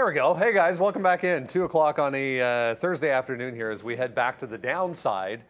There we go. Hey guys, welcome back in. Two o'clock on a uh, Thursday afternoon here as we head back to the downside.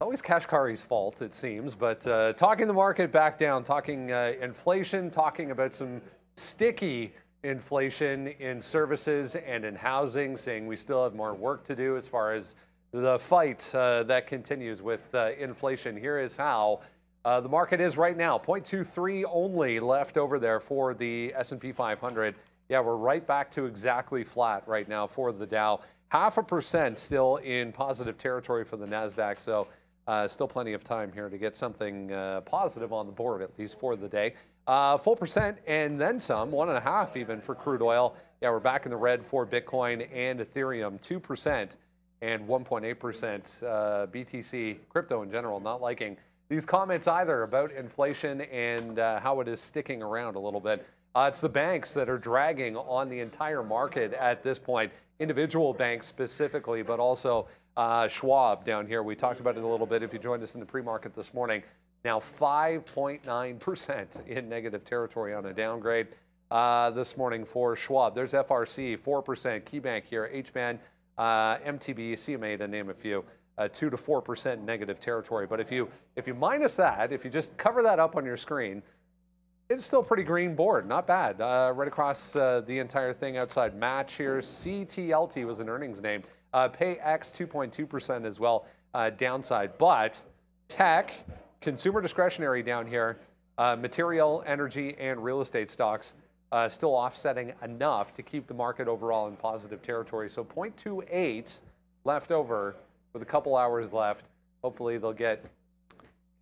Always Kashkari's fault, it seems, but uh, talking the market back down, talking uh, inflation, talking about some sticky inflation in services and in housing, saying we still have more work to do as far as the fight uh, that continues with uh, inflation. Here is how uh, the market is right now. 0.23 only left over there for the S&P 500. Yeah, we're right back to exactly flat right now for the Dow. Half a percent still in positive territory for the Nasdaq. So uh, still plenty of time here to get something uh, positive on the board, at least for the day. Uh, full percent and then some, one and a half even for crude oil. Yeah, we're back in the red for Bitcoin and Ethereum, 2% and 1.8% uh, BTC, crypto in general, not liking these comments either about inflation and uh, how it is sticking around a little bit. Uh, it's the banks that are dragging on the entire market at this point, individual banks specifically, but also uh, Schwab down here. We talked about it a little bit if you joined us in the pre market this morning. Now 5.9% in negative territory on a downgrade uh, this morning for Schwab. There's FRC, 4%, KeyBank here, HBAN, uh, MTB, CMA to name a few. Uh, two to four percent negative territory. But if you if you minus that, if you just cover that up on your screen, it's still pretty green board, not bad. Uh, right across uh, the entire thing outside match here. CTLT was an earnings name. Uh, PayX 2.2% as well, uh, downside. But tech, consumer discretionary down here, uh, material, energy, and real estate stocks uh, still offsetting enough to keep the market overall in positive territory. So 0.28 left over with a couple hours left. Hopefully they'll get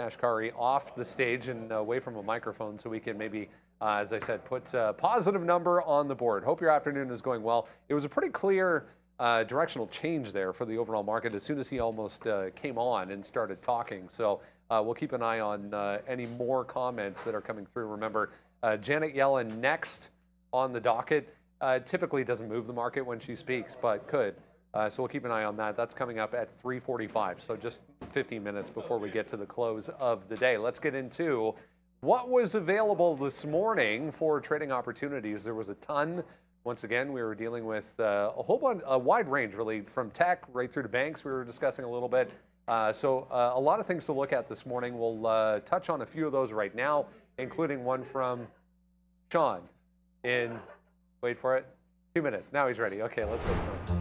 Kashkari off the stage and away from a microphone so we can maybe, uh, as I said, put a positive number on the board. Hope your afternoon is going well. It was a pretty clear uh, directional change there for the overall market as soon as he almost uh, came on and started talking. So uh, we'll keep an eye on uh, any more comments that are coming through. Remember, uh, Janet Yellen next on the docket typically doesn't move the market when she speaks, but could. Uh, so we'll keep an eye on that. That's coming up at 3:45. So just 15 minutes before we get to the close of the day. Let's get into what was available this morning for trading opportunities. There was a ton. Once again, we were dealing with uh, a whole bunch, a wide range, really, from tech right through to banks. We were discussing a little bit. Uh, so uh, a lot of things to look at this morning. We'll uh, touch on a few of those right now, including one from Sean. In wait for it, two minutes. Now he's ready. Okay, let's go.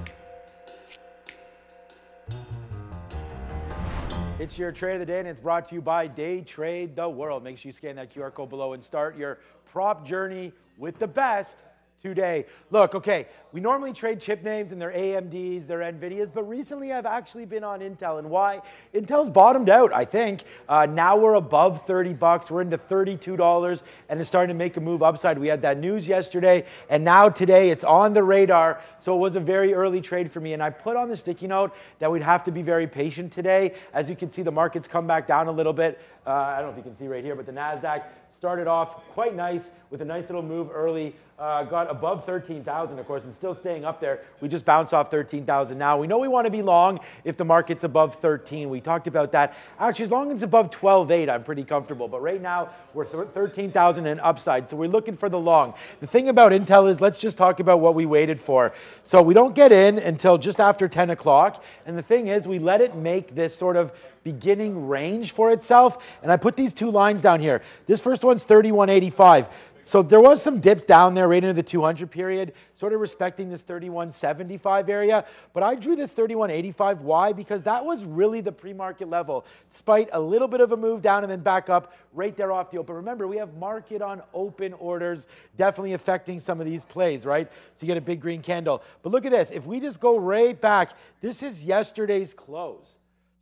It's your trade of the day, and it's brought to you by Day Trade the World. Make sure you scan that QR code below and start your prop journey with the best today. Look, okay, we normally trade chip names and their AMDs, their NVIDIAs, but recently I've actually been on Intel. And why? Intel's bottomed out, I think. Uh, now we're above 30 bucks. We're into $32 and it's starting to make a move upside. We had that news yesterday, and now today it's on the radar. So it was a very early trade for me. And I put on the sticky note that we'd have to be very patient today. As you can see, the market's come back down a little bit. Uh, I don't know if you can see right here, but the NASDAQ started off quite nice with a nice little move early. Uh, got above 13,000, of course, and still staying up there. We just bounced off 13,000 now. We know we want to be long if the market's above 13. We talked about that. Actually, as long as it's above 12.8, I'm pretty comfortable. But right now, we're 13,000 and upside, so we're looking for the long. The thing about Intel is let's just talk about what we waited for. So we don't get in until just after 10 o'clock. And the thing is, we let it make this sort of beginning range for itself. And I put these two lines down here. This first one's 3185. So there was some dips down there right into the 200 period, sort of respecting this 3175 area. But I drew this 3185. Why? Because that was really the pre-market level, despite a little bit of a move down and then back up right there off the open. Remember, we have market on open orders, definitely affecting some of these plays, right? So you get a big green candle. But look at this. If we just go right back, this is yesterday's close.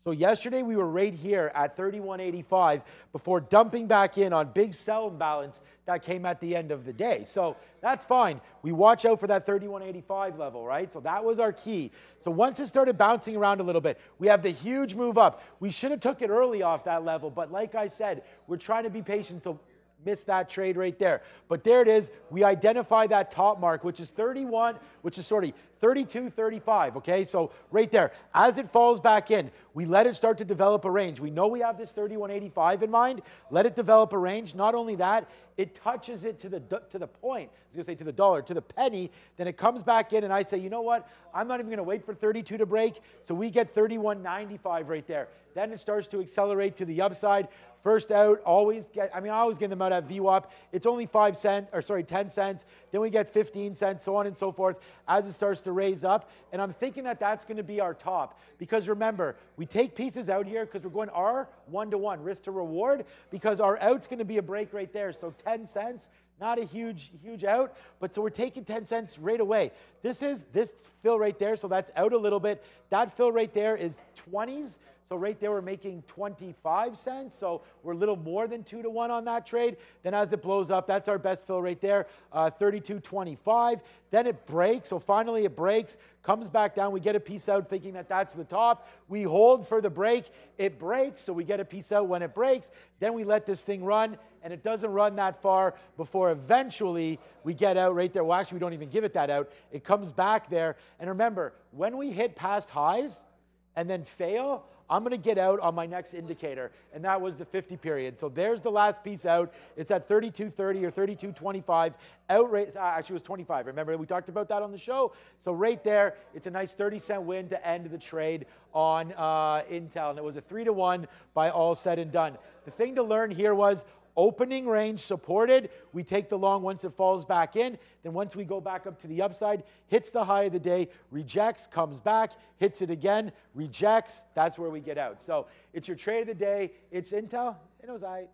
So yesterday we were right here at 31.85 before dumping back in on big sell imbalance that came at the end of the day. So that's fine. We watch out for that 31.85 level, right? So that was our key. So once it started bouncing around a little bit, we have the huge move up. We should have took it early off that level, but like I said, we're trying to be patient. So miss that trade right there. But there it is. We identify that top mark, which is 31, which is sort of 32, 35, okay? So right there. As it falls back in, we let it start to develop a range. We know we have this 3185 in mind. Let it develop a range. Not only that, it touches it to the to the point. I was gonna say to the dollar, to the penny. Then it comes back in, and I say, you know what? I'm not even gonna wait for 32 to break. So we get 31.95 right there. Then it starts to accelerate to the upside. First out, always get, I mean, I always get them out at VWAP. It's only five cents, or sorry, 10 cents. Then we get 15 cents, so on and so forth, as it starts to raise up. And I'm thinking that that's going to be our top. Because remember, we take pieces out here because we're going R one to one, risk to reward, because our out's going to be a break right there. So 10 cents, not a huge, huge out, but so we're taking 10 cents right away. This is this fill right there, so that's out a little bit. That fill right there is 20s. So right there, we're making 25 cents. So we're a little more than two to one on that trade. Then as it blows up, that's our best fill right there, uh, 32.25. Then it breaks. So finally it breaks, comes back down. We get a piece out thinking that that's the top. We hold for the break. It breaks. So we get a piece out when it breaks. Then we let this thing run and it doesn't run that far before eventually we get out right there. Well, actually, we don't even give it that out. It comes back there. And remember, when we hit past highs and then fail, I'm going to get out on my next indicator, and that was the 50 period. So there's the last piece out. It's at 32.30 or 32.25. Out rate, uh, actually, it was 25. Remember, we talked about that on the show. So right there, it's a nice 30 cent win to end the trade on uh, Intel, and it was a three to one by all said and done. The thing to learn here was Opening range supported. We take the long once it falls back in. Then once we go back up to the upside, hits the high of the day, rejects, comes back, hits it again, rejects. That's where we get out. So it's your trade of the day. It's Intel. It was I.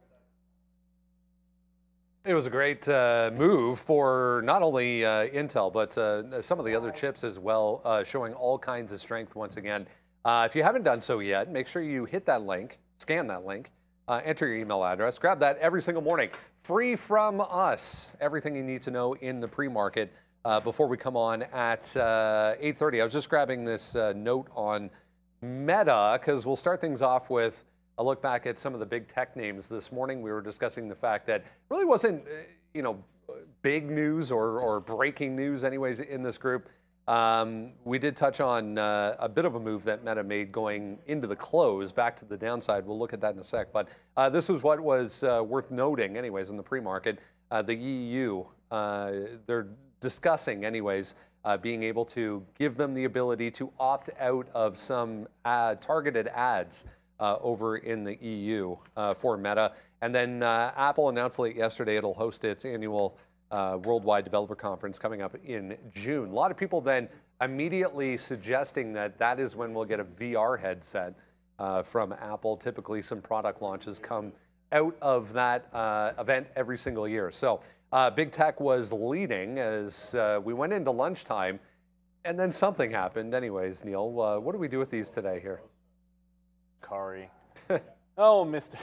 It was a great uh, move for not only uh, Intel, but uh, some of the other chips as well, uh, showing all kinds of strength once again. Uh, if you haven't done so yet, make sure you hit that link, scan that link, uh, enter your email address. Grab that every single morning. Free from us. Everything you need to know in the pre-market uh, before we come on at uh, 8.30. I was just grabbing this uh, note on Meta because we'll start things off with a look back at some of the big tech names this morning. We were discussing the fact that really wasn't, uh, you know, big news or, or breaking news anyways in this group. Um, we did touch on uh, a bit of a move that Meta made going into the close, back to the downside. We'll look at that in a sec. But uh, this is what was uh, worth noting, anyways, in the pre-market. Uh, the EU, uh, they're discussing, anyways, uh, being able to give them the ability to opt out of some ad, targeted ads over in the EU for Meta. And then Apple announced late yesterday it'll host its annual uh, Worldwide Developer Conference coming up in June. A lot of people then immediately suggesting that that is when we'll get a VR headset uh, from Apple. Typically, some product launches come out of that uh, event every single year. So, uh, Big Tech was leading as uh, we went into lunchtime, and then something happened. Anyways, Neil, uh, what do we do with these today here? Kari. oh, Mister.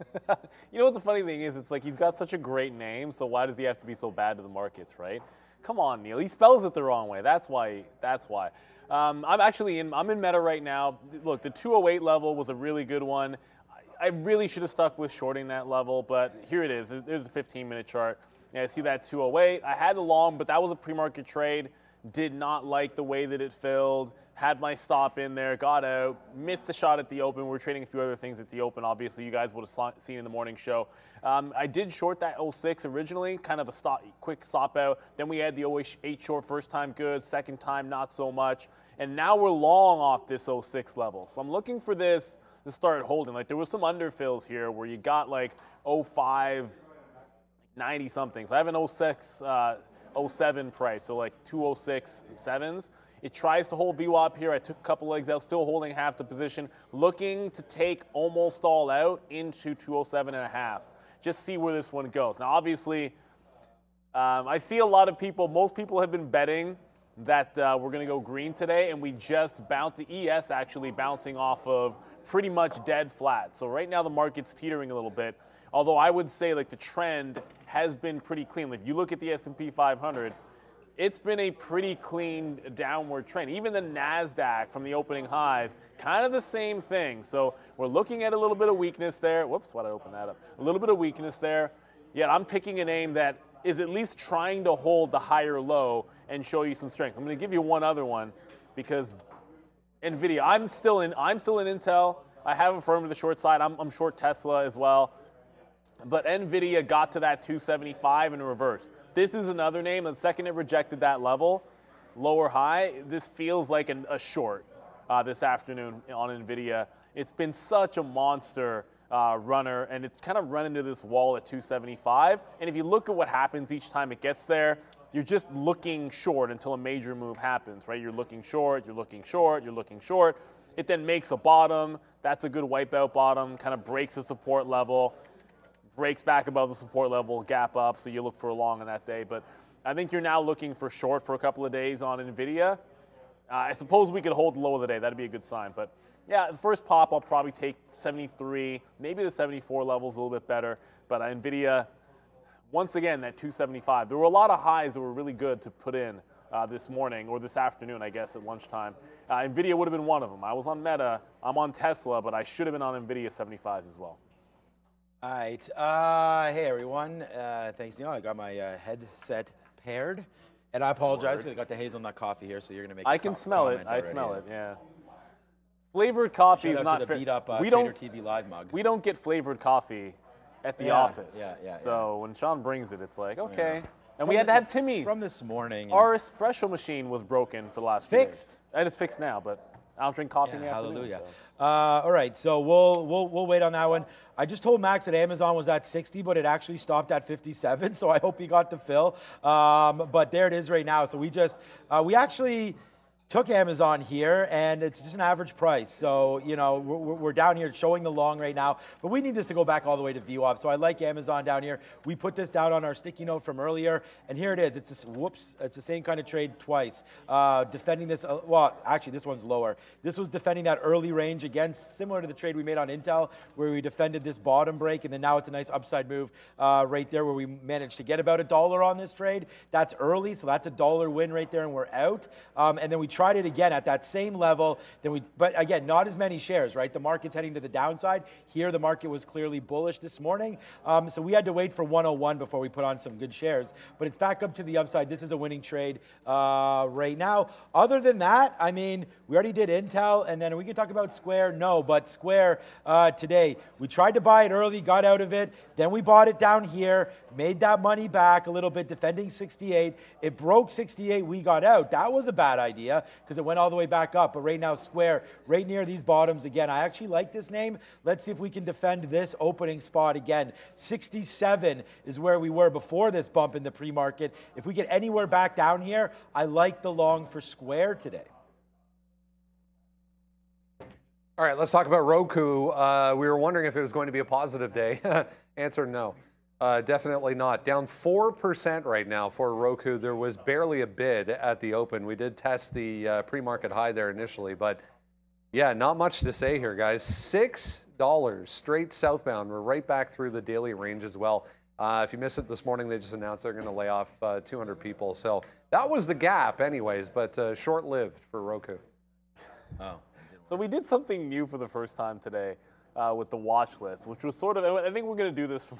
you know what the funny thing is? It's like he's got such a great name, so why does he have to be so bad to the markets, right? Come on, Neil. He spells it the wrong way. That's why. That's why. Um, I'm actually in. I'm in meta right now. Look, the 208 level was a really good one. I, really should have stuck with shorting that level, but here it is. There's a 15-minute chart. Yeah, I see that 208. I had the long, but that was a pre-market trade. Did not like the way that it filled had my stop in there, got out, missed the shot at the open. We are trading a few other things at the open, obviously. You guys would have seen in the morning show. Um, I did short that 06 originally, kind of a stop, quick stop out. Then we had the 08 short, first time good, second time not so much. And now we're long off this 06 level. So I'm looking for this to start holding. Like there was some underfills here where you got like 05, 90 something. So I have an 06, uh, 07 price, so like 206 sevens. It tries to hold VWAP here. I took a couple legs out, still holding half the position, looking to take almost all out into 207 and a half. Just see where this one goes. Now, obviously, um, I see a lot of people, most people have been betting that uh, we're going to go green today, and we just bounced the ES actually bouncing off of pretty much dead flat. So right now the market's teetering a little bit. Although I would say like the trend has been pretty clean. If you look at the S&P 500, it's been a pretty clean downward trend. Even the NASDAQ from the opening highs, kind of the same thing. So we're looking at a little bit of weakness there. Whoops, why did I open that up? A little bit of weakness there. Yet I'm picking a name that is at least trying to hold the higher low and show you some strength. I'm going to give you one other one because Nvidia. I'm still in. I'm still in Intel. I have Affirm to the short side. I'm, I'm short Tesla as well. But Nvidia got to that 275 and reversed. This is another name. The second it rejected that level, lower high, this feels like an, a short uh, this afternoon on Nvidia. It's been such a monster uh, runner, and it's kind of run into this wall at 275. And if you look at what happens each time it gets there, you're just looking short until a major move happens, right? You're looking short, you're looking short, you're looking short. It then makes a bottom. That's a good wipeout bottom, kind of breaks the support level, breaks back above the support level, gap up, so you look for a long on that day. But I think you're now looking for short for a couple of days on NVIDIA. Uh, I suppose we could hold the low of the day. That'd be a good sign. But yeah, the first pop, I'll probably take 73, maybe the 74 level is a little bit better. But uh, NVIDIA, once again, that 275. There were a lot of highs that were really good to put in uh, this morning or this afternoon, I guess, at lunchtime. Uh, NVIDIA would have been one of them. I was on Meta, I'm on Tesla, but I should have been on NVIDIA 75s as well. All right. Uh, hey, everyone. Uh, thanks, Neil. I got my uh, headset paired. And I apologize because I got the hazelnut coffee here, so you're going to make I can smell it. I already. smell it, yeah. Flavored coffee Shout is not fair. beat up uh, we Trader don't TV live mug. we don't get flavored coffee at the Yeah, office. yeah, yeah, So when Sean brings it, it's like okay. And From we had to have Timmy's. From this morning. Our espresso machine was broken for the last few Fixed? And it's fixed now, but I don't drink coffee in the Yeah, afternoon. hallelujah. so. Uh, all right, so we'll, we'll we'll wait on that one. I just told Max that Amazon was at 60, but it actually stopped at 57. So I hope he got the fill. Um, but there it is right now. So we just uh, we actually took Amazon here, and it's just an average price. So you know we're, we're down here showing the long right now, but we need this to go back all the way to VWAP. So I like Amazon down here. We put this down on our sticky note from earlier, and here it is. It's this whoops. It's the same kind of trade twice. Uh, defending this. Uh, well, actually, this one's lower. This was defending that early range again, similar to the trade we made on Intel, where we defended this bottom break, and then now it's a nice upside move uh, right there, where we managed to get about a dollar on this trade. That's early, so that's a dollar win right there, and we're out. Um, and then we tried it again at that same level. Then we, but again, not as many shares, right? The market's heading to the downside. Here, the market was clearly bullish this morning, um, so we had to wait for 101 before we put on some good shares. But it's back up to the upside. This is a winning trade uh, right now. Other than that, I mean, we already did Intel, and then we can talk about Square. No, but Square uh, today, we tried to buy it early, got out of it. Then we bought it down here, made that money back a little bit, defending 68. It broke 68. We got out. That was a bad idea because it went all the way back up. But right now, Square, right near these bottoms again. I actually like this name. Let's see if we can defend this opening spot again. 67 is where we were before this bump in the pre market. If we get anywhere back down here, I like the long for Square today. All right, let's talk about Roku. Uh, we were wondering if it was going to be a positive day. Answer no. Uh, definitely not. Down 4% right now for Roku. There was barely a bid at the open. We did test the uh, pre market high there initially, but yeah, not much to say here, guys. $6 straight southbound. We're right back through the daily range as well. Uh, if you missed it this morning, they just announced they're going to lay off uh, 200 people. So that was the gap, anyways, but uh, short lived for Roku. Oh. So we did something new for the first time today uh, with the watch list, which was sort of. I think we're going to do this. From,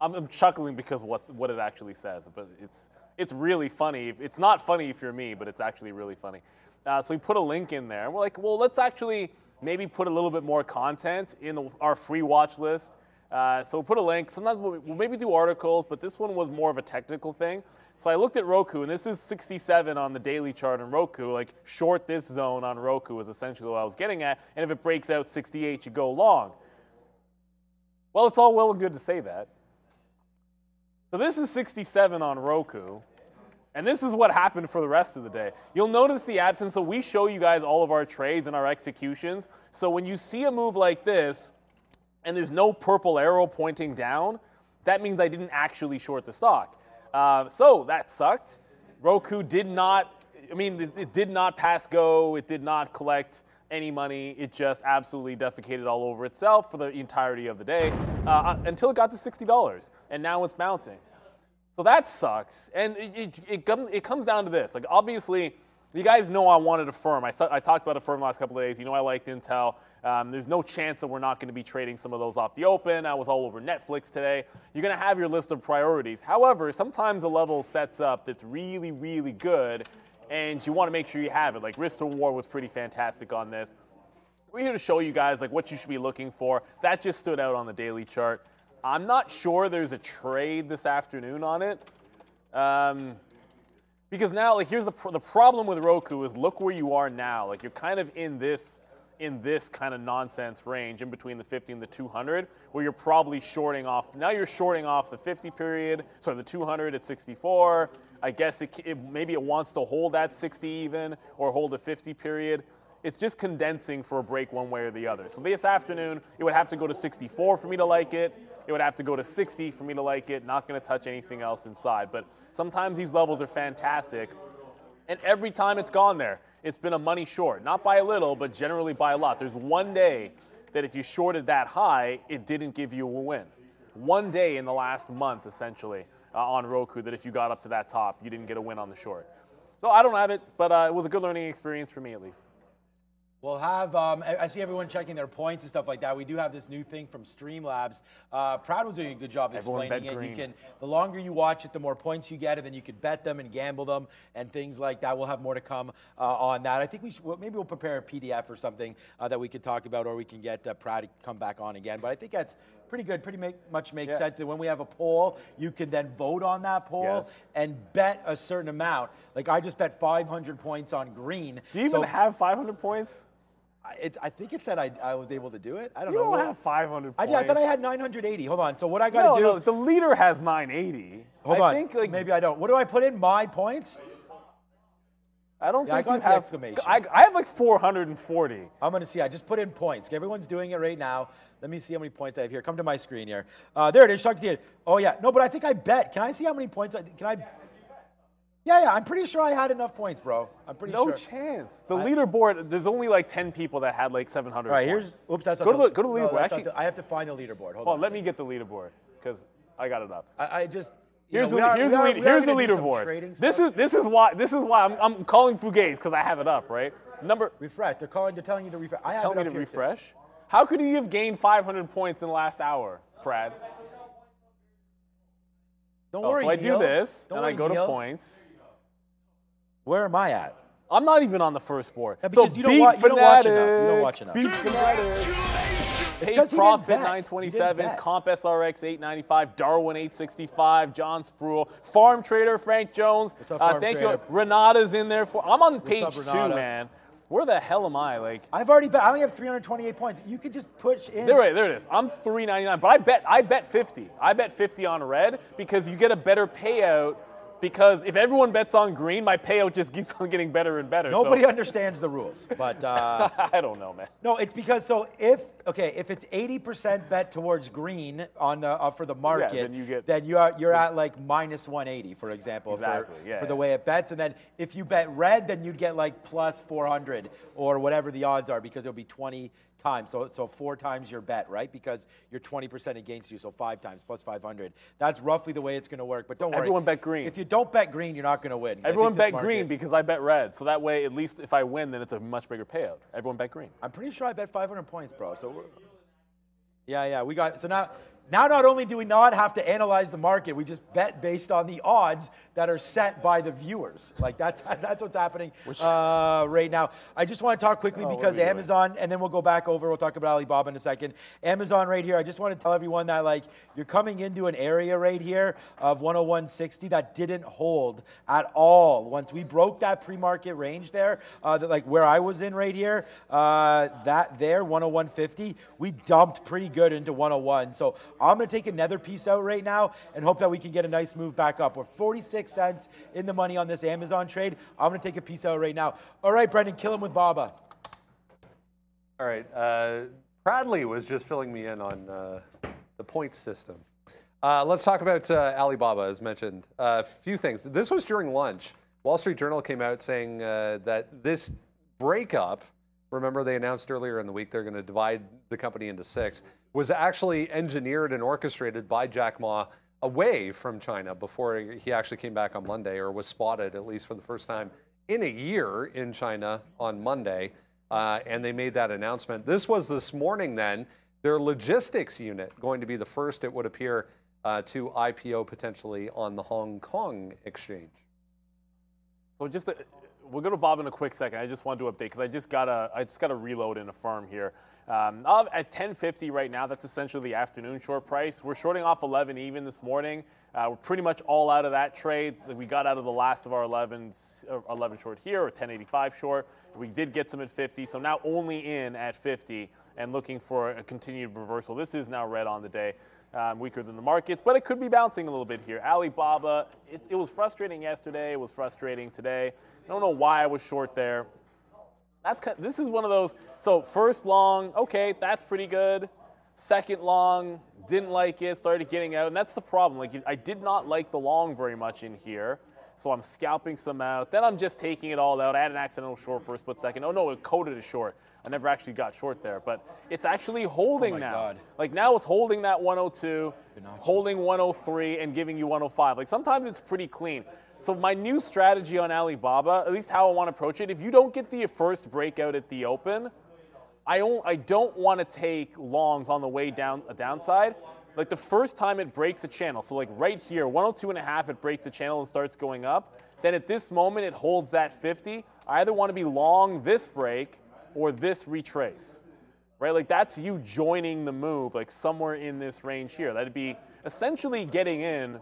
I'm, I'm chuckling because what's what it actually says, but it's it's really funny. It's not funny if you're me, but it's actually really funny. Uh, so we put a link in there. and We're like, well, let's actually maybe put a little bit more content in the, our free watch list. Uh, so we'll put a link. Sometimes we'll, we'll maybe do articles, but this one was more of a technical thing. So I looked at Roku, and this is 67 on the daily chart in Roku. Like short this zone on Roku is essentially what I was getting at. And if it breaks out 68, you go long. Well, it's all well and good to say that. So this is 67 on Roku. And this is what happened for the rest of the day. You'll notice the absence. So we show you guys all of our trades and our executions. So when you see a move like this, and there's no purple arrow pointing down, that means I didn't actually short the stock. Uh, so that sucked. Roku did not, I mean, it, it did not pass go. It did not collect any money. It just absolutely defecated all over itself for the entirety of the day uh, until it got to $60. And now it's bouncing. So that sucks. And it, it, it, comes, it comes down to this. Like, obviously, You guys know I wanted Affirm. I, I talked about Affirm last couple of days. You know I liked Intel. Um, there's no chance that we're not going to be trading some of those off the open. I was all over Netflix today. You're going to have your list of priorities. However, sometimes a level sets up that's really, really good, and you want to make sure you have it. Like Risk to Reward was pretty fantastic on this. We're here to show you guys like what you should be looking for. That just stood out on the daily chart. I'm not sure there's a trade this afternoon on it. Um, because now, like, here's the, pr- the problem with Roku is look where you are now. Like, you're kind of in this in this kind of nonsense range in between the 50 and the 200, where you're probably shorting off. Now you're shorting off the 50 period, sorry, the 200 at 64. I guess it, it, maybe it wants to hold that 60 even or hold a 50 period. It's just condensing for a break one way or the other. So this afternoon, it would have to go to 64 for me to like it. It would have to go to 60 for me to like it. Not going to touch anything else inside. But sometimes these levels are fantastic. And every time it's gone there, it's been a money short. Not by a little, but generally by a lot. There's one day that if you shorted that high, it didn't give you a win. One day in the last month, essentially, uh, on Roku, that if you got up to that top, you didn't get a win on the short. So I don't have it, but uh, it was a good learning experience for me at least. We'll have, um, I see everyone checking their points and stuff like that. We do have this new thing from Streamlabs. Uh, Proud was doing a good job explaining it. green. You can, the longer you watch it, the more points you get, and then you could bet them and gamble them and things like that. We'll have more to come uh, on that. I think we should, well, maybe we'll prepare a PDF or something uh, that we could talk about, or we can get uh, Proud to come back on again. But I think that's pretty good, pretty make, much makes Yeah. sense that when we have a poll, you can then vote on that poll Yes. and bet a certain amount. Like I just bet 500 points on green. Do you even have 500 points? I- It, I think it said I, I was able to do it. I don't You know. don't What- have 500 I, points. I thought I had 980. Hold on. So what I got to no, do? no, the leader has 980. hold I on. Think, like, Maybe I don't. What do I put in? My points? I don't Yeah, I think got you the have. exclamation. I, I have like 440. I'm going to see. I just put in points. Everyone's doing it right now. Let me see how many points I have here. Come to my screen here. Uh, there it is. Chuck did. Oh yeah. No, but I think I bet. Can I see how many points? I, can I? Yeah, yeah. I'm pretty sure I had enough points, bro. I'm pretty No sure. No chance. The leaderboard, there's only like 10 people that had like 700. All right. points. Here's. Oops. That's Go to the- go to the leaderboard. not Actually- the- I have to find the leaderboard. Hold on. Well, on. let me get the leaderboard because I got it up. I, I just. You Here's know, the we are- here's the lead, are here's the gonna do some leaderboard. This stuff. is this is why this is why I'm, I'm calling Fugaze because I have it up right. Number refresh. They're calling. They're telling you to refresh. I have tell it me to here, too. refresh. How could he have gained 500 points in the last hour, Brad? Don't Oh, worry. so I do this Don't and I go to points. Where am I at? I'm not even on the first board. Yeah, so because you don't wa- you don't watch enough. You don't watch enough. Beat Fnatic. 'Cause Profit 927. Comp SRX 895, Darwin 865, John Spruill, Farm Trader Frank Jones. What's up, uh, Farm thank Trader? you. Renata's in there for. I'm on page up, two, man. Where the hell am I? Like, I've already bet. I only have 328 points. You could just push in. there, it- there it is. I'm 399, but I bet I bet 50. I bet 50 on red because you get a better payout. Because if everyone bets on green, my payout just keeps on getting better and better. so- Nobody understands the rules, but uh, I don't know, man. no, it's because so if okay, if it's 80% bet towards green on the uh, for the market, then you get- then you are you're at like minus 180, for example, Exactly, for, yeah, for the way it bets, and then if you bet red, then you'd get like plus 400 or whatever the odds are because it'll be 20 times. So so four times your bet, right? Because you're 20% against you, so five times plus 500. That's roughly the way it's going to work. But don't worry, Everyone bet green. If you don't bet green, you're not going to win. Everyone bet market- green because I bet red. So that way, at least if I win, then it's a much bigger payout. Everyone bet green. I'm pretty sure I bet 500 points, bro. So we're, yeah, yeah, we got so now. Now, not only do we not have to analyze the market, we just bet based on the odds that are set by the viewers. Like that, that's what's happening uh, right now. I just want to talk quickly Oh, because we doing? Amazon, and then we'll go back over. We'll talk about Alibaba in a second. Amazon right here. I just want to tell everyone that like you're coming into an area right here of 101.60 that didn't hold at all. Once we broke that pre-market range there, uh, that, like where I was in right here, uh, that there 101.50, we dumped pretty good into 101. So I'm going to take another piece out right now and hope that we can get a nice move back up. We're 46 cents in the money on this Amazon trade. I'm going to take a piece out right now. All right, Brendan, kill him with Baba. All right. Uh, Bradley was just filling me in on uh, the points system. Uh, let's talk about uh, Alibaba, as mentioned. A few things. This was during lunch. Wall Street Journal came out saying uh, that this breakup, remember they announced earlier in the week they're going to divide the company into six, was actually engineered and orchestrated by Jack Ma away from China before he actually came back on Monday or was spotted, at least for the first time, in a year in China on Monday, uh, and they made that announcement. This was this morning then. Their logistics unit going to be the first, it would appear, uh, to IPO potentially on the Hong Kong exchange. So just to, we'll go to Bob in a quick second. I just wanted to update because I just got a I just got a reload in Affirm here. Um, at 10.50 right now, that's essentially the afternoon short price. We're shorting off 11 even this morning. Uh, we're pretty much all out of that trade. We got out of the last of our 11, uh, 11 short here, or 1085 short. We did get some at 50, so now only in at 50 and looking for a continued reversal. This is now red on the day. Um, weaker than the markets, but it could be bouncing a little bit here. Alibaba, it was frustrating yesterday. It was frustrating today. I don't know why I was short there. That's kind of, this is one of those. So first long, okay, that's pretty good. Second long, didn't like it. Started getting out, and that's the problem. Like I did not like the long very much in here. So I'm scalping some out. Then I'm just taking it all out. I had an accidental short for a split second. Oh no, it coded a short. I never actually got short there, but it's actually holding oh now. God. Like now it's holding that 102, holding 103, and giving you 105. Like sometimes it's pretty clean. So my new strategy on Alibaba, at least how I want to approach it, if you don't get the first breakout at the open, I don't, I don't want to take longs on the way down a downside. Like the first time it breaks a channel, so like right here, 102 and a half, it breaks the channel and starts going up. Then at this moment, it holds that 50. I either want to be long this break or this retrace, right? Like that's you joining the move, like somewhere in this range here. That'd be essentially getting in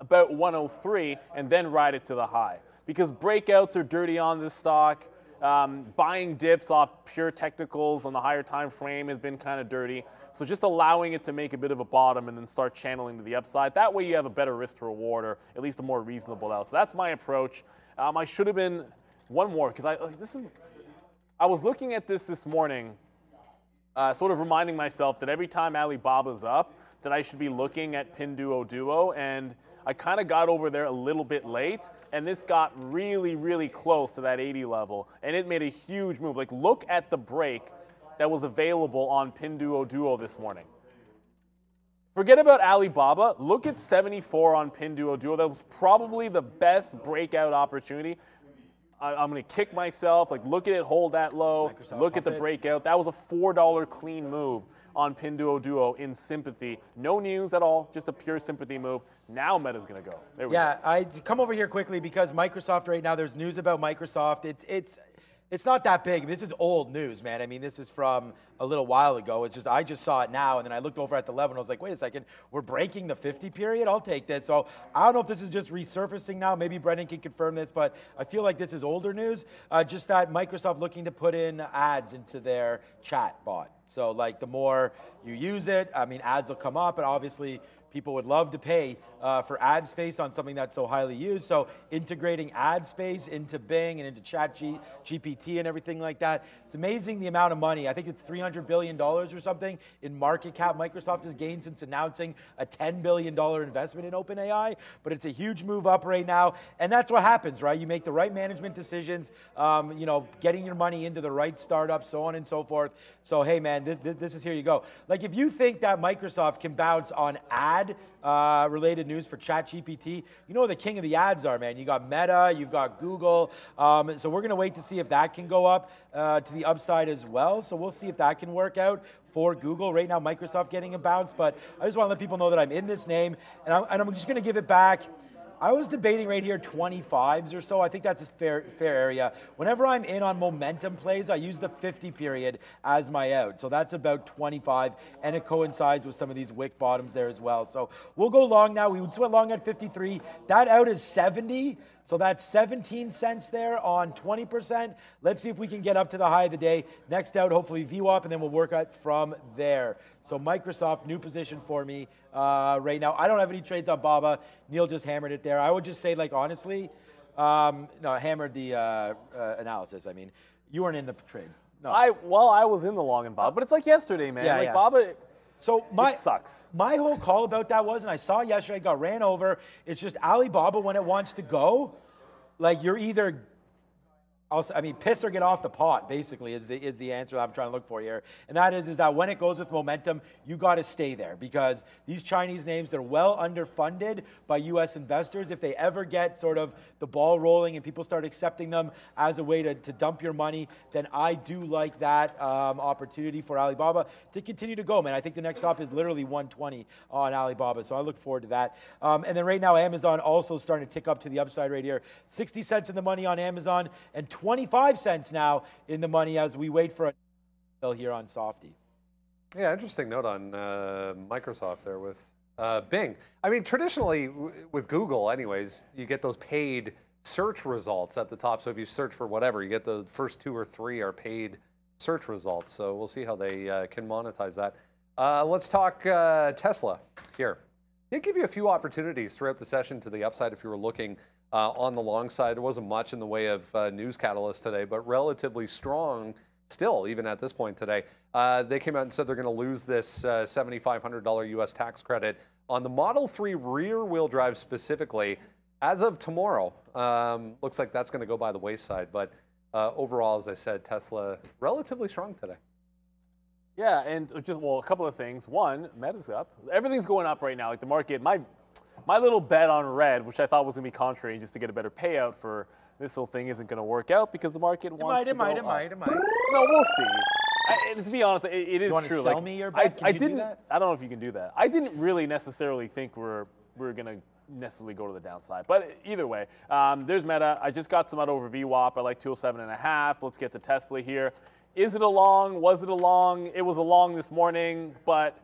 about 103 and then ride it to the high. Because breakouts are dirty on this stock. Um, buying dips off pure technicals on the higher time frame has been kind of dirty. So just allowing it to make a bit of a bottom and then start channeling to the upside. That way you have a better risk to reward or at least a more reasonable out. So that's my approach. Um, I should have been one more because I this is. I was looking at this this morning, uh, sort of reminding myself that every time Alibaba's up, that I should be looking at Pinduoduo and I kind of got over there a little bit late, and this got really, really close to that 80 level, and it made a huge move. Like, look at the break that was available on Pinduoduo this morning. Forget about Alibaba. Look at 74 on Pinduoduo. That was probably the best breakout opportunity. I, am going to kick myself. Like, look at it, hold that low. Microsoft look at the breakout. That was a $4 clean move on Pinduoduo in sympathy. No news at all, just a pure sympathy move. Now Meta's going to go. yeah, go. I come over here quickly because Microsoft right now. There's news about Microsoft. It's it's it's not that big. This is old news, man. I mean, this is from a little while ago. It's just I just saw it now, and then I looked over at the 11. I was like, wait a second, we're breaking the 50 period. I'll take this. So I don't know if this is just resurfacing now. Maybe Brendan can confirm this, but I feel like this is older news. Uh, just that Microsoft looking to put in ads into their chat bot. So like the more you use it, I mean, ads will come up, and obviously people would love to pay uh, for ad space on something that's so highly used. So integrating ad space into Bing and into Chat G- GPT and everything like that. It's amazing the amount of money. I think it's $300 billion or something in market cap Microsoft has gained since announcing a $10 billion investment in OpenAI. But it's a huge move up right now. And that's what happens, right? You make the right management decisions, um, you know, getting your money into the right startup, so on and so forth. So, hey, man, th- th- this is here you go. Like, if you think that Microsoft can bounce on ad uh, related news for ChatGPT. You know the king of the ads are, man. You got Meta, you've got Google. Um, so we're going to wait to see if that can go up uh, to the upside as well. So we'll see if that can work out for Google. Right now, Microsoft getting a bounce, but I just want to let people know that I'm in this name, and I'm, and I'm just going to give it back. I was debating right here 25s or so. I think that's a fair fair area. Whenever I'm in on momentum plays, I use the 50 period as my out. So that's about 25, and it coincides with some of these wick bottoms there as well. So we'll go long now. We went long at 53. That out is 70. So that's 17 cents there on 20%. Let's see if we can get up to the high of the day. Next out, hopefully VWAP, and then we'll work out from there. So Microsoft, new position for me uh, right now. I don't have any trades on Baba. Neil just hammered it there. I would just say, like, honestly, um, no, hammered the uh, uh, analysis. I mean, you weren't in the trade. No. I well, I was in the long and Baba, but it's like yesterday, man. Yeah, like yeah. Baba so my it sucks. My whole call about that was, and I saw yesterday, got ran over. It's just Alibaba when it wants to go. Like you're either Also, I mean, piss or get off the pot, basically, is the is the answer I'm trying to look for here. And that is, is that when it goes with momentum, you got to stay there because these Chinese names, they're well underfunded by U.S. investors. If they ever get sort of the ball rolling and people start accepting them as a way to, to dump your money, then I do like that um, opportunity for Alibaba to continue to go, man. I think the next stop is literally 120 on Alibaba, so I look forward to that. Um, and then right now, Amazon also starting to tick up to the upside right here. 60 cents in the money on Amazon and 25 cents now in the money as we wait for a here on Softy. Yeah, interesting note on uh, Microsoft there with uh, Bing. I mean, traditionally with Google, anyways, you get those paid search results at the top. So if you search for whatever, you get the first two or three are paid search results. So we'll see how they uh, can monetize that. Uh, let's talk uh, Tesla here. Did give you a few opportunities throughout the session to the upside if you were looking uh, on the long side. There wasn't much in the way of uh, news catalyst today, but relatively strong still, even at this point today. Uh, they came out and said they're going to lose this uh, $7,500 US tax credit on the Model 3 rear wheel drive specifically. As of tomorrow, um, looks like that's going to go by the wayside. But uh, overall, as I said, Tesla relatively strong today. Yeah, and just well, a couple of things. One, Meta's up. Everything's going up right now. Like the market, my my little bet on red, which I thought was gonna be contrary, just to get a better payout for this little thing, isn't gonna work out because the market It wants might, to it might, go it might, it might. No, we'll see. I, and to be honest, it, it is wanna true. sell like, me your I, bet? Can I you do didn't. that? I don't know if you can do that. I didn't really necessarily think we're we're gonna necessarily go to the downside. But either way, um, there's Meta. I just got some out over VWAP. I like 207 and a half. Let's get to Tesla here. Is it a long? Was it a long? It was a long this morning, but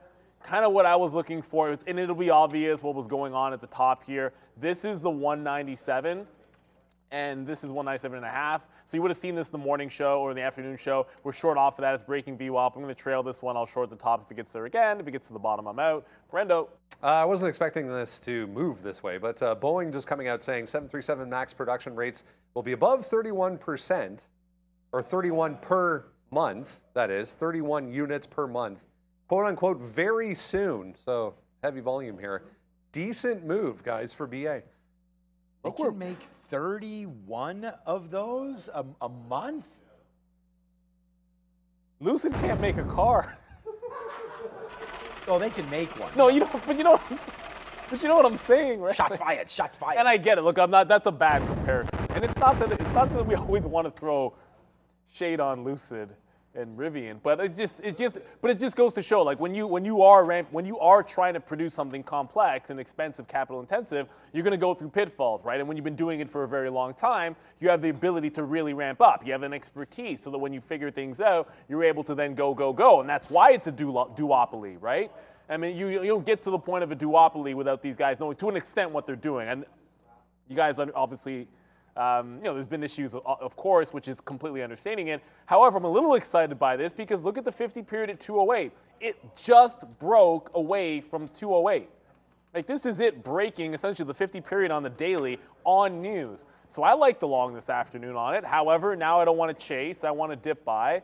kind of what I was looking for. It's- And it'll be obvious what was going on at the top here. This is the 197 and this is 197 and a half. So you would have seen this in the morning show or the afternoon show. We're short off of that. It's breaking VWAP. I'm going to trail this one. I'll short the top if it gets there again. If it gets to the bottom, I'm out. Brendo. Uh, I wasn't expecting this to move this way, but uh, Boeing just coming out saying 737 MAX production rates will be above 31%, or 31 per month, that is, 31 units per month, quote unquote, very soon. So heavy volume here. Decent move, guys, for BA. They can make 31 of those a, a month? Lucid can't make a car. Oh, they can make one. No, you know, but you know, what I'm, but you know what I'm saying, right? Shots fired, shots fired. And I get it. Look, I'm not. That's a bad comparison. And it's not that it's not that we always want to throw shade on Lucid and Rivian, but it's just it just but it just goes to show like when you when you are ramp when you are trying to produce something complex and expensive, capital intensive, you're going to go through pitfalls, right? And when you've been doing it for a very long time, you have the ability to really ramp up. You have an expertise, so that when you figure things out, you're able to then go go go, and that's why it's a duo- duopoly, right? I mean, you you don't get to the point of a duopoly without these guys knowing to an extent what they're doing, and you guys obviously, um, you know, there's been issues, of, course, which is completely understanding it. However, I'm a little excited by this because look at the 50 period at 208. It just broke away from 208. Like this is it breaking essentially the 50 period on the daily on news. So I like the long this afternoon on it. However, now I don't want to chase. I want to dip by.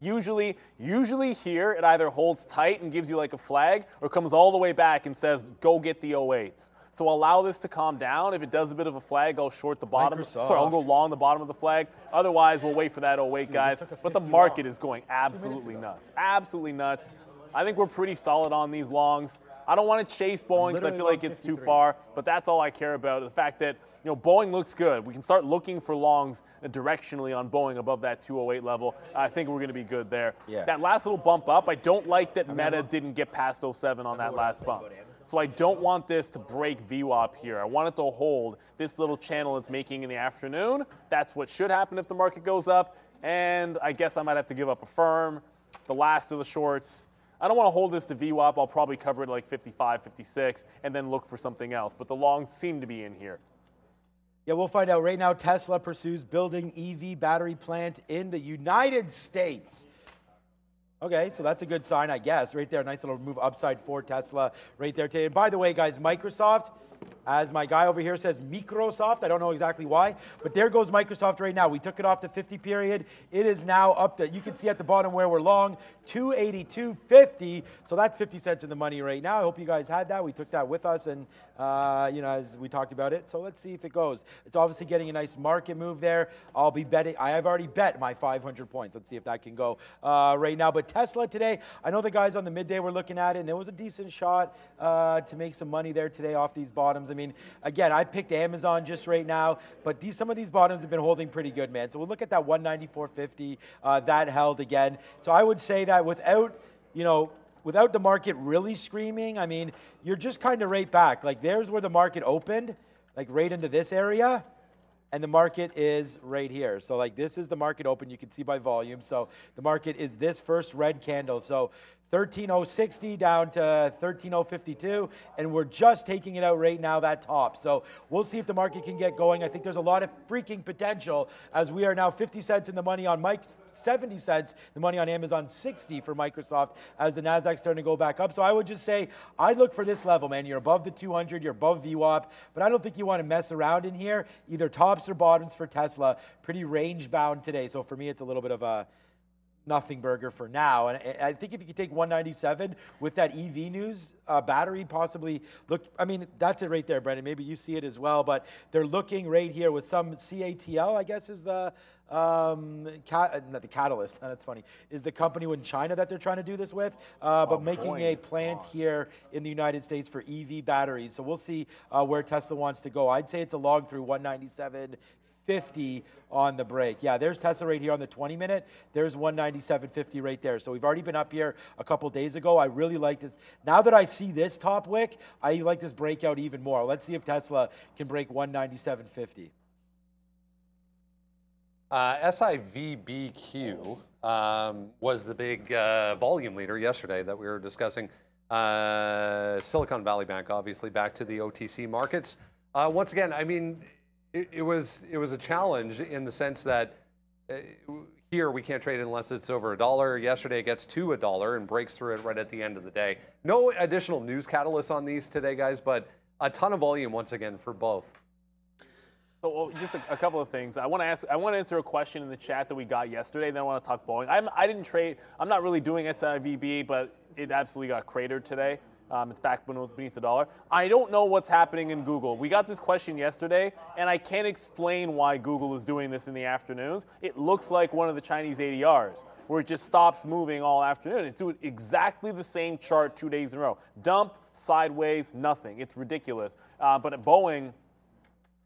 Usually, usually here it either holds tight and gives you like a flag, or comes all the way back and says, "Go get the 08s." So allow this to calm down. If it does a bit of a flag, I'll short the bottom. Sorry, I'll go Microsoft. long the bottom of the flag. Otherwise, we'll wait for that 08, guys. took But the market long. is going absolutely nuts. Absolutely nuts. I think we're pretty solid on these longs. I don't want to chase Boeing because I feel like it's too far, but that's all I care about. The fact that you know Boeing looks good. We can start looking for longs directionally on Boeing above that 208 level. I think we're going to be good there. Yeah. That last little bump up, I don't like that Meta didn't get past 07 on that last bump. So I don't want this to break VWAP here. I want it to hold this little channel it's making in the afternoon. That's what should happen if the market goes up. And I guess I might have to give up Affirm. The last of the shorts. I don't want to hold this to VWAP. I'll probably cover it like 55, 56, and then look for something else. But the longs seem to be in here. Yeah, we'll find out. Right now, Tesla pursues building EV battery plant in the United States. Okay, so that's a good sign, I guess. Right there, nice little move upside for Tesla right there today. And by the way, guys, Microsoft, As my guy over here says, Microsoft. I don't know exactly why, but there goes Microsoft right now. We took it off the 50 period. It is now up to, you can see at the bottom where we're long, 282.50. So that's 50 cents in the money right now. I hope you guys had that. We took that with us, and uh, you know, as we talked about it. So let's see if it goes. It's obviously getting a nice market move there. I'll be betting. I have already bet my 500 points. Let's see if that can go uh, right now. But Tesla today, I know the guys on the midday were looking at it, and it was a decent shot uh, to make some money there today off these bottoms. I mean, again, I picked Amazon just right now, but these, some of these bottoms have been holding pretty good, man. So we'll look at that 194.50. Uh, that held again. So I would say that without, you know, without the market really screaming, I mean, you're just kind of right back. Like there's where the market opened, like right into this area and the market is right here. So like this is the market open, you can see by volume. So the market is this first red candle. So 13060 down to 13052 and we're just taking it out right now that top. So we'll see if the market can get going. I think there's a lot of freaking potential as we are now 50 cents in the money on mike 70 cents the money on amazon 60 for microsoft as the nasdaq's starting to go back up. So i would just say i'd look for this level man. You're above the 200 you're above VWAP but i don't think you want to mess around in here. Either tops or bottoms for tesla pretty range bound today. So for me it's a little bit of a nothing burger for now. And I think if you could take 197 with that EV news uh, battery, possibly look. I mean, that's it right there, Brendan. Maybe you see it as well, but they're looking right here with some CATL. I guess is the um, cat, not the catalyst. That's funny. Is the company in China that they're trying to do this with, uh, but Oh, making a plant here in the United States for EV batteries. So we'll see uh, where Tesla wants to go. I'd say it's a log through 197. 50 on the break. Yeah, there's Tesla right here on the 20 minute. There's 197.50 right there. So we've already been up here a couple days ago. I really like this. Now that I see this top wick, I like this breakout even more. Let's see if Tesla can break 197.50. Uh, SIVBQ um, was the big uh, volume leader yesterday that we were discussing. Uh, Silicon Valley Bank, obviously, back to the OTC markets. Uh, once again, I mean, it, it was it was a challenge in the sense that uh, here we can't trade it unless it's over a dollar. Yesterday it gets to a dollar and breaks through it right at the end of the day. No additional news catalysts on these today, guys, but a ton of volume once again for both. So well, just a, a couple of things. I want to ask. I want to answer a question in the chat that we got yesterday. Then I want to talk Boeing. I'm, I didn't trade. I'm not really doing SIVB, but it absolutely got cratered today. Um, it's back beneath the dollar. I don't know what's happening in Google. We got this question yesterday, and I can't explain why Google is doing this in the afternoons. It looks like one of the Chinese ADRs, where it just stops moving all afternoon. It's doing exactly the same chart two days in a row. Dump, sideways, nothing. It's ridiculous. Uh, but at Boeing,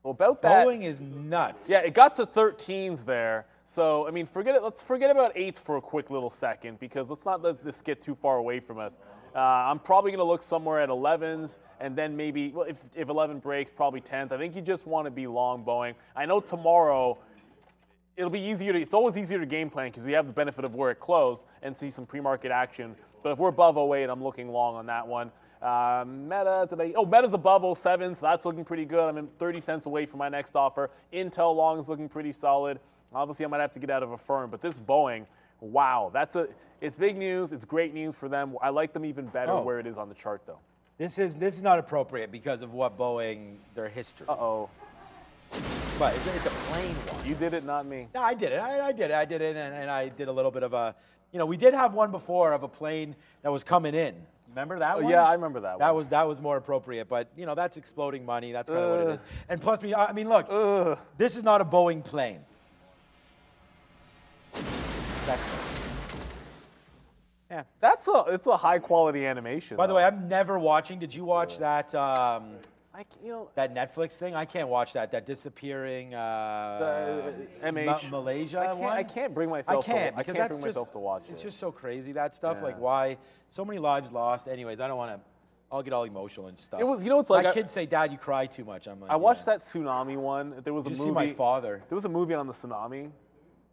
so about that. Boeing is nuts. Yeah, it got to 13s there. So I mean, forget it. Let's forget about eights for a quick little second because let's not let this get too far away from us. Uh, I'm probably going to look somewhere at 11s and then maybe, well, if, if 11 breaks, probably 10s. I think you just want to be long Boeing. I know tomorrow it'll be easier to, it's always easier to game plan because you have the benefit of where it closed and see some pre-market action. But if we're above 08, I'm looking long on that one. Uh, Meta today, oh, Meta's above 07, so that's looking pretty good. I'm in 30 cents away from my next offer. Intel long is looking pretty solid. Obviously, I might have to get out of Affirm, but this Boeing, wow, that's a, it's big news. It's great news for them. I like them even better Oh. where it is on the chart, though. This is this is not appropriate because of what Boeing their history. Uh oh, But it's, it's a plain one. you did it, not me. No, I did it. I, I did it. I did it, and, and I did a little bit of a. You know, we did have one before of a plane that was coming in. Remember that Oh, one? yeah, I remember that one. That one. was that was more appropriate, but you know that's exploding money. That's kind of what it is. And plus, me, I mean, look, Ugh. this is not a Boeing plane. Cessna. Yeah. That's a, it's a high quality animation. By the though. way, I'm never watching. Did you watch that um, I, you know, that Netflix thing? I can't watch that. That disappearing uh, The, Ma- MH. Malaysia I can't, one. I can't bring myself. I myself. can't to, because I can't that's bring just myself to watch it. it's it. just so crazy that stuff. Yeah. Like why so many lives lost. Anyways, I don't want to. I'll get all emotional and stuff. It was- you know, it's like my I- kids say, "Dad, you cry too much." I'm like, I watched yeah. that tsunami one. There was a Did you movie. see my father? There was a movie on the tsunami.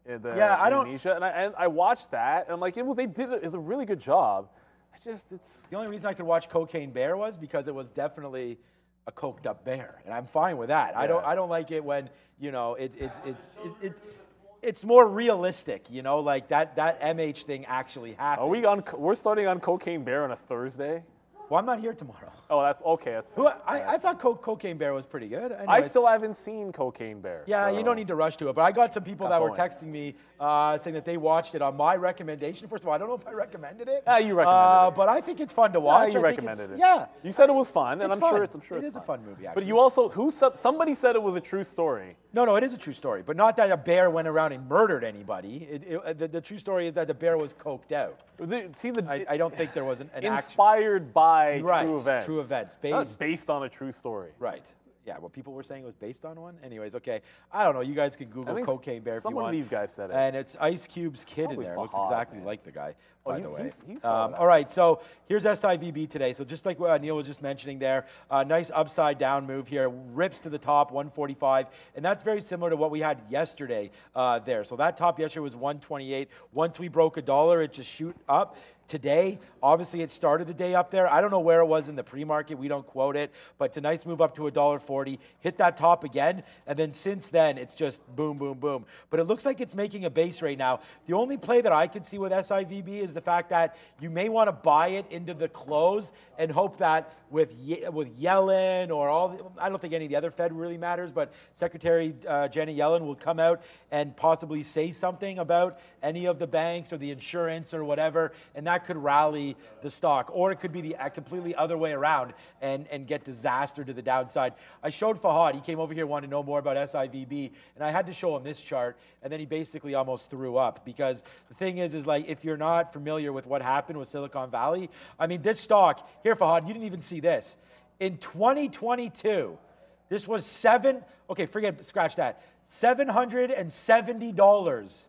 In the Yeah, I don't- and I, and I watched that, and I'm like, yeah, well, they did it. It's a really good job. I just, it's. The only reason I could watch Cocaine Bear was because it was definitely a coked up bear, and I'm fine with that. I don't. I don't like it when you know it. It's it's it, it, it's more realistic, you know, like that that MH thing actually happened. Are we on? We're starting on Cocaine Bear on a Thursday. Well, I'm not here tomorrow. Oh, that's okay. That's Who I, I thought Co- Cocaine Bear was pretty good. I still haven't seen Cocaine Bear. Yeah, you don't need to rush to it. But I got some people Got that were texting me uh, saying that they watched it on my recommendation. First of all, I don't know if I recommended it. Yeah, you recommended uh, it. But I think it's fun to Yeah, watch. you I think recommended it's, it. Yeah. You said it was fun, and I'm sure fun. it's. I'm sure It it's is a fun movie, Actually. But you also who sub- somebody said it was a true story. No, no, it is a true story, but not that a bear went around and murdered anybody. It, it, uh, the, the true story is that the bear was coked out. The- See the I, I don't think there was an, an action. inspired by Right, true events. true events, based- based on a true story. Right. Yeah, what people were saying was based on one. Anyways, okay. I don't know. You guys can Google Cocaine Bear if you someone want. of these guys said it. And it's Ice Cube's kid Probably in there. Looks exactly man. like the guy, Oh, by he's- the way. he's- he's um, all right, so here's SIVB today. So just like what Neil was just mentioning there, uh, nice upside down move here. Rips to the top, 145. And that's very similar to what we had yesterday uh, there. So that top yesterday was 128. Once we broke a dollar, it just shoot up. Today, obviously, it started the day up there. I don't know where it was in the pre-market. We don't quote it, but tonight's move up to $1.40. Hit that top again, and then since then, it's just boom, boom, boom. But it looks like it's making a base right now. The only play that I could see with SIVB is the fact that you may want to buy it into the close and hope that with Ye- with Yellen or all, the, I don't think any of the other Fed really matters, but Secretary uh, Janet Yellen will come out and possibly say something about any of the banks or the insurance or whatever, and that could rally the stock. Or it could be the completely other way around and, and get disaster to the downside. I showed Fahad, he came over here, wanted to know more about SIVB, and I had to show him this chart, and then he basically almost threw up because the thing is, is like if you're not familiar with what happened with Silicon Valley, I mean, this stock, here, Fahad, you didn't even see this. In 2022, this was seven, okay, forget, scratch that. $770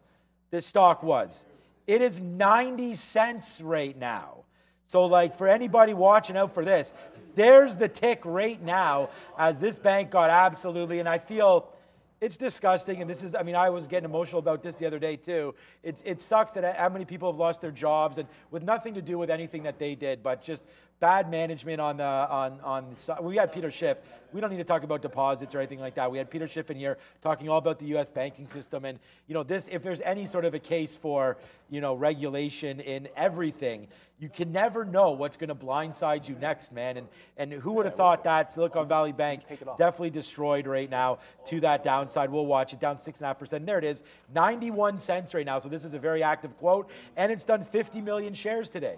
this stock was. It is 90 cents right now. So, like, for anybody watching out for this, there's the tick right now as this bank got absolutely, and I feel it's disgusting. And this is, I mean, I was getting emotional about this the other day too. It, it sucks that uh, how many people have lost their jobs and with nothing to do with anything that they did, but just bad management on the on on. the We had Peter Schiff. We don't need to talk about deposits or anything like that. We had Peter Schiff in here talking all about the U.S. banking system, and you know this. If there's any sort of a case for you know regulation in everything, you can never know what's going to blindside you next, man. And and who would have thought that Silicon Valley Bank definitely destroyed right now to that downside. We'll watch it down six and a half percent. There it is, 91 cents right now. So this is a very active quote, and it's done 50 million shares today.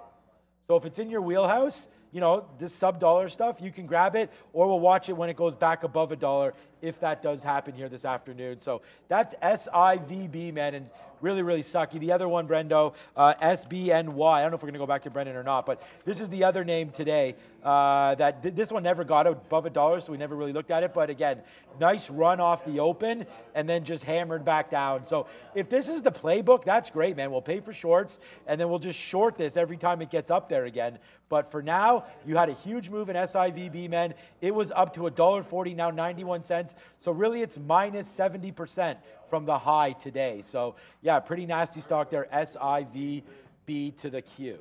So if it's in your wheelhouse, you know, this sub dollar stuff, you can grab it, or we'll watch it when it goes back above a dollar if that does happen here this afternoon. So that's SIVB, man, and really, really sucky. The other one, Brendo, uh, SBNY. I don't know if we're going to go back to Brendan or not, but this is the other name today uh, that th- this one never got above a dollar, so we never really looked at it. But again, nice run off the open and then just hammered back down. So if this is the playbook, that's great, man. We'll pay for shorts and then we'll just short this every time it gets up there again. But for now, you had a huge move in SIVB, man. It was up to $1.40, now 91 cents. So really, it's minus 70% from the high today. So yeah, pretty nasty stock there. SIVB to the Q.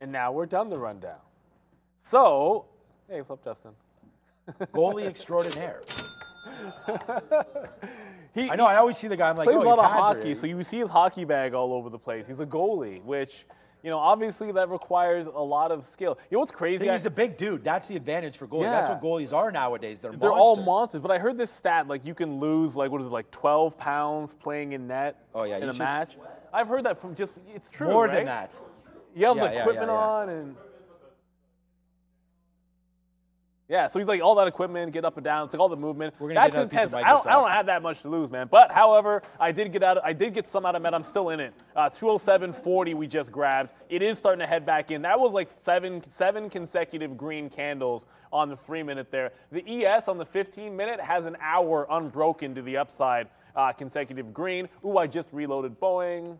And now we're done the rundown. So, hey, what's up, Justin? Goalie extraordinaire. He, I know. I always see the guy. I'm like, plays oh, a lot of hockey, so you see his hockey bag all over the place. He's a goalie, which, you know, obviously that requires a lot of skill. You know what's crazy? He's a big dude. That's the advantage for goalies. That's what goalies are nowadays. They're, they're all monsters. monsters, but I heard this stat like you can lose like what is it like 12 pounds playing in net Oh, yeah, in a should- match. I've heard that from just it's true. More right? than that. You have Yeah, the yeah, yeah, equipment yeah. on and yeah, so he's like all that equipment, get up and down. It's like all the movement. We're gonna That's get another piece of intense. I don't, I don't have that much to lose, man. But however, I did get out. I did get some out of Met. I'm still in it. Uh, 207.40 we just grabbed. It is starting to head back in. That was like seven seven consecutive green candles on the three minute there. The ES on the 15 minute has an hour unbroken to the upside, uh, consecutive green. Ooh, I just reloaded Boeing.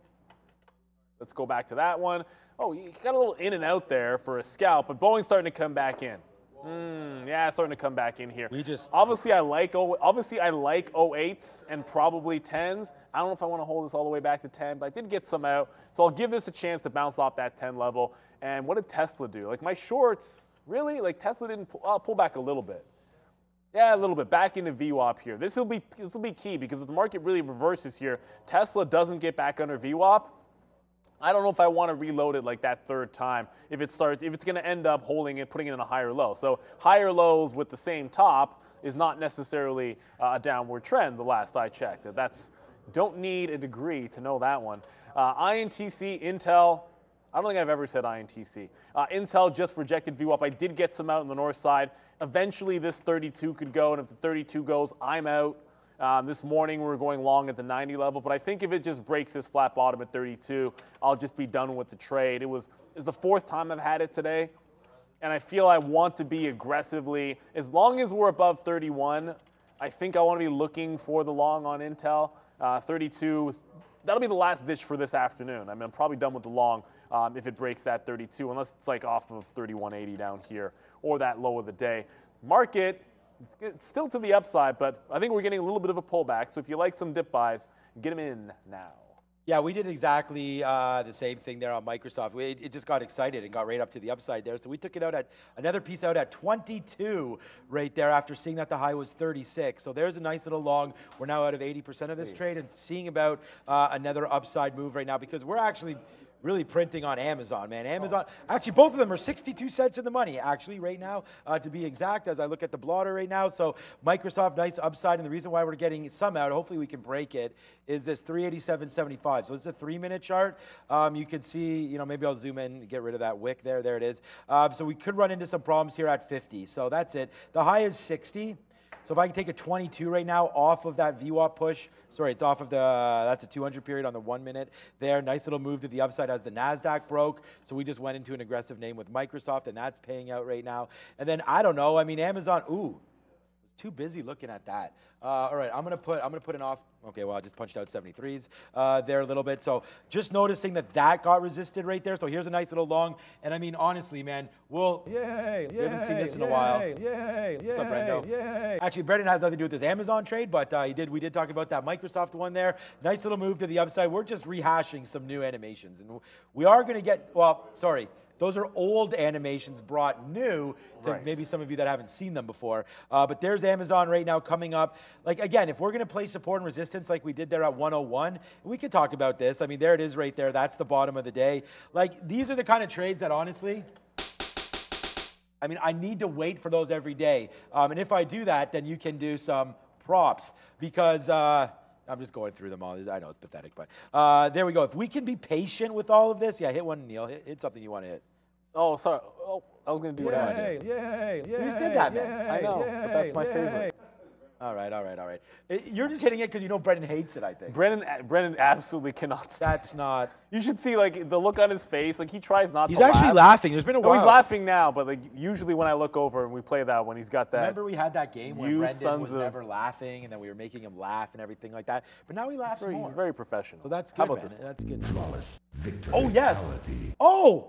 Let's go back to that one. Oh, you got a little in and out there for a scalp, but Boeing's starting to come back in. Mm, yeah, it's starting to come back in here. We just- obviously I like obviously I like 08s and probably 10s. I don't know if I want to hold this all the way back to 10, but I did get some out, so I'll give this a chance to bounce off that 10 level. And what did Tesla do? Like my shorts, really? Like Tesla didn't pull, uh, pull back a little bit. Yeah, a little bit back into VWAP here. This will be this will be key because if the market really reverses here, Tesla doesn't get back under VWAP. I don't know if I want to reload it like that third time if it starts if it's going to end up holding it, putting it in a higher low. So higher lows with the same top is not necessarily uh, a downward trend. The last I checked, that's don't need a degree to know that one. Uh, INTC, Intel. I don't think I've ever said INTC. Uh, Intel just rejected VWAP. I did get some out on the north side. Eventually, this 32 could go, and if the 32 goes, I'm out. Um, this morning we're going long at the 90 level, but I think if it just breaks this flat bottom at 32, I'll just be done with the trade. It was it's the fourth time I've had it today, and I feel I want to be aggressively as long as we're above 31. I think I want to be looking for the long on Intel. Uh, 32 that'll be the last ditch for this afternoon. I mean, I'm probably done with the long um, if it breaks that 32, unless it's like off of 3180 down here or that low of the day. Market it's still to the upside, but I think we're getting a little bit of a pullback. So if you like some dip buys, get them in now. Yeah, we did exactly uh, the same thing there on Microsoft. We, it just got excited and got right up to the upside there. So we took it out at another piece out at 22 right there after seeing that the high was 36. So there's a nice little long. We're now out of 80% of this trade and seeing about uh, another upside move right now because we're actually really printing on Amazon, man. Amazon, actually, both of them are 62 cents in the money, actually, right now, uh, to be exact, as I look at the blotter right now. So Microsoft, nice upside. And the reason why we're getting some out, hopefully we can break it, is this 387.75. So this is a three minute chart. Um, you can see, you know, maybe I'll zoom in, get rid of that wick there. There it is. Um, so we could run into some problems here at 50. So that's it. The high is 60. So if I can take a 22 right now off of that VWAP push, sorry, it's off of the, that's a 200 period on the one minute there. Nice little move to the upside as the NASDAQ broke. So we just went into an aggressive name with Microsoft and that's paying out right now. And then I don't know, I mean, Amazon, ooh, too busy looking at that. Uh, all right, I'm gonna put I'm gonna put an off. Okay, well I just punched out 73s uh, there a little bit. So just noticing that that got resisted right there. So here's a nice little long. And I mean honestly, man, we'll yay, we haven't seen this in a while. Yay, What's up, Brendo? Yay. Actually, Brendan has nothing to do with this Amazon trade, but uh, he did. We did talk about that Microsoft one there. Nice little move to the upside. We're just rehashing some new animations, and we are going to get. Well, sorry. Those are old animations brought new to Right. maybe some of you that haven't seen them before. Uh, but there's Amazon right now coming up. Like, again, if we're going to play support and resistance like we did there at 101, we could talk about this. I mean, there it is right there. That's the bottom of the day. Like, these are the kind of trades that honestly, I mean, I need to wait for those every day. Um, and if I do that, then you can do some props because uh, I'm just going through them all. I know it's pathetic, but uh, there we go. If we can be patient with all of this, yeah, hit one, Neil. Hit, hit something you want to hit. Oh, sorry. Oh, I was going to do that. Yay, yay, yay. just did that, man. I know, but that's my yay, favorite. All right, all right, all right. Uh, You're just hitting it because you know Brendan hates it, I think. Brennan, Brennan absolutely cannot stop. That's not. You should see like the look on his face. Like he tries not He's to actually laugh. laughing. There's been a No, while. he's laughing now, but like usually when I look over and we play that when he's got that. Remember we had that game where You Brendan sons was of- never laughing, and then we were making him laugh and everything like that. But now he laughs very, more. he's very professional. So that's How good, about man. this? That's good. Oh yes. Oh.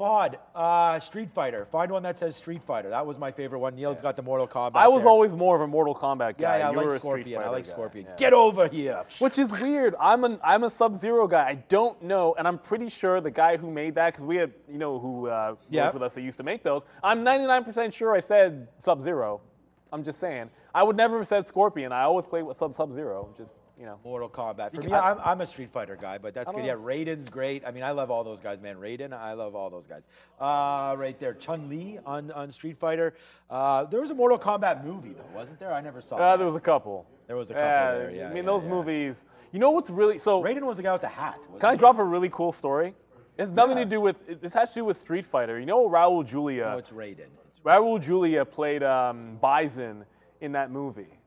FOD, uh, Street Fighter. Find one that says Street Fighter. That was my favorite one. Neil's got the Mortal Kombat. I was there. always more of a Mortal Kombat guy. Yeah, yeah, I like a Street Scorpion. I like. Scorpion. Get over here. Which is weird. I'm an I'm a Sub Zero guy. I don't know, and I'm pretty sure the guy who made that, because we had you know who uh, Yeah. worked with us that used to make those. I'm 99% sure I said Sub Zero. I'm just saying. I would never have said Scorpion. I always play with Sub Sub Zero. Just you know. Mortal Kombat. For me, I'm, I'm a Street Fighter guy, but that's good. don't Yeah. Raiden's great. I mean, I love all those guys, man. Raiden, I love all those guys. Uh, right there, Chun Li on, on Street Fighter. Uh, there was a Mortal Kombat movie though, wasn't there? I never saw. Uh, that. there was a couple. There was a couple Yeah, there, yeah, I mean, yeah, those yeah. movies. You know what's really so? Raiden was the guy with the hat. wasn't Can I he? drop a really cool story? It has nothing Yeah. to do with. This has to do with Street Fighter. You know Raul Julia. No, it's Raiden. It's Raul Julia played um, Bison in that movie.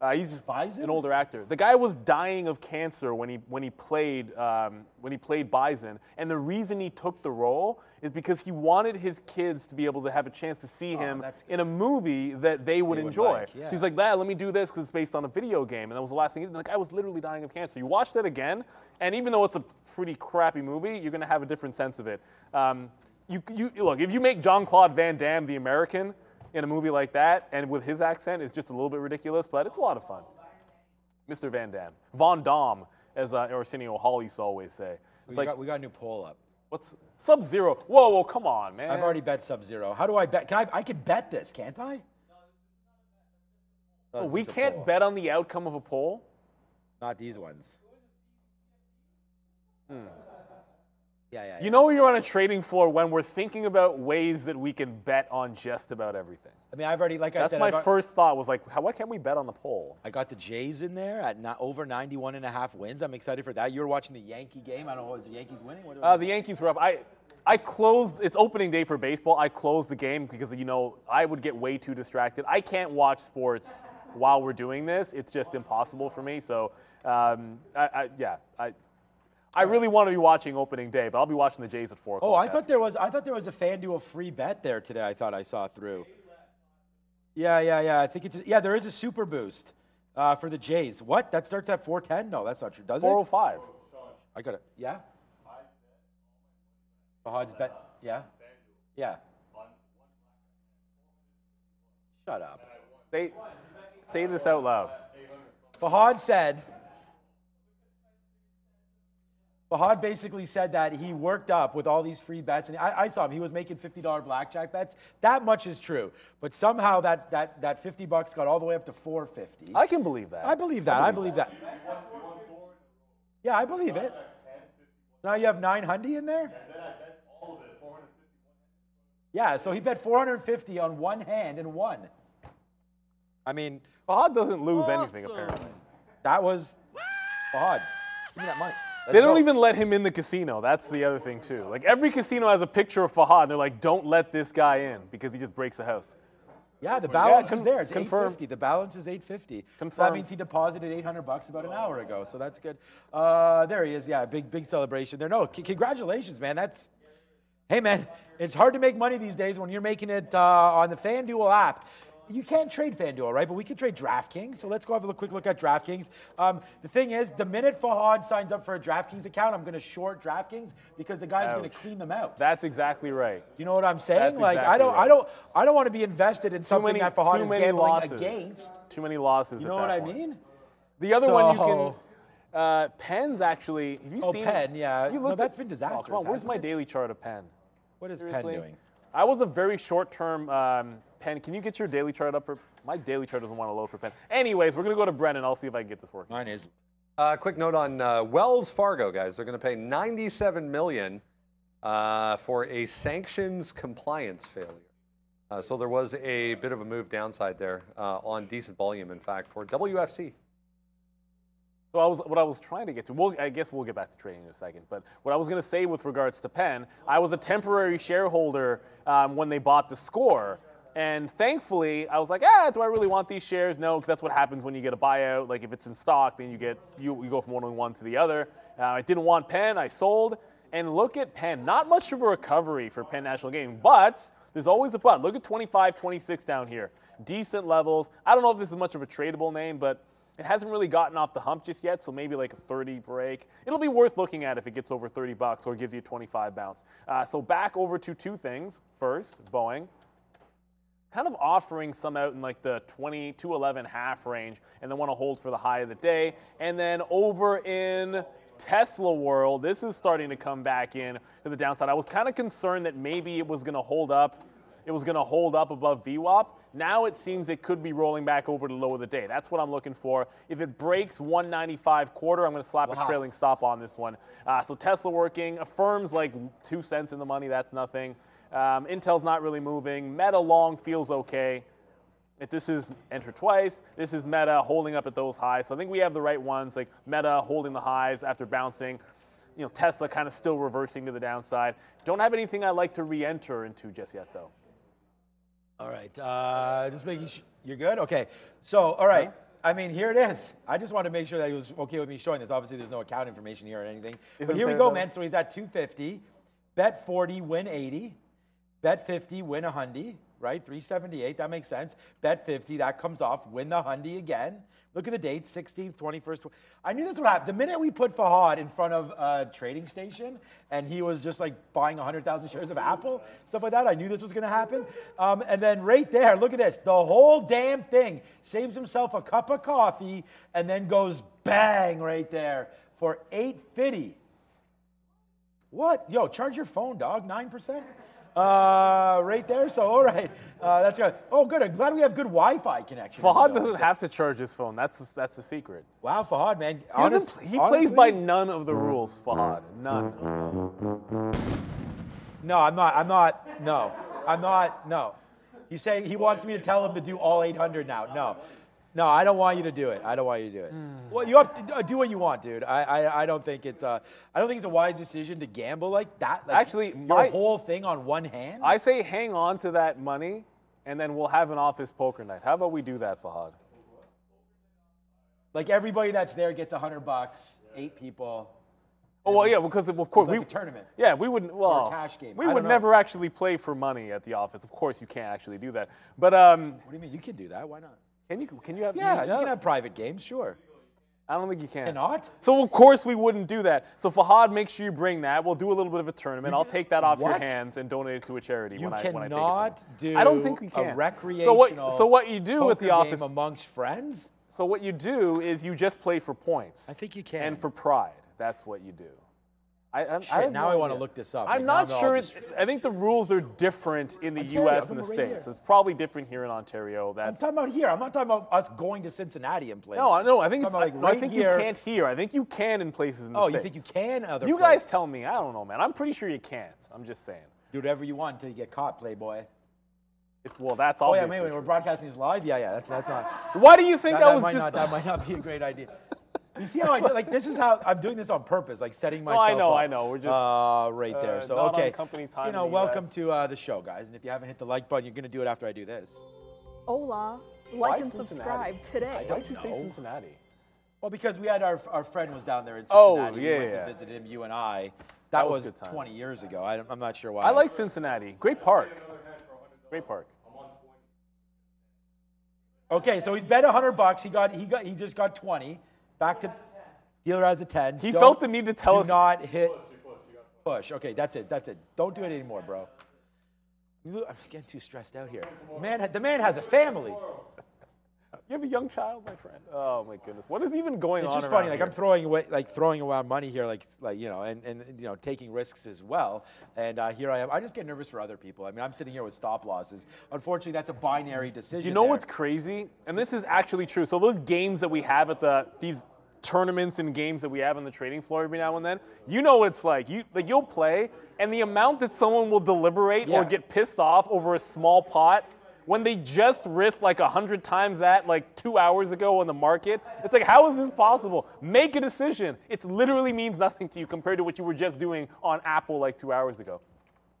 Uh, he's just Bison? an older actor. The guy was dying of cancer when he when he played um, when he played Bison, and the reason he took the role is because he wanted his kids to be able to have a chance to see him Oh, good. in a movie that they would They would enjoy. like, yeah. So he's like, "Dad, let me do this because it's based on a video game," and that was the last thing. He did. And the guy was literally dying of cancer. You watch that again, and even though it's a pretty crappy movie, you're gonna have a different sense of it. Um, you, you look if you make Jean-Claude Van Damme the American in a movie like that, and with his accent, it's just a little bit ridiculous, but it's a lot of fun. Mr. Van Damme. Von Dom, as uh, Arsenio Hall used to always say. We, like got, we got a new poll up. what's Sub Zero? Whoa, whoa, come on, man. I've already bet Sub Zero. How do I bet? Can I? I can bet this, can't I? This we can't bet on the outcome of a poll. Not these ones. Yeah, yeah. You know you're on a trading floor when we're thinking about ways that we can bet on just about everything. I mean, I've already, like I said. That's my first thought was like, how, why can't we bet on the poll? I got the Jays in there at not, over 91 and a half wins. I'm excited for that. You were watching the Yankee game. I don't know, was the Yankees winning? What, Uh, the Yankees were up. I, I closed. It's opening day for baseball. I closed the game because you know I would get way too distracted. I can't watch sports while we're doing this. It's just impossible for me. So, um, I, I, yeah, I, I really want to be watching opening day, but I'll be watching the Jays at four o'clock. oh, I after. thought there was I thought there was a FanDuel free bet there today. I thought I saw through. Yeah, yeah, yeah. I think it's yeah. There is a super boost uh, for the Jays. What? That starts at 410? No, that's not true. Does it? 405. I got it. Yeah. Fahad's bet. Yeah. Yeah. Shut up. Say, say this out loud. Fahad said, Fahad basically said that he worked up with all these free bets, and I, I saw him. He was making $50 blackjack bets. That much is true. But somehow that, that, that 50 bucks got all the way up to 450. I can believe that. I believe that. I believe that. Yeah, I believe it. Now you have 900 in there? Yeah, so he bet 450 on one hand and won. I mean, Fahad doesn't lose anything apparently. that was Fahad. Give me that money. They don't go. even let him in the casino. That's the other thing too. Like every casino has a picture of Fahad. And they're like, don't let this guy in because he just breaks the house. Yeah, the balance con- is there. It's confirmed. 850. The balance is 850. So that means he deposited 800 bucks about an hour ago. So that's good. Uh, there he is. Yeah, big big celebration there. No, c- congratulations, man. That's hey, man. It's hard to make money these days when you're making it uh, on the FanDuel app. You can't trade FanDuel, right? But we can trade DraftKings. So let's go have a quick look at DraftKings. Um, the thing is, the minute Fahad signs up for a DraftKings account, I'm going to short DraftKings because the guy's going to clean them out. That's exactly right. You know what I'm saying? That's like I don't, I don't, I don't want to be invested in Too something many, that Fahad too is many gambling losses. against. Too many losses. You know what I mean? The other one you can. Uh, Penn's actually. Have you Oh, seen? Penn, yeah. You No, looked that's at- been Oh, disastrous, come on, where's my it? daily chart of Penn? What is Seriously? Penn doing? I was a very short-term um, Penn. Can you get your daily chart up for? My daily chart doesn't want to load for Penn. Anyways, we're gonna go to Brennan. I'll see if I can get this working. Mine is. Uh, quick note on uh, Wells Fargo, guys. They're going to pay 97 million uh, for a sanctions compliance failure. Uh, so there was a bit of a move downside there uh, on decent volume, in fact, for WFC. So I was, what I was trying to get to, we'll, I guess we'll get back to trading in a second, but what I was going to say with regards to Penn, I was a temporary shareholder um, when they bought the score. And thankfully, I was like, ah, do I really want these shares? No, because that's what happens when you get a buyout. Like if it's in stock, then you get you, you go from one on one to the other. Uh, I didn't want Penn, I sold. And look at Penn, not much of a recovery for Penn National Gaming, but there's always a but. Look at 25, 26 down here, decent levels. I don't know if this is much of a tradable name, but it hasn't really gotten off the hump just yet, so maybe like a 30 break. It'll be worth looking at if it gets over 30 bucks or gives you a 25 bounce. Uh, so back over to two things. First, Boeing kind of offering some out in like the 20 to 11 half range and then want to hold for the high of the day. And then over in Tesla world, this is starting to come back in to the downside. I was kind of concerned that maybe it was going to hold up. It was going to hold up above VWAP. Now it seems it could be rolling back over to low of the day. That's what I'm looking for. If it breaks 195 quarter, I'm going to slap a trailing stop on this one. Uh, so Tesla working, Affirm's like two cents in the money. That's nothing. Um, Intel's not really moving. Meta long feels okay. If this is enter twice, this is Meta holding up at those highs. So I think we have the right ones, like Meta holding the highs after bouncing. You know, Tesla kind of still reversing to the downside. Don't have anything I like to re-enter into just yet, though. All right. Uh, just making sure you're good. Okay. So, all right. I mean, here it is. I just wanted to make sure that he was okay with me showing this. Obviously, there's no account information here or anything. Isn't but here we go, though? man. So he's at 250. Bet 40, win 80. Bet 50, win 100. Right? 378. That makes sense. Bet 50, that comes off. Win the 100 again. Look at the date 16th, 21st. I knew this would happen. The minute we put Fahad in front of a trading station and he was just like buying 100,000 shares of Apple, stuff like that, I knew this was going to happen. Um, and then right there, look at this. The whole damn thing saves himself a cup of coffee and then goes bang right there for 850. What? Yo, charge your phone, dog. 9%? Uh, right there. So all right, uh, that's good. Oh, good. I'm glad we have good Wi-Fi connection. Fahad doesn't have to charge his phone. That's a, that's a secret. Wow, Fahad, man. He, Honest- pl- he plays by none of the rules, Fahad. None. No, I'm not. I'm not. No, I'm not. No. He's saying he wants me to tell him to do all 800 now. No. No, I don't want you to do it. I don't want you to do it. Hmm. Well, you have to do- do what you want, dude. I, I, I don't think it's a, I don't think it's a wise decision to gamble like that. Like Actually, your my- whole thing on one hand. I say hang on to that money, and then we'll have an office poker night. How about we do that, Fahad? like everybody that's there gets a 100 bucks. Eight people. Oh well, yeah, because of, course Like we tournament. Yeah, we wouldn't. Well, cash game. We would know. never actually play for money at the office. Of course, you can't actually do that. But um, What do you mean? You can do that. Why not? Can you can you have? Yeah, you can have private games. Sure. I don't think you can. Cannot. So of course we wouldn't do that. So Fahad, make sure you bring that. We'll do a little bit of a tournament. I'll take that off What? your hands and donate it to a charity You when I when I take it. cannot do I don't think we a can. So what? So what you do at the office? amongst friends. So what you do is you just play for points. I think you can. And for pride, that's what you do. I, I, Shit, I now no I wanna look this up. I'm Like, not I'm sure. It's, just- I think the rules are different in the Ontario, U.S. I'm and the right states. here. It's probably different here in Ontario. I'm That's talking about here. I'm not talking about us going to Cincinnati and playing. no, I know. I think it's, about, no, I think here. you can't here. I think you can in places in the Oh, states. you think you can? Other You guys places? tell me. I don't know, man. I'm pretty sure you can't. I'm just saying. Do whatever you want until you get caught, Playboy. It's well, that's all. Oh yeah, wait, we're broadcasting this live. Yeah, yeah, that's that's not. Why do you think That, I that was might just? not, that might not be a great idea. You see how I like this is how I'm doing this on purpose, like setting myself. Oh, I myself. know, up. I know, we're just, uh, right there. uh, So not on okay, company time you in know, the welcome US. to uh, the show, guys. And if you haven't hit the like button, you're gonna do it after I do this. Hola. Why Like and Cincinnati? subscribe today. Why did you say. Cincinnati? Well, because we had our our friend was down there in Oh, Cincinnati. yeah, we went yeah. to visit him, you and I. That, was was, 20 years ago. I, I'm not sure why. I like Cincinnati. Great park. Great park. Okay, so he's bet 100 bucks. He got he got he just got 20. Back to dealer has a 10. He Don't- felt the need to tell do us- not hit push. Okay, that's it. That's it. Don't do it anymore, bro. You look- I'm getting too stressed out here. Man, the man has a family. You have a young child, my friend. Oh my goodness, what is even going It's on? It's just funny. Like here? I'm throwing away, like throwing around money here, like like you know, and and you know, taking risks as well. And uh, here I am. I just get nervous for other people. I mean, I'm sitting here with stop losses. Unfortunately, that's a binary decision. You know there. what's crazy? And this is actually true. So those games that we have at the these tournaments and games that we have on the trading floor every now and then, you know what it's like. You like you'll play, and the amount that someone will deliberate or get pissed off over a small pot when they just risked like a hundred times that like two hours ago on the market. It's like, how is this possible? Make a decision. It literally means nothing to you compared to what you were just doing on Apple like two hours ago.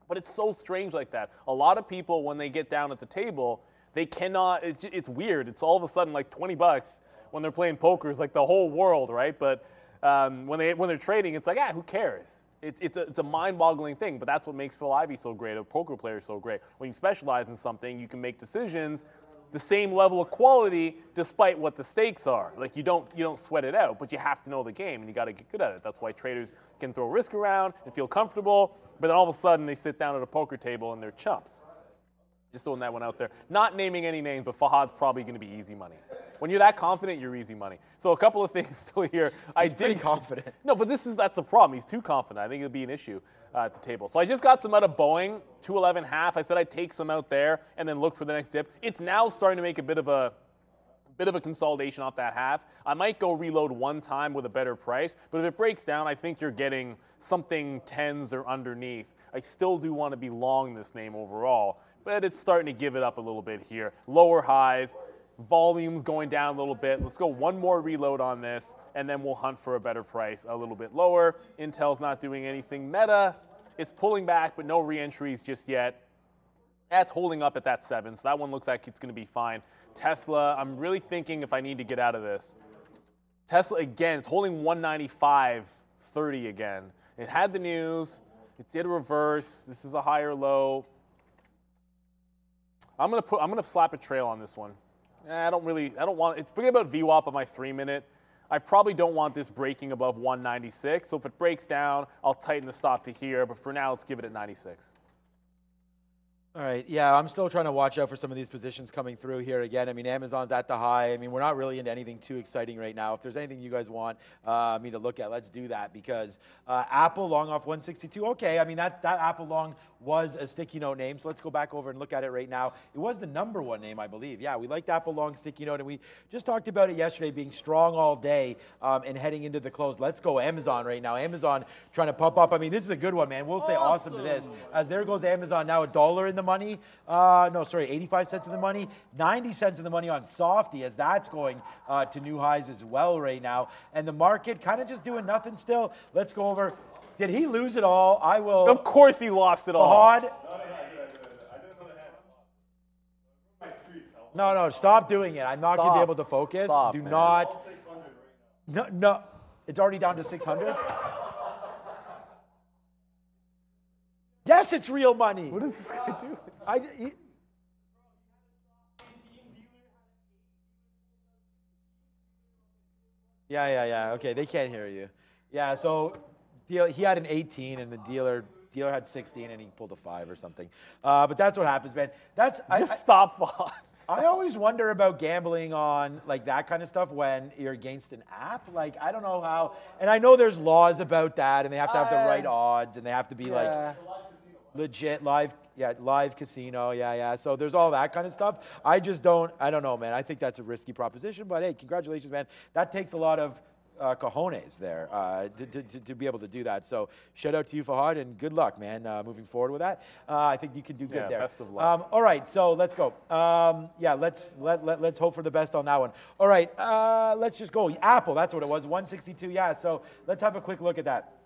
But it's so strange like that. A lot of people, when they get down at the table, they cannot. It's, it's weird. It's all of a sudden like 20 bucks when they're playing poker. It's like the whole world, right? But um, when they when they're trading, it's like, ah, who cares? It's, it's a, it's a mind-boggling thing. But that's what makes Phil Ivey so great, a poker player so great. When you specialize in something, you can make decisions the same level of quality despite what the stakes are. Like you don't you don't sweat it out, but you have to know the game and you got to get good at it. That's why traders can throw risk around and feel comfortable, but then all of a sudden they sit down at a poker table and they're chumps. Just throwing that one out there. Not naming any names, but Fahad's probably going to be easy money. When you're that confident, you're easy money. So a couple of things still here. I He's pretty did confident. no, but this is that's the problem. He's too confident. I think it'll be an issue uh, at the table. So I just got some out of Boeing, 211 half. I said I'd take some out there and then look for the next dip. It's now starting to make a bit of a bit of a consolidation off that half. I might go reload one time with a better price, but if it breaks down, I think you're getting something tens or underneath. I still do want to be long this name overall, but it's starting to give it up a little bit here. Lower highs, volumes going down a little bit. Let's go one more reload on this, and then we'll hunt for a better price a little bit lower. Intel's not doing anything meta. It's pulling back, but no re-entries just yet. That's holding up at that seven, so that one looks like it's going to be fine. Tesla, I'm really thinking if I need to get out of this. Tesla again, it's holding 195.30 again. It had the news. It did reverse. This is a higher low. I'm gonna put. I'm gonna slap a trail on this one. Eh, I don't really. I don't want. It's forget about VWAP on my three minute. I probably don't want this breaking above 196. So if it breaks down, I'll tighten the stop to here. But for now, let's give it at 96. All right. Yeah, I'm still trying to watch out for some of these positions coming through here again. I mean, Amazon's at the high. I mean, we're not really into anything too exciting right now. If there's anything you guys want uh, me to look at, let's do that because uh, Apple long off 162. Okay, I mean that that Apple long was a sticky note name. So let's go back over and look at it right now. It was the number one name, I believe. Yeah, we liked Apple Long sticky note, and we just talked about it yesterday being strong all day um, and heading into the close. Let's go Amazon right now. Amazon trying to pump up. I mean, this is a good one, man. We'll say awesome, to this. As there goes Amazon now, a dollar in the money. Uh, no, sorry, 85 cents in the money, 90 cents in the money on Softy, as that's going uh, to new highs as well right now. And the market kind of just doing nothing still. Let's go over. Did he lose it all? I will. Of course he lost it all. Fahad. No, no, stop doing it. I'm not going to be able to focus. Stop, Do man. not. No, no. It's already down to 600. Yes, it's real money. What is this guy doing? I, he- yeah, yeah, yeah. Okay, they can't hear you. Yeah, so deal, he had an 18 and the dealer dealer had 16 and he pulled a five or something. Uh, but that's what happens, man. That's Just I- stop, Vaughn. I always wonder about gambling on like that kind of stuff when you're against an app. Like I don't know how, and I know there's laws about that, and they have to have the right odds, and they have to be like legit live, yeah, live casino, yeah, yeah. So there's all that kind of stuff. I just don't, I don't know, man. I think that's a risky proposition, but hey, congratulations, man. That takes a lot of uh, cojones there uh, to, to, to, to be able to do that. So shout out to you, Fahad, and good luck, man, uh, moving forward with that. Uh, I think you can do good Yeah, there. best of luck. Um, all right, so let's go. Um, yeah, let's let, let let's hope for the best on that one. All right, uh, let's just go. Apple, that's what it was, 162. Yeah, so let's have a quick look at that.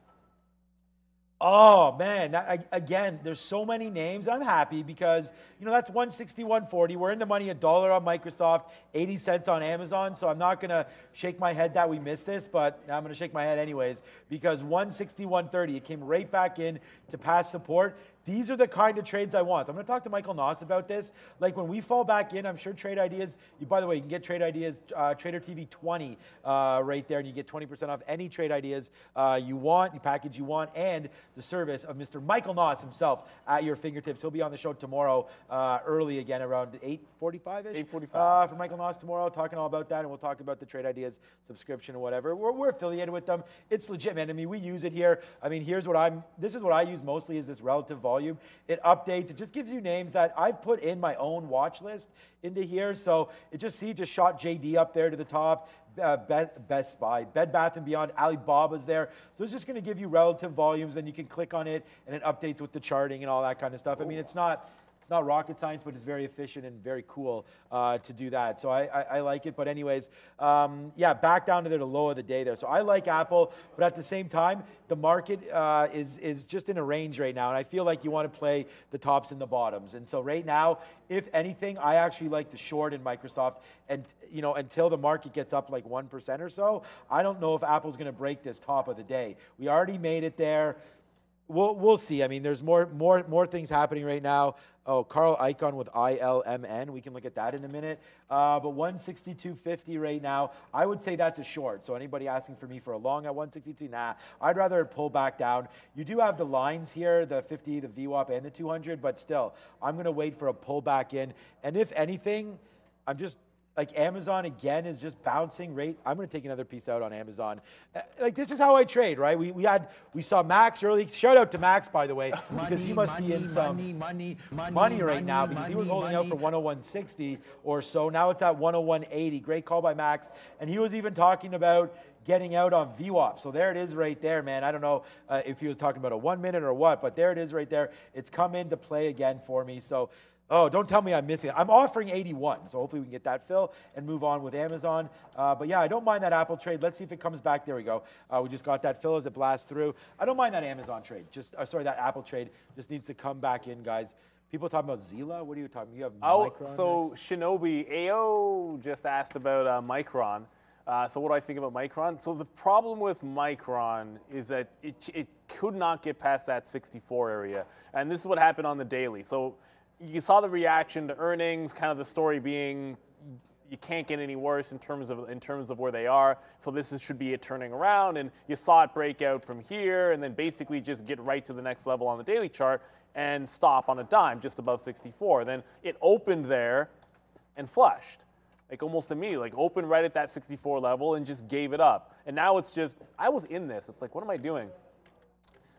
Oh man, I- again, there's so many names. I'm happy because you know that's 160, 140. We're in the money a dollar on Microsoft, 80 cents on Amazon. So I'm not gonna shake my head that we missed this, but I'm gonna shake my head anyways because 160, 130. It came right back in to pass support. These are the kind of trades I want. So I'm going to talk to Michael Noss about this. Like when we fall back in, I'm sure Trade Ideas. You, by the way, you can get Trade Ideas uh, Trader TV 20 uh, right there, and you get 20% off any Trade Ideas uh, you want, you package you want, and the service of Mr. Michael Noss himself at your fingertips. He'll be on the show tomorrow uh, early again around 8:45 ish. 8:45. Uh, for Michael Noss tomorrow, talking all about that, and we'll talk about the Trade Ideas subscription or whatever. We're, we're affiliated with them. It's legit, man. I mean, we use it here. I mean, here's what I'm. This is what I use mostly is this relative volume. It updates. It just gives you names that I've put in my own watch list into here. So it just see just shot JD up there to the top. Uh, Be- Best Buy, Bed Bath and Beyond, Alibaba's there. So it's just going to give you relative volumes. Then you can click on it, and it updates with the charting and all that kind of stuff. I mean, it's not. It's not rocket science, but it's very efficient and very cool uh, to do that. So I, I, I like it. But anyways, um, yeah, back down to the low of the day there. So I like Apple, but at the same time, the market uh, is is just in a range right now, and I feel like you want to play the tops and the bottoms. And so right now, if anything, I actually like to short in Microsoft, and you know until the market gets up like one percent or so, I don't know if Apple's going to break this top of the day. We already made it there. We'll, we'll see. I mean, there's more more more things happening right now. Oh, Carl Icahn with ILMN. We can look at that in a minute. Uh, but 162.50 right now. I would say that's a short. So anybody asking for me for a long at 162, nah. I'd rather pull back down. You do have the lines here, the 50, the VWAP, and the 200. But still, I'm going to wait for a pullback in. And if anything, I'm just like Amazon again is just bouncing rate. I'm going to take another piece out on Amazon. Uh, Like this is how I trade, right? We, we had we saw Max early. Shout out to Max by the way because he must be in some money, money, money, money right now because he was money, holding out for money. 101.60 or so. Now it's at 101.80. Great call by Max, and he was even talking about getting out on VWAP. So there it is right there, man. I don't know uh, if he was talking about a one minute or what, but there it is right there. It's come into play again for me. So. Oh, don't tell me I'm missing it. I'm offering 81, so hopefully we can get that fill and move on with Amazon. Uh, but yeah, I don't mind that Apple trade. Let's see if it comes back. There we go. Uh, we just got that fill as it blasts through. I don't mind that Amazon trade. Just uh, sorry, that Apple trade just needs to come back in, guys. People talking about Zila. What are you talking? You have Oh, Micron so next? Shinobi AO just asked about uh, Micron. Uh, so what do I think about Micron? So the problem with Micron is that it, it could not get past that 64 area, and this is what happened on the daily. So you saw the reaction to earnings, kind of the story being you can't get any worse in terms of in terms of where they are. So this is, should be a turning around, and you saw it break out from here, and then basically just get right to the next level on the daily chart and stop on a dime just above 64. Then it opened there and flushed, like almost immediately, like opened right at that 64 level and just gave it up. And now it's just I was in this. It's like what am I doing?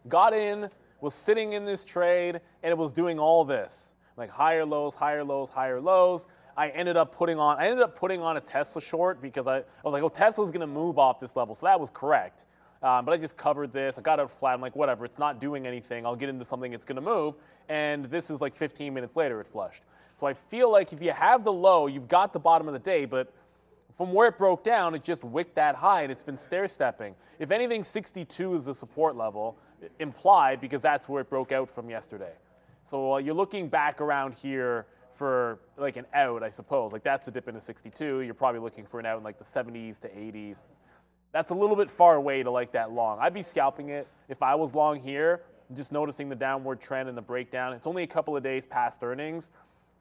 Got in was sitting in this trade and it was doing all this, like higher lows, higher lows, higher lows. I ended up putting on I ended up putting on a Tesla short because I, I was like, oh, Tesla's gonna move off this level. So that was correct. Um, but I just covered this. I got it flat. I'm like, whatever, it's not doing anything. I'll get into something it's going to move. And this is like 15 minutes later, it flushed. So I feel like if you have the low, you've got the bottom of the day, but from where it broke down, it just wicked that high and it's been stair stepping. If anything, 62 is the support level implied because that's where it broke out from yesterday. So uh, you're looking back around here for like an out, I suppose. Like that's a dip into 62. You're probably looking for an out in like the 70s to 80s. That's a little bit far away to like that long. I'd be scalping it if I was long here, just noticing the downward trend and the breakdown. It's only a couple of days past earnings.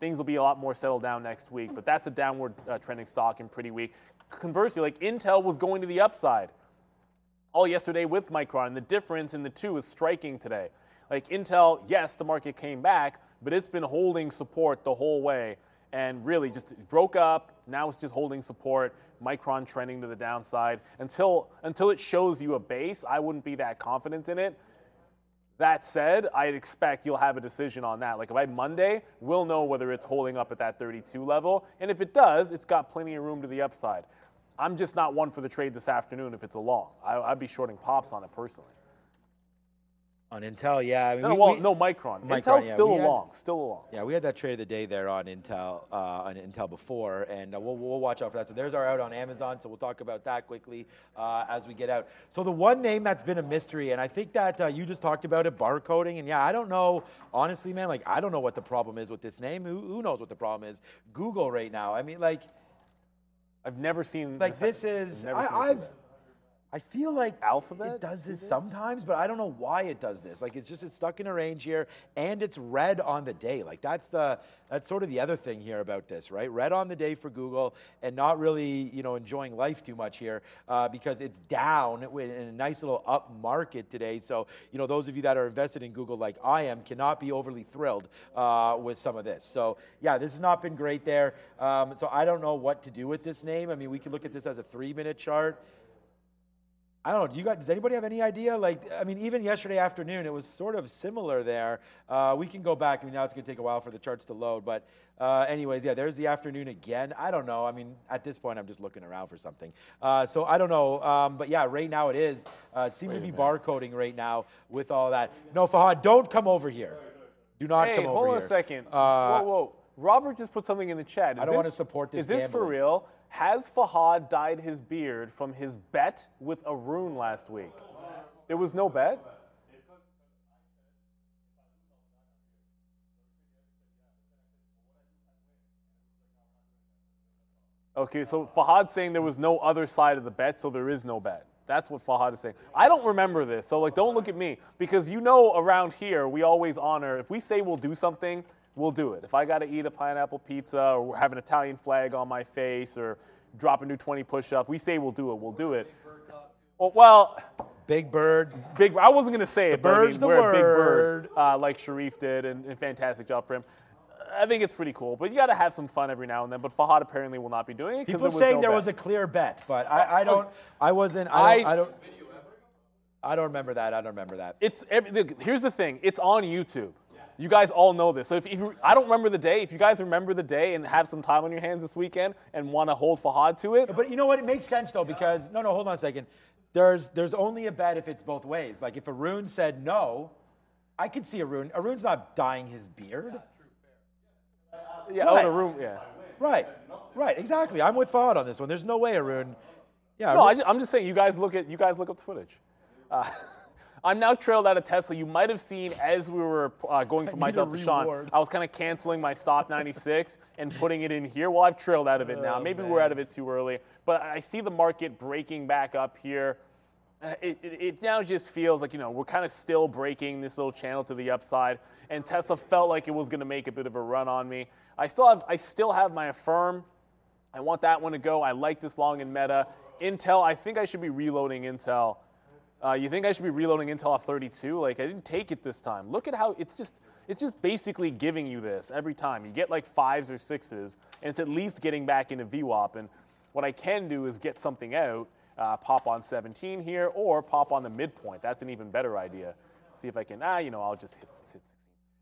Things will be a lot more settled down next week, but that's a downward uh, trending stock and pretty weak. Conversely, like Intel was going to the upside all yesterday with Micron, and the difference in the two is striking today. Like Intel, yes, the market came back, but it's been holding support the whole way and really just broke up. Now it's just holding support. Micron trending to the downside. Until until it shows you a base, I wouldn't be that confident in it. That said, I'd expect you'll have a decision on that. Like I Monday, we'll know whether it's holding up at that 32 level, and if it does, it's got plenty of room to the upside. I'm just not one for the trade this afternoon if it's a long. I, would be shorting pops on it personally. On Intel, yeah. I mean, no, we- well, we- no, Micron. Micron, Intel's yeah, still had- long, still a long. Yeah, we had that trade of the day there on Intel, uh, on Intel before, and uh, we'll, we'll watch out for that. So there's our out on Amazon. So we'll talk about that quickly uh, as we get out. So the one name that's been a mystery, and I think that uh, you just talked about it, barcoding, and yeah, I don't know, honestly, man, like I don't know what the problem is with this name. Who, who knows what the problem is? Google right now. I mean, like, I've never seen like this is never seen it I, that. I feel like Alphabet it does do this this? sometimes, but I don't know why it does this. Like it's just it's stuck in a range here, and it's red on the day. Like that's the that's sort of the other thing here about this, right? Red on the day for Google, and not really you know enjoying life too much here uh, because it's down in a nice little up market today. So you know those of you that are invested in Google like I am cannot be overly thrilled uh, with some of this. So yeah, this has not been great there. Um, so I don't know what to do with this name. I mean, we could look at this as a three-minute chart. I don't know. Do you guys? Does anybody have any idea? Like, I mean, even yesterday afternoon, it was sort of similar there. Uh, we can go back. I mean, now it's going to take a while for the charts to load. But, uh, anyways, yeah, there's the afternoon again. I don't know. I mean, at this point, I'm just looking around for something. Uh, so I don't know. Um, but yeah, right now it is. Uh, it seems to be barcoding right now with all that. No, Fahad, don't come over here. Do not Hey, come over here. hold on a second. Uh, whoa, whoa. Robert just put something in the chat. Is I don't wanna support this Is this for real? Has Fahad dyed his beard from his bet with Arun last week? There was no bet? Okay, so Fahad's saying there was no other side of the bet, so there is no bet. That's what Fahad is saying. I don't remember this, so like, don't look at me because you know around here we always honor. If we say we'll do something, we'll do it. If I got to eat a pineapple pizza or have an Italian flag on my face or drop a new 20 push-up, we say we'll do it. We'll do it. Well, well Big Bird. big. I wasn't gonna say it, but I mean, the we're a big bird, uh, like Sharif did, and, and fantastic job for him. I think it's pretty cool, but you got to have some fun every now and then. But Fahad apparently will not be doing it because People there was saying no there bet. was a clear bet, but I, I don't. I wasn't. I don't. I- I don't, I don't remember that. I don't remember that. It's every, the- here's the thing. It's on YouTube. You guys all know this. So if, if you, I don't remember the day, if you guys remember the day and have some time on your hands this weekend and want to hold Fahad to it, But you know what? It makes sense though because no, no. Hold on a second. There's there's only a bet if it's both ways. Like if Arun said no, I could see Arun. Arun's not dyeing his beard. yeah, Right. of room, yeah. Right. Right. Exactly. I'm with Fahad on this one. There's no way Arun. Yeah. No, I Arun- am just saying. You guys look at you guys look up the footage. Uh, I'm now trailed out of Tesla. You might have seen as we were uh, going from myself to Sean. I was kind of canceling my stop 96 and putting it in here. Well, I've trailed out of it now. Oh, Maybe we're out of it too early, but I see the market breaking back up here. Uh, It, it, it now just feels like you know we're kind of still breaking this little channel to the upside, and Tesla felt like it was going to make a bit of a run on me. I still have I still have my Affirm. I want that one to go. I like this long in meta. Intel, I think I should be reloading Intel. Uh, you think I should be reloading Intel off 32? Like I didn't take it this time. Look at how it's just it's just basically giving you this every time. You get like fives or sixes, and it's at least getting back into VWAP. And what I can do is get something out, uh, pop on 17 here, or pop on the midpoint. That's an even better idea. See if I can, ah, you know, I'll just hit, hit 16.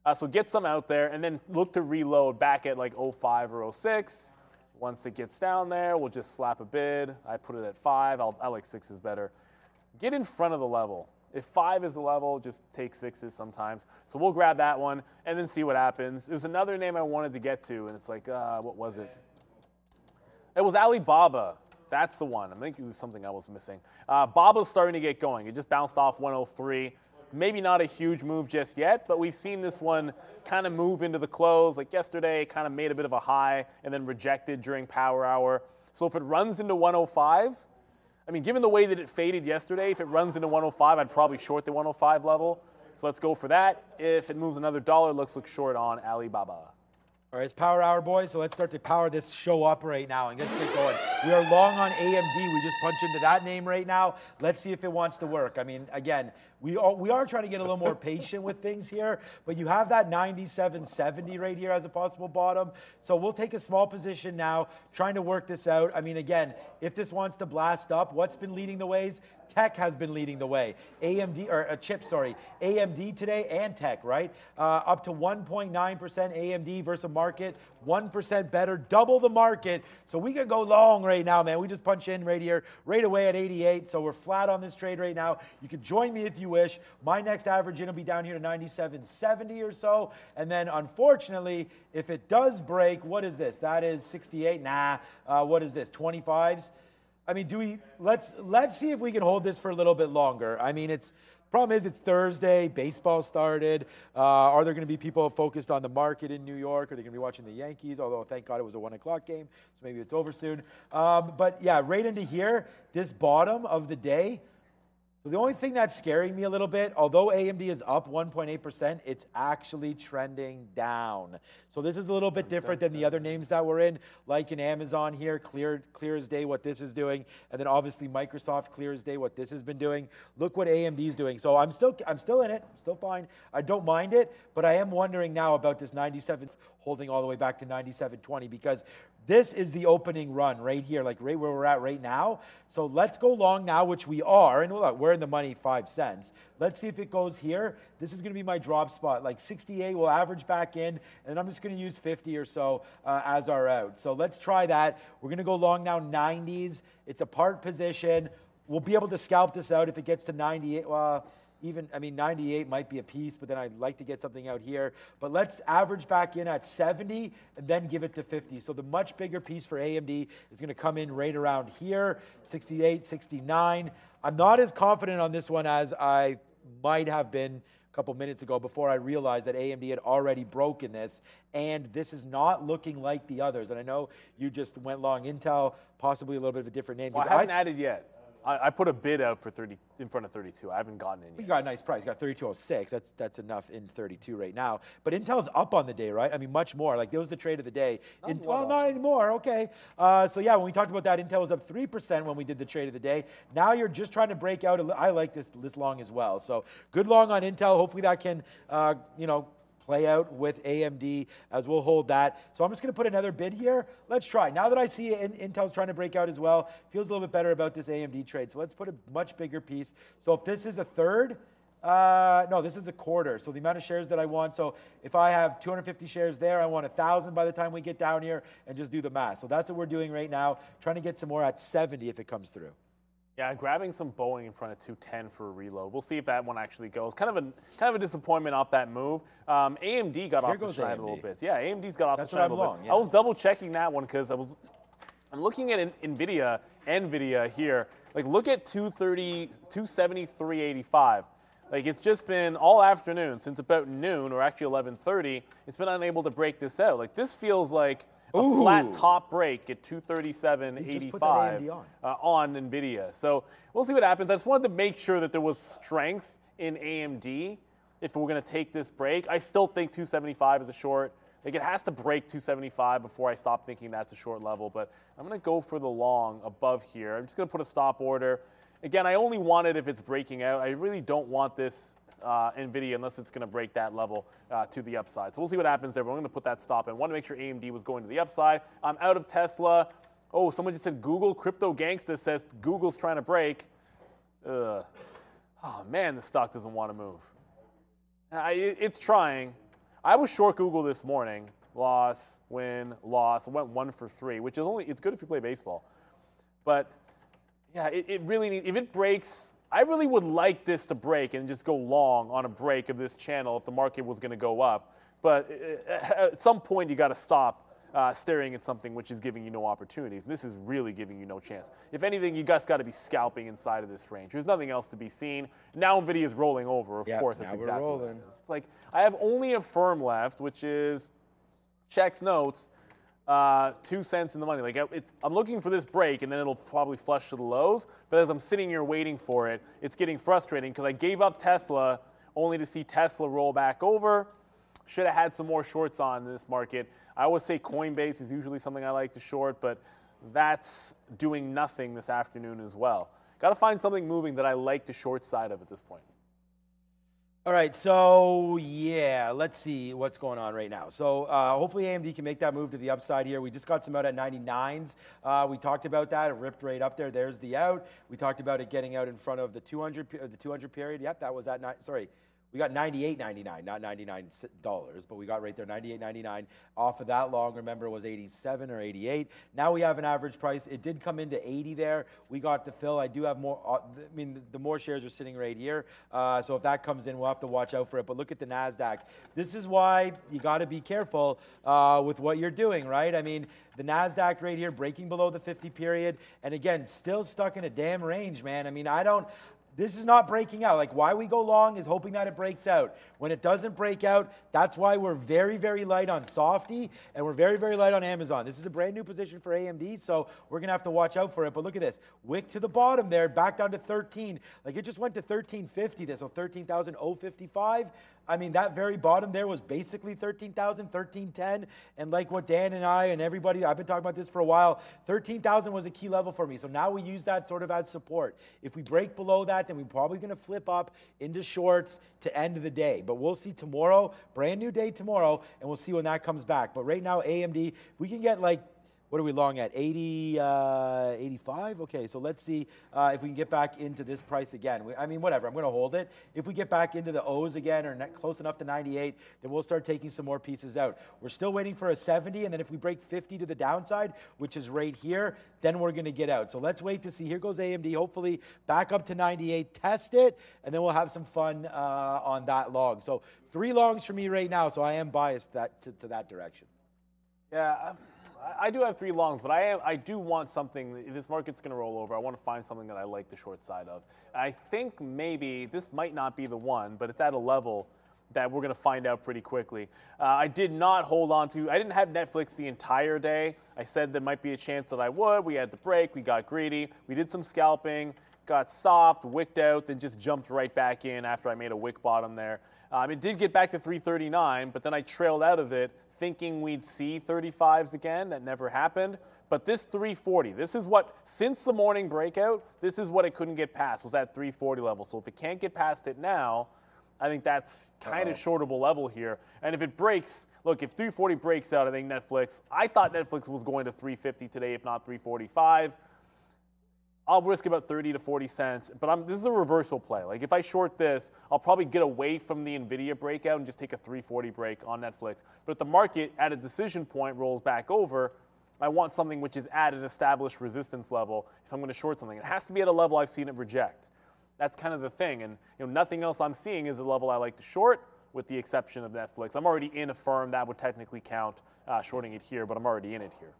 Uh, so get some out there and then look to reload back at like 05 or 06. Once it gets down there, we'll just slap a bid. I put it at five. I'll, I like sixes better. Get in front of the level. If five is the level, just take sixes sometimes. So we'll grab that one and then see what happens. There's another name I wanted to get to, and it's like, uh, what was it? It was Alibaba. That's the one. I think it was something I was missing. Uh, Baba's starting to get going. It just bounced off 103. Maybe not a huge move just yet, but we've seen this one kind of move into the close. Like yesterday, kind of made a bit of a high and then rejected during power hour. So if it runs into 105, I mean, given the way that it faded yesterday, if it runs into 105, I'd probably short the 105 level. So let's go for that. If it moves another dollar, let's look short on Alibaba. All right, it's Power Hour, boys. So let's start to power this show up right now and let's get going. We are long on AMD. We just punch into that name right now. Let's see if it wants to work. I mean, again, we are, we are trying to get a little more patient with things here, but you have that 97.70 right here as a possible bottom. So we'll take a small position now, trying to work this out. I mean, again, if this wants to blast up, what's been leading the ways? Tech has been leading the way. AMD, or a uh, chip, sorry, AMD today and Tech, right? Uh, up to 1.9% AMD versus market, 1% better, double the market. So we can go long right now, man. We just punch in right here, right away at 88. So we're flat on this trade right now. You can join me if you wish. My next average in will be down here to 97.70 or so. And then unfortunately, if it does break, what is this? That is 68. Nah. Uh, what is this? 25s. I mean, do we let's let's see if we can hold this for a little bit longer. I mean, it's problem is it's Thursday, baseball started. Uh, are there going to be people focused on the market in New York? Are they going to be watching the Yankees? Although thank God it was a one o'clock game, so maybe it's over soon. Um, but yeah, right into here, this bottom of the day. So the only thing that's scaring me a little bit, although AMD is up 1.8%, it's actually trending down. So this is a little bit different than the other names that we're in, like in Amazon here, clear, clear as day what this is doing, and then obviously Microsoft, clear as day what this has been doing. Look what AMD is doing. So I'm still, I'm still in it, still fine. I don't mind it, but I am wondering now about this 97 holding all the way back to 97.20 because this is the opening run right here, like right where we're at right now. So let's go long now, which we are. And look, we're in the money five cents. Let's see if it goes here. This is going to be my drop spot. Like 68 will average back in, and I'm just going to use 50 or so uh, as our out. So let's try that. We're going to go long now 90s. It's a part position. We'll be able to scalp this out if it gets to 98. Well, even, I mean, 98 might be a piece, but then I'd like to get something out here. But let's average back in at 70 and then give it to 50. So the much bigger piece for AMD is going to come in right around here, 68, 69. I'm not as confident on this one as I might have been a couple minutes ago before I realized that AMD had already broken this, and this is not looking like the others. And I know you just went long Intel, possibly a little bit of a different name. Well, I haven't I, added yet. I, I, put a bid out for 30 in front of 32. I haven't gotten any. You got a nice price. You got 3206. That's that's enough in 32 right now. But Intel's up on the day, right? I mean, much more. Like, there was the trade of the day. In, well, not anymore. Okay. Uh, so, yeah, when we talked about that, Intel was up 3% when we did the trade of the day. Now you're just trying to break out. I like this, this long as well. So, good long on Intel. Hopefully, that can, uh, you know, play out with AMD as we'll hold that. So I'm just going to put another bid here. Let's try. Now that I see Intel's trying to break out as well, feels a little bit better about this AMD trade. So let's put a much bigger piece. So if this is a third, uh, no, this is a quarter. So the amount of shares that I want. So if I have 250 shares there, I want 1,000 by the time we get down here and just do the math. So that's what we're doing right now, trying to get some more at 70 if it comes through. Yeah, grabbing some Boeing in front of 210 for a reload. We'll see if that one actually goes. Kind of a kind of a disappointment off that move. Um, AMD got Here off the schneid a little bit. Yeah, AMD's got off That's the schneid a little bit. Yeah. I was double checking that one because I was I'm looking at Nvidia, Nvidia here. Like look at 230, 273.85. Like it's just been all afternoon since about noon or actually 11:30. It's been unable to break this out. Like this feels like a Ooh. flat top break at 237.85 on. Uh, on NVIDIA. So we'll see what happens. I just wanted to make sure that there was strength in AMD if we're going to take this break. I still think 275 is a short. Like it has to break 275 before I stop thinking that's a short level, but I'm going to go for the long above here. I'm just going to put a stop order. Again, I only want it if it's breaking out. I really don't want this uh, NVIDIA unless it's going to break that level uh, to the upside. So we'll see what happens there, but I'm going to put that stop in. want to make sure AMD was going to the upside. I'm out of Tesla. Oh, someone just said Google. Crypto Gangsta says Google's trying to break. Ugh. Oh, man, the stock doesn't want to move. I, it's trying. I was short Google this morning. Loss, win, loss. Went one for three, which is only it's good if you play baseball. But yeah, it, it really needs. If it breaks, I really would like this to break and just go long on a break of this channel if the market was going to go up. But uh, at some point, you got to stop uh, staring at something which is giving you no opportunities. This is really giving you no chance. If anything, you guys got to be scalping inside of this range. There's nothing else to be seen. Now Nvidia is rolling over. Of Yep, course, we're exactly rolling. It's like I have only Affirm left, which is checks notes, uh, two cents in the money. Like it's, I'm looking for this break, and then it'll probably flush to the lows. But as I'm sitting here waiting for it, it's getting frustrating because I gave up Tesla only to see Tesla roll back over. Should have had some more shorts on in this market. I always say Coinbase is usually something I like to short, but that's doing nothing this afternoon as well. Got to find something moving that I like the short side of at this point. All right, so yeah, let's see what's going on right now. So uh, hopefully AMD can make that move to the upside here. We just got some out at 99s. Uh, we talked about that. It ripped right up there. There's the out. We talked about it getting out in front of the 200 uh, the 200 period. Yep, that was at nine. Sorry. We got 98.99, not 99 dollars, but we got right there 98.99 off of that long. Remember, it was 87 or 88. Now we have an average price. It did come into 80 there. We got the fill. I do have more. Uh, I mean, the more shares are sitting right here. Uh, so if that comes in, we'll have to watch out for it. But look at the Nasdaq. This is why you got to be careful uh, with what you're doing, right? I mean, the Nasdaq right here breaking below the 50 period, and again, still stuck in a damn range, man. I mean, I don't. This is not breaking out. Like why we go long is hoping that it breaks out. When it doesn't break out, that's why we're very, very light on Softy and we're very, very light on Amazon. This is a brand new position for AMD, so we're gonna have to watch out for it. But look at this. Wick to the bottom there, back down to 13. Like it just went to 1350 there, so 13,055. I mean, that very bottom there was basically 13,000, 1310. And like what Dan and I and everybody, I've been talking about this for a while, 13,000 was a key level for me. So now we use that sort of as support. If we break below that, then we're probably going to flip up into shorts to end the day. But we'll see tomorrow, brand new day tomorrow, and we'll see when that comes back. But right now, AMD, we can get like what are we long at? 80, uh, 85? Okay, so let's see uh, if we can get back into this price again. We, I mean, whatever, I'm going to hold it. If we get back into the O's again or close enough to 98, then we'll start taking some more pieces out. We're still waiting for a 70, and then if we break 50 to the downside, which is right here, then we're going to get out. So let's wait to see. Here goes AMD, hopefully back up to 98, test it, and then we'll have some fun uh, on that long. So three longs for me right now, so I am biased that, to, to that direction. Yeah, I- I do have three longs, but I am, I do want something. This market's going to roll over, I want to find something that I like the short side of. I think maybe this might not be the one, but it's at a level that we're going to find out pretty quickly. Uh, I did not hold on to. I didn't have Netflix the entire day. I said there might be a chance that I would. We had the break. We got greedy. We did some scalping. Got stopped, wicked out, then just jumped right back in after I made a wick bottom there. Um, it did get back to 339, but then I trailed out of it thinking we'd see 35s again. That never happened. But this 340, this is what, since the morning breakout, this is what it couldn't get past, was that 340 level. So if it can't get past it now, I think that's kind of shortable level here. And if it breaks, look, if 340 breaks out, I think Netflix, I thought Netflix was going to 350 today, if not 345. I'll risk about 30 to 40 cents, but I'm, this is a reversal play. Like if I short this, I'll probably get away from the Nvidia breakout and just take a 340 break on Netflix. But if the market at a decision point rolls back over, I want something which is at an established resistance level if I'm going to short something. It has to be at a level I've seen it reject. That's kind of the thing, and you know nothing else I'm seeing is a level I like to short, with the exception of Netflix. I'm already in Affirm that would technically count uh, shorting it here, but I'm already in it here.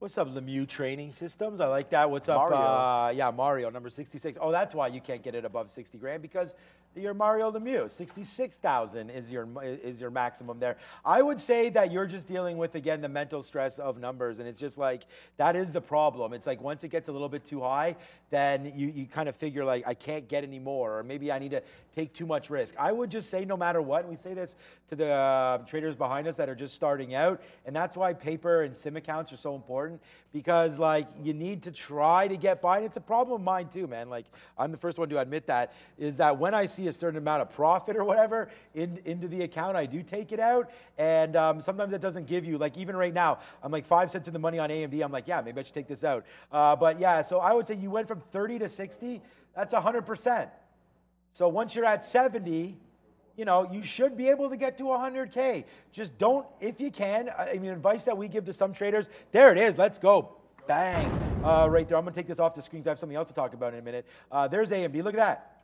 What's up, Lemieux Training Systems? I like that. What's up? Mario. Uh, yeah, Mario, number 66. Oh, that's why you can't get it above 60 grand because you're Mario Lemieux. 66,000 is your is your maximum there. I would say that you're just dealing with again the mental stress of numbers, and it's just like that is the problem. It's like once it gets a little bit too high, then you you kind of figure like I can't get any more, or maybe I need to take too much risk. I would just say no matter what, and we say this to the uh, traders behind us that are just starting out, and that's why paper and sim accounts are so important because like you need to try to get by, and it's a problem of mine too, man. Like I'm the first one to admit that is that when I see a certain amount of profit or whatever in, into the account, I do take it out, and um, sometimes it doesn't give you like even right now, I'm like five cents in the money on AMD. I'm like, yeah, maybe I should take this out. Uh, but yeah, so I would say you went from 30 to 60. That's 100 percent. So once you're at 70, you know, you should be able to get to 100K. Just don't, if you can, I I mean, advice that we give to some traders, there it is, let's go. Bang. Uh, right there. I'm going to take this off the screen 'cause I have something else to talk about in a minute. Uh, there's AMD. Look at that.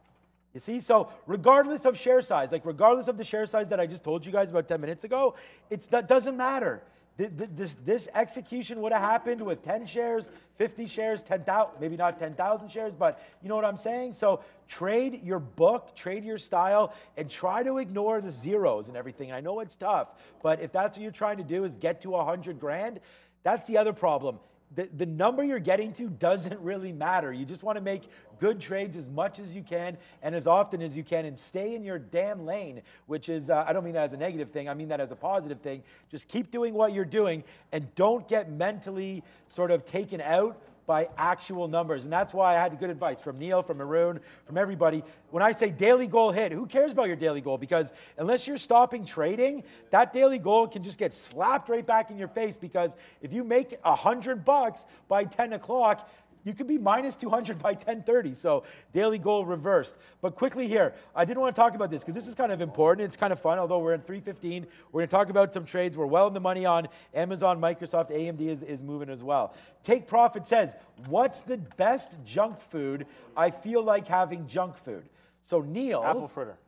You see? So, regardless of share size, like regardless of the share size that I just told you guys about 10 minutes ago, it's, that doesn't matter. Th- th- This, this execution would have happened with 10 shares, 50 shares, 10,000, maybe not 10,000 shares, but you know what I'm saying? So trade your book, trade your style, and try to ignore the zeros and everything. I know it's tough, but if that's what you're trying to do is get to 100 grand, that's the other problem the, the number you're getting to doesn't really matter. You just want to make good trades as much as you can and as often as you can and stay in your damn lane, which is, uh, I don't mean that as a negative thing, I mean that as a positive thing. Just keep doing what you're doing and don't get mentally sort of taken out by actual numbers. And that's why I had good advice from Neil, from Arun, from everybody. When I say daily goal hit, who cares about your daily goal? Because unless you're stopping trading, that daily goal can just get slapped right back in your face. Because if you make a hundred bucks by 10 o'clock, you could be minus 200 by 1030. So daily goal reversed. But quickly here, I didn't want to talk about this because this is kind of important. It's kind of fun, although we're in 315. We're going to talk about some trades. We're well in the money on Amazon, Microsoft, AMD is, is moving as well. Take Profit says, What's the best junk food? I feel like having junk food. So Neil. Apple fritter.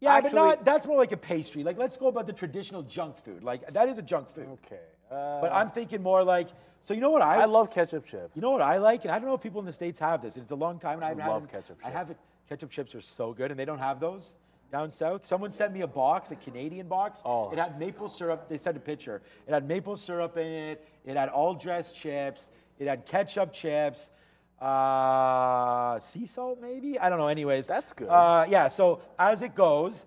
yeah, actually- but not, that's more like a pastry. Like, let's go about the traditional junk food. Like, that is a junk food. Okay. Uh, But I'm thinking more like, so you know what I love ketchup chips. you know what I like, and I don't know if people in the states have this. And it's a long time, and I haven't love had them. ketchup Chips. I haven't. Ketchup chips are so good, and they don't have those down south. Someone sent me a box, a Canadian box. Oh, it had maple syrup. They sent a picture. It had maple syrup in it. It had all dressed chips. It had ketchup chips. Uh, sea salt, maybe. I don't know. Anyways, That's good. Uh, yeah. So as it goes,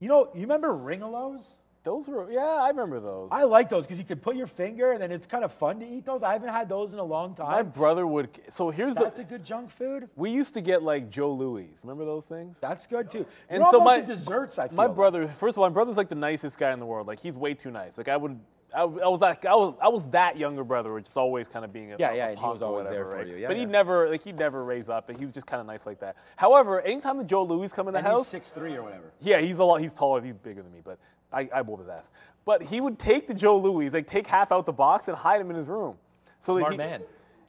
you know, you remember Ringalos? Those were, yeah, I remember those. I like those because you could put your finger, and then it's kind of fun to eat those. I haven't had those in a long time. My brother would. So here's That's the. a good junk food. We used to get like Joe Louis. Remember those things? That's good too. And You're so my desserts. I feel my like. brother. First of all, my brother's like the nicest guy in the world. Like he's way too nice. Like I would. I, I was like I was I was that younger brother, which is always kind of being a Yeah, a yeah, he was always there whatever, for right? you. Yeah, but yeah. he'd never like he'd never raise up, and he was just kind of nice like that. However, anytime the Joe Louis come in the And house, he's six three or whatever. yeah, he's a lot. He's taller. He's bigger than me, but I, I whoop his ass. But he would take the Joe Louis, like take half out the box and hide him in his room. So that Smart he- man.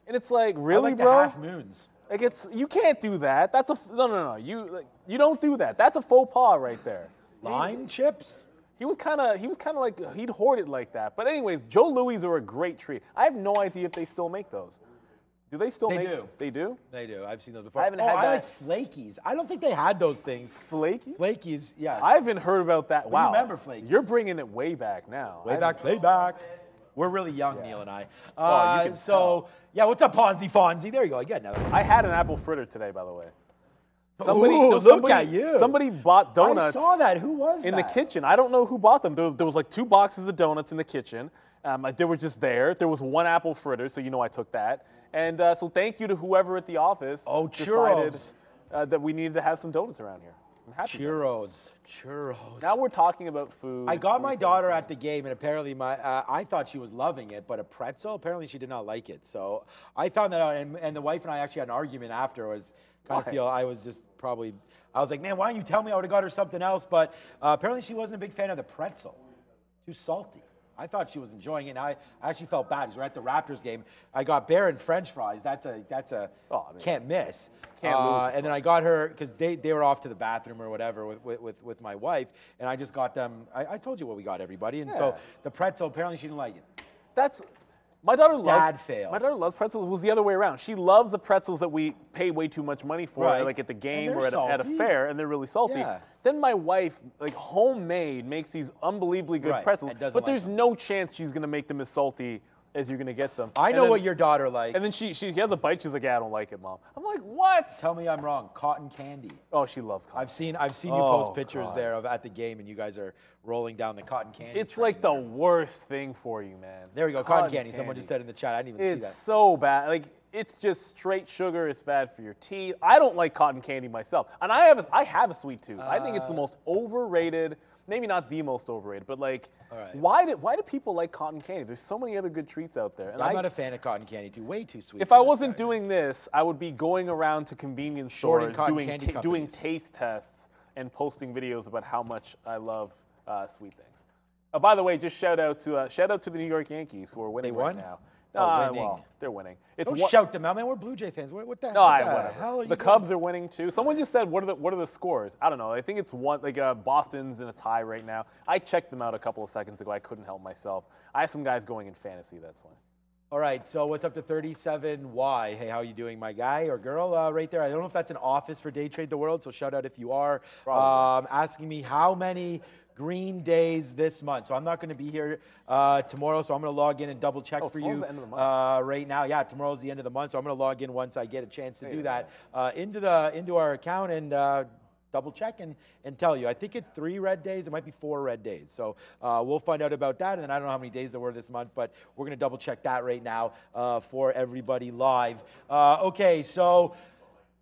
And it's like really, I like bro. the half moons. Like it's you can't do that. That's a no, no, no. You like, you don't do that. That's a faux pas right there. Lime chips. He was kind of he was kind of like he'd hoard it like that. But anyways, Joe Louis are a great treat. I have no idea if they still make those. Do they still They make? do. They do. They do. I've seen those before. I haven't oh, had I that. like flakies. I don't think they had those things. Flaky. Flakies, yeah. I haven't heard about that. you Wow. remember Flakies. You're bringing it way back now. way I- back, way back. We're really young, Neil and I. Oh, you Uh, can so tell. yeah, what's up, Ponzi Fonzie? There you go. I get another. I had an apple fritter today, by the way. Somebody, Ooh, look somebody- at you. Somebody bought donuts. I saw that. Who was that? in that? the kitchen. I don't know who bought them. There, there was like two boxes of donuts in the kitchen. Um, they were just there. There was one apple fritter, so you know I took that. And uh, so thank you to whoever at the office Oh, decided uh, that we needed to have some donuts around here. I'm happy. Churros. Churros. Now we're talking about food. I got my daughter at the game, and apparently my uh, I thought she was loving it, but a pretzel apparently she did not like it. So I found that out, and, and the wife and I actually had an argument afterwards. Kind of feel I was just probably I was like, man, why don't you tell me? I would have got her something else. But uh, apparently she wasn't a big fan of the pretzel, too salty. I thought she was enjoying it. And I, I actually felt bad because we're at the Raptors game. I got Baron French fries. That's a that's a Oh, I mean, can't miss. can't Uh, lose. and then I got her because they, they were off to the bathroom or whatever with, with, with, with my wife, and I just got them. I, I told you what we got everybody, and so the pretzel apparently she didn't like it. That's my daughter loves. Dad fail. My daughter loves pretzels. It was the other way around. She loves the pretzels that we pay way too much money for, Right. like at the game they're or at a, at a salty. fair, and they're really salty. Yeah. Then my wife, like homemade, makes these unbelievably good Right, pretzels, and doesn't but like there's them. no chance she's gonna make them as salty as you're gonna get them. I know then- what your daughter likes. And then she, she has a bite. She's like, "Yeah, I don't like it, mom." I'm like, "What?" tell me I'm wrong. Cotton candy. Oh, she loves cotton. I've seen I've seen you Oh, post pictures God. there of at the game, and you guys are rolling down the cotton candy. It's like the there. worst thing for you, man. There we go, cotton, candy. Someone just said in the chat. I didn't even It's see that. It's so bad. Like it's just straight sugar. It's bad for your teeth. I don't like cotton candy myself, and I have a, I have a sweet tooth. I think it's Uh. the most overrated. Maybe not the most overrated, but like, right. why do why do people like cotton candy? There's so many other good treats out there. And I'm I, not a fan of cotton candy too. Way too sweet. if I wasn't guy. doing this, I would be going around to convenience Shorting stores doing ta- doing taste tests and posting videos about how much I love uh, sweet things. Uh, by the way, just shout out to uh, shout out to the New York Yankees who are winning won? right now. Oh, Uh, winning. well, they're winning. It's Don't one- shout them out, man. We're Blue Jay fans. What, what the, no, what I, the whatever. hell are you the doing? Cubs are winning too. Someone just said, "What are the what are the scores?" I don't know. I think it's one like uh, Boston's in a tie right now. I checked them out a couple of seconds ago. I couldn't help myself. I have some guys going in fantasy. That's why. All right, so what's up to 37Y? Hey, how are you doing, my guy or girl uh, right there? I don't know if that's an office for Day Trade the World, so shout out if you are. Um, asking me how many green days this month. So I'm not going to be here uh, tomorrow, so I'm going to log in and double check Oh, for you the end of the month. Uh, right now. Yeah, tomorrow's the end of the month, so I'm going to log in once I get a chance to do that uh, into the into our account and. Uh, double check and, and tell you. I think it's three red days. It might be four red days. So uh, we'll find out about that. And then I don't know how many days there were this month, but we're going to double check that right now uh, for everybody live. Uh, okay, so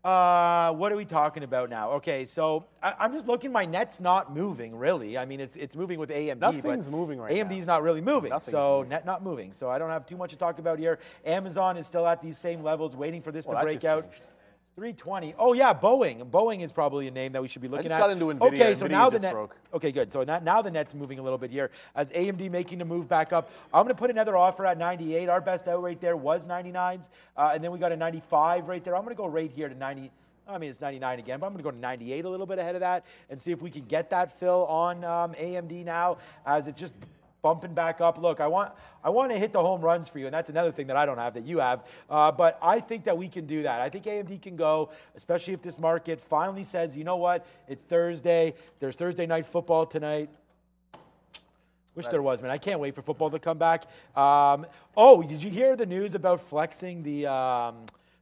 uh, what are we talking about now? Okay, so I, I'm just looking. My net's not moving really. I mean, it's it's moving with AMD. Nothing's but moving right AMD's now. not really moving. Nothing's so moving. net not moving. So I don't have too much to talk about here. Amazon is still at these same levels, waiting for this Well, to break out. changed. 320. Oh yeah, Boeing. Boeing is probably a name that we should be looking just at. got into Nvidia. Okay, so Nvidia now the just net. broke. Okay, good. So now, now the net's moving a little bit here as AMD making the move back up. I'm going to put another offer at 98. Our best out right there was 99s, uh, and then we got a 95 right there. I'm going to go right here to 90. I mean, it's 99 again, but I'm going to go to 98 a little bit ahead of that and see if we can get that fill on um, AMD now as it's just bumping back up. Look, I want I want to hit the home runs for you, and that's another thing that I don't have that you have. Uh, but I think that we can do that. I think AMD can go, especially if this market finally says, you know what, it's Thursday. There's Thursday night football tonight. Wish there was, man. I can't wait for football to come back. Um, oh, did you hear the news about flexing the um,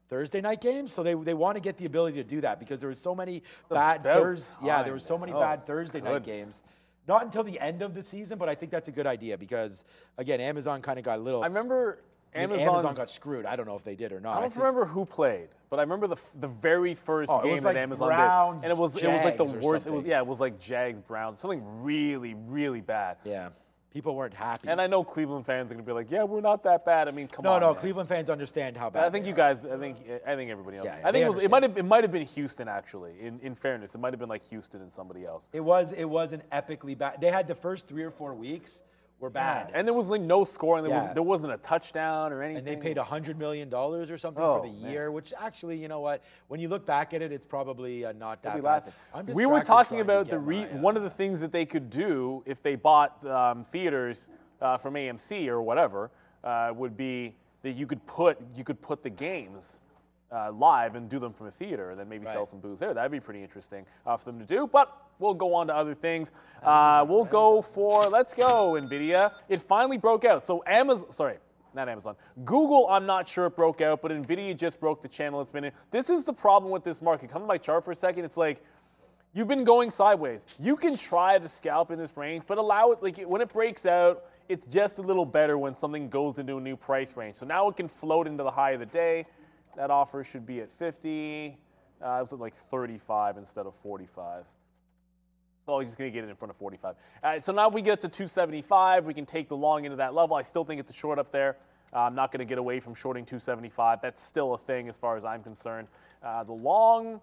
Thursday night games? So they, they want to get the ability to do that because there was so many bad Thursday. Yeah, there was so many. Oh, bad Thursday night games. Not until the end of the season, but I think that's a good idea because again, Amazon kind of got a little. I remember I mean, Amazon got screwed. I don't know if they did or not. I don't think- remember who played, but I remember the the very first Oh, game was that Amazon Browns, did, and it was it was like the Jags or worst. It was yeah, it was like Jags Browns, something really really bad. Yeah, people weren't happy. And I know Cleveland fans are gonna be like, yeah, we're not that bad. I mean, come no, on. no, no, Cleveland fans understand how bad. I think you are. guys. I think I think everybody else. Yeah, yeah, I think it was. It might have. It might have been Houston actually. In in fairness, it might have been like Houston and somebody else. It was it was an epically bad. They had the first three or four weeks were bad, And there was like no score, and there Yeah. was there wasn't a touchdown or anything. and they paid hundred million dollars or something Oh, for the man. year. Which actually, you know what? When you look back at it, it's probably uh, not that I'll bad. laughing. I'm we were distracted talking trying to about the get re- my, uh, one of the things that they could do if they bought um, theaters uh, from AMC or whatever uh, would be that you could put you could put the games uh, live and do them from a theater, and then maybe sell Right. some booze there. That'd be pretty interesting uh, for them to do. But we'll go on to other things. Uh, we'll go for let's go Nvidia. It finally broke out. So Amazon, sorry. Not Amazon. Google, I'm not sure it broke out, but Nvidia just broke the channel it's been in. This is the problem with this market. Come to my chart for a second. It's like You've been going sideways. You can try to scalp in this range, but allow it, like when it breaks out, it's just a little better when something goes into a new price range. So now it can float into the high of the day. That offer should be at 50. Uh, it was at like 35 instead of 45. So he's going to get it in front of 45. All right, so now if we get to 275, we can take the long into that level. I still think it's a short up there. Uh, I'm not going to get away from shorting 275. That's still a thing as far as I'm concerned. Uh, the long,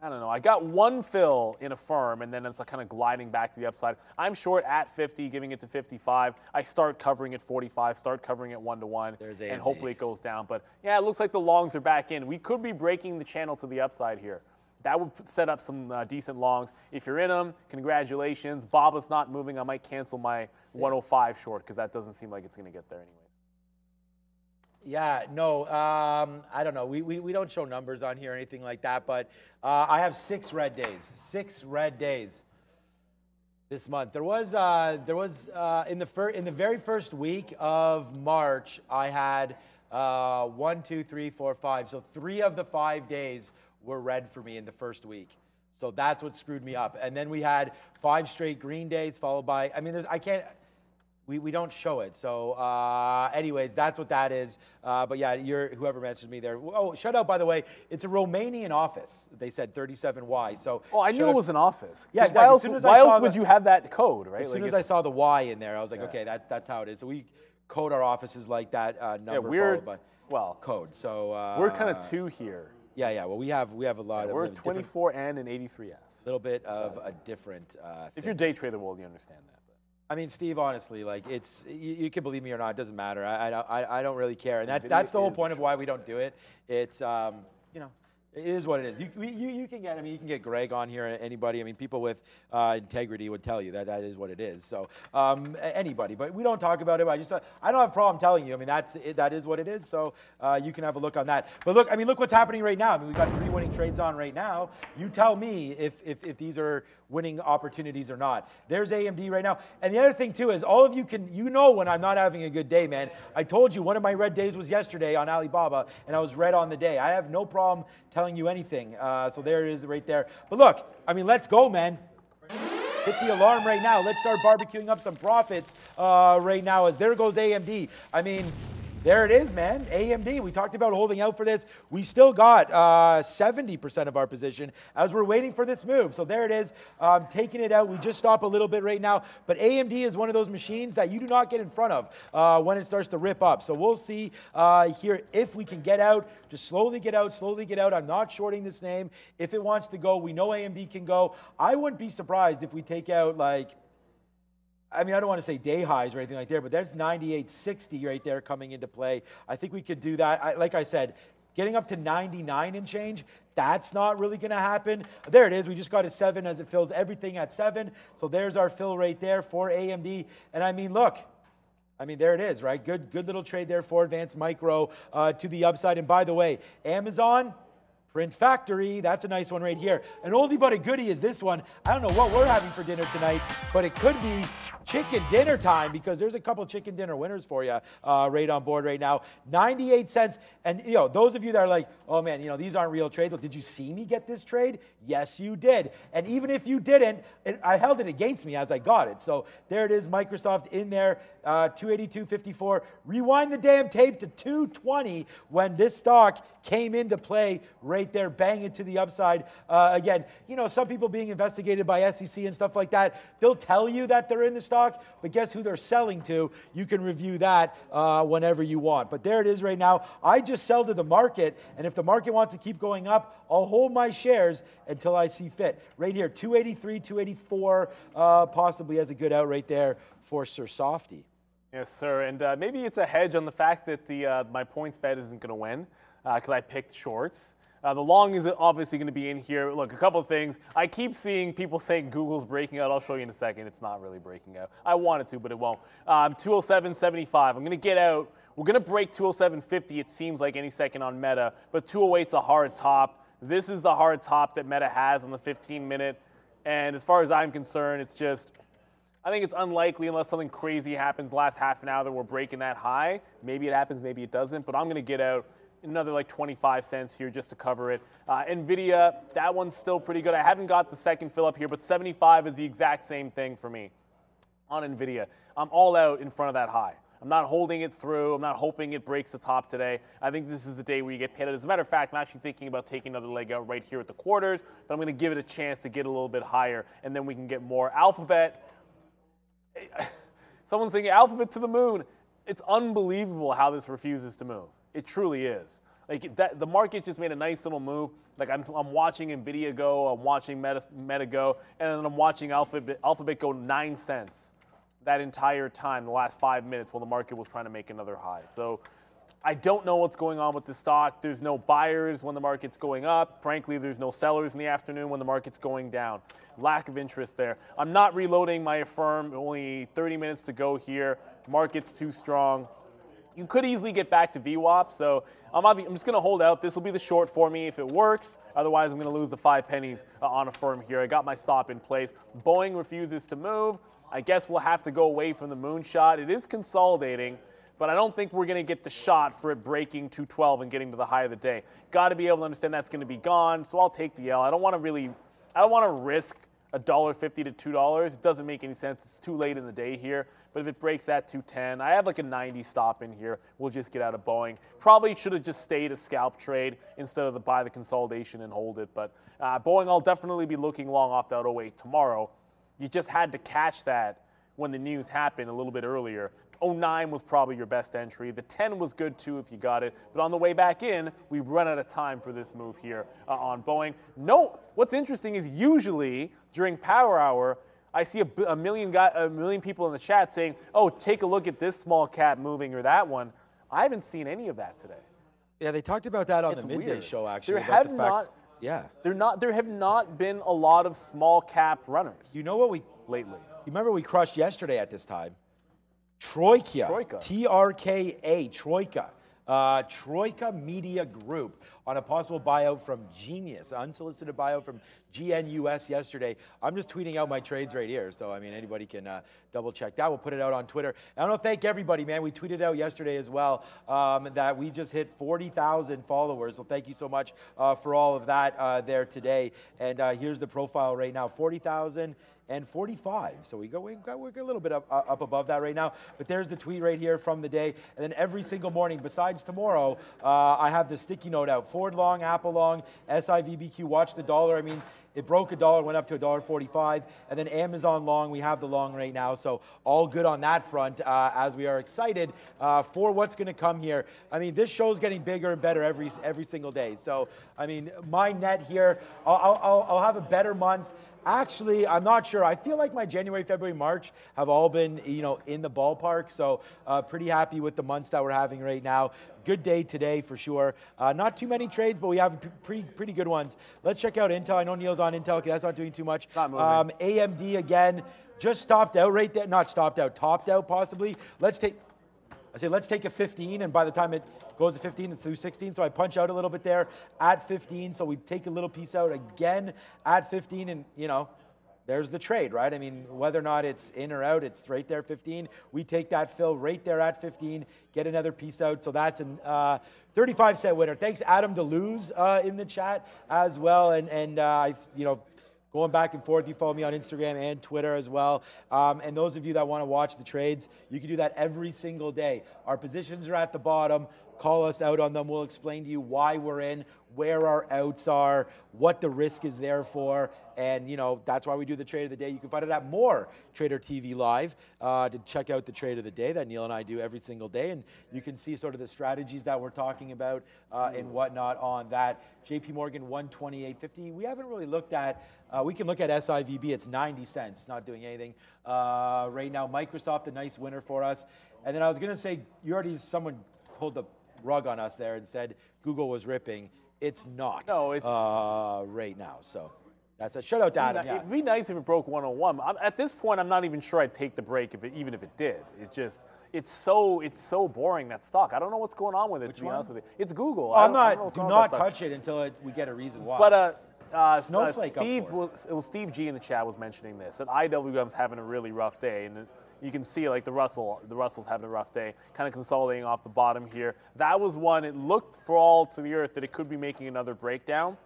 I don't know. I got one fill in Affirm, and then it's like kind of gliding back to the upside. I'm short at 50, giving it to 55. I start covering at 45, start covering at one to one, and hopefully it goes down. But yeah, it looks like the longs are back in. We could be breaking the channel to the upside here. That would set up some uh, decent longs. If you're in them, congratulations. Baba's not moving. I might cancel my 105 short because that doesn't seem like it's going to get there anyways. Yeah, no, um, I don't know. We, we, we don't show numbers on here or anything like that, but uh, I have six red days. Six red days this month. There was uh, there was uh, in the fir- in the very first week of March, I had uh, one, two, three, four, five. So three of the five days were red for me in the first week. So that's what screwed me up. And then we had five straight green days, followed by. I mean, there's I can't. We, we don't show it. So, uh, anyways, that's what that is. Uh, but yeah, you're whoever mentioned me there. Oh, shout out by the way. It's a Romanian office. They said 37Y. So. Oh, I knew it was an office. Yeah, exactly. Why As else, soon as I why saw else would the- you have that code, right? As soon Like, as I saw the Y in there, I was like, okay, that, that's how it is. So we code our offices like that uh, number we're- followed by well, code. So uh, we're kind of two here. Yeah, yeah. Well, we have we have a lot of We're different- 24N and 83F. little bit of a different. Uh, If you're a day trader, well, you understand that. But. I mean, Steve, honestly, like it's you, you can believe me or not, it doesn't matter. I, I, I- I don't really care, and that, that's the whole point of why we don't do it. It's um, you know. It is what it is. You, you, you can get, I mean, you can get Greg on here, anybody. I mean, people with uh, integrity would tell you that that is what it is. So, um, anybody, but we don't talk about it. I just, uh, I don't have a problem telling you. I mean, that's that is what it is. So, uh, you can have a look on that. But look, I mean, look what's happening right now. I mean, we've got three winning trades on right now. You tell me if, if, if these are winning opportunities or not. There's AMD right now. And the other thing too is all of you can you know when I'm not having a good day, man. I told you one of my red days was yesterday on Alibaba, and I was red on the day. I have no problem telling you anything. Uh, so there it is right there. But look, I mean, let's go, man. Hit the alarm right now. Let's start barbecuing up some profits uh, right now as there goes AMD. I mean, there it is, man. AMD. We talked about holding out for this. We still got uh, 70% of our position as we're waiting for this move. So there it is. Um, taking it out. We just stop a little bit right now. But AMD is one of those machines that you do not get in front of uh, when it starts to rip up. So we'll see uh, here if we can get out. Just slowly get out, slowly get out. I'm not shorting this name. If it wants to go, we know AMD can go. I wouldn't be surprised if we take out like I mean, I don't want to say day highs or anything like that, but that's 98.60 right there coming into play. I think we could do that. I, like I said, getting up to 99 and change, that's not really going to happen. There it is. We just got a seven as it fills everything at seven. So there's our fill right there for AMD. And I mean, look. I mean, there it is, right? Good, good little trade there for Advanced Micro uh, to the upside. And by the way, Amazon, Print Factory, that's a nice one right here. An oldie but a goodie is this one. I don't know what we're having for dinner tonight, but it could be chicken dinner time because there's a couple chicken dinner winners for you uh, right on board right now. 98 cents. And, you know, those of you that are like, oh man, you know, these aren't real trades. Well, did you see me get this trade? Yes, you did. And even if you didn't, it, I held it against me as I got it. So there it is, Microsoft in there, uh, 282.54. Rewind the damn tape to 220 when this stock came into play right there, bang it to the upside. Uh, again, you know, some people being investigated by SEC and stuff like that, they'll tell you that they're in the stock, but guess who they're selling to? You can review that uh, whenever you want. But there it is right now. I just sell to the market, and if the market wants to keep going up, I'll hold my shares until I see fit. Right here, 283, 284, uh, possibly as a good out right there for Sir Softy. Yes, sir. And uh, maybe it's a hedge on the fact that the uh, my points bet isn't going to win because I picked shorts. Uh, the long is obviously going to be in here. Look, a couple things. I keep seeing people saying Google's breaking out. I'll show you in a second. It's not really breaking out. I wanted to, but it won't. Um, 207.75. I'm going to get out. We're going to break 207.50. It seems like any second on Meta, but 208's a hard top. This is the hard top that Meta has on the 15 minute. And as far as I'm concerned, it's just I think it's unlikely unless something crazy happens last half an hour that we're breaking that high. Maybe it happens, maybe it doesn't, but I'm going to get out another like 25 cents here just to cover it. Uh, Nvidia, that one's still pretty good. I haven't got the second fill up here, but 75 is the exact same thing for me on Nvidia. I'm all out in front of that high. I'm not holding it through. I'm not hoping it breaks the top today. I think this is the day where you get paid. As a matter of fact, I'm actually thinking about taking another leg out right here at the quarters, but I'm going to give it a chance to get a little bit higher, and then we can get more. Alphabet, someone's saying Alphabet to the moon. It's unbelievable how this refuses to move. It truly is. Like that, the market just made a nice little move. Like I'm, I'm watching Nvidia go, I'm watching Meta, Meta go, and then I'm watching Alphabet, Alphabet go nine cents that entire time, the last five minutes, while the market was trying to make another high. So I don't know what's going on with the stock. There's no buyers when the market's going up. Frankly, there's no sellers in the afternoon when the market's going down. Lack of interest there. I'm not reloading my firm. Only 30 minutes to go here. Market's too strong. You could easily get back to VWAP, so I'm, I'm just going to hold out. This will be the short for me if it works. Otherwise, I'm going to lose the five pennies uh, on Affirm here. I got my stop in place. Boeing refuses to move. I guess we'll have to go away from the moonshot. It is consolidating, but I don't think we're going to get the shot for it breaking 212 and getting to the high of the day. Got to be able to understand that's going to be gone, so I'll take the L. I don't want to really, I don't want to risk $1.50 to $2. It doesn't make any sense. It's too late in the day here. But if it breaks at 210, I have like a 90 stop in here. We'll just get out of Boeing. Probably should have just stayed a scalp trade instead of the buy the consolidation and hold it. But uh, Boeing, I'll definitely be looking long off that 08 tomorrow. You just had to catch that when the news happened a little bit earlier. 09 was probably your best entry. The 10 was good too if you got it. But on the way back in, we've run out of time for this move here uh, on Boeing. No, what's interesting is usually during Power Hour, I see a, a million guy, a million people in the chat saying, "Oh, take a look at this small cap moving or that one." I haven't seen any of that today. Yeah, they talked about that on It's the midday weird. show actually. There have the fact, not- Yeah. There not there have not been a lot of small cap runners You know what we lately. You remember we crushed yesterday at this time? Troika. Troika. T R K A. Troika. Uh, Troika Media Group on a possible buyout from Genius, unsolicited buyout from GNUS yesterday. I'm just tweeting out my trades right here, so I mean anybody can uh, double check that. We'll put it out on Twitter. And I want to thank everybody, man. We tweeted out yesterday as well um, that we just hit 40,000 followers. So thank you so much uh, for all of that uh, there today. And uh, here's the profile right now: 40,000 and 45. So we go, we got, we're a little bit up, uh, up above that right now. But there's the tweet right here from the day. And then every single morning, besides tomorrow, uh, I have the sticky note out. Ford long, Apple long, SIVBQ, watch the dollar. I mean, it broke a dollar, went up to a dollar forty-five, and then Amazon long. We have the long right now, so all good on that front. Uh, as we are excited uh, for what's going to come here. I mean, this show's getting bigger and better every every single day. So, I mean, my net here, I'll, I'll, I'll have a better month. Actually, I'm not sure. I feel like my January, February, March have all been, you know, in the ballpark. So uh, pretty happy with the months that we're having right now. Good day today for sure. Uh, not too many trades, but we have pretty pretty good ones. Let's check out Intel. I know Neil's on Intel. Okay, that's not doing too much. Not moving. Um, AMD again, just stopped out right there. Not stopped out, topped out possibly. Let's take. I say let's take a 15, and by the time it goes to 15, it's through 16. So I punch out a little bit there at 15. So we take a little piece out again at 15, and you know, there's the trade, right? I mean, whether or not it's in or out, it's right there 15. We take that fill right there at 15, get another piece out. So that's an uh, 35 cent winner. Thanks, Adam DeLuz, uh, in the chat as well, and and uh, I, you know going back and forth. You follow me on Instagram and Twitter as well. Um, and those of you that want to watch the trades, you can do that every single day. Our positions are at the bottom. Call us out on them. We'll explain to you why we're in, where our outs are, what the risk is there for. And, you know, that's why we do the trade of the day. You can find it at more Trader TV Live uh, to check out the trade of the day that Neil and I do every single day. And you can see sort of the strategies that we're talking about uh, and whatnot on that. JP Morgan 128.50. We haven't really looked at, uh, we can look at SIVB. It's 90 cents, not doing anything uh, right now. Microsoft, a nice winner for us. And then I was going to say, you already, someone pulled the rug on us there and said Google was ripping. It's not. No, it's- uh, right now. So that's a shout out to Adam. It'd Yeah. It'd be nice if it broke 101. I'm, at this point, I'm not even sure I'd take the break if it, even if it did. It's just, it's so, it's so boring that stock. I don't know what's going on with it. to be one? honest with you, it's Google. I I'm don't- don't know not. what's Do going on with not that stock. touch it until it, we get a reason why. But uh, uh, s- uh, Snowflake up Steve, for it. was, Steve G in the chat was mentioning this. That IWM's having a really rough day, and you can see like the Russell, the Russell's having a rough day, kind of consolidating off the bottom here. That was one. It looked for all to the earth that it could be making another breakdown.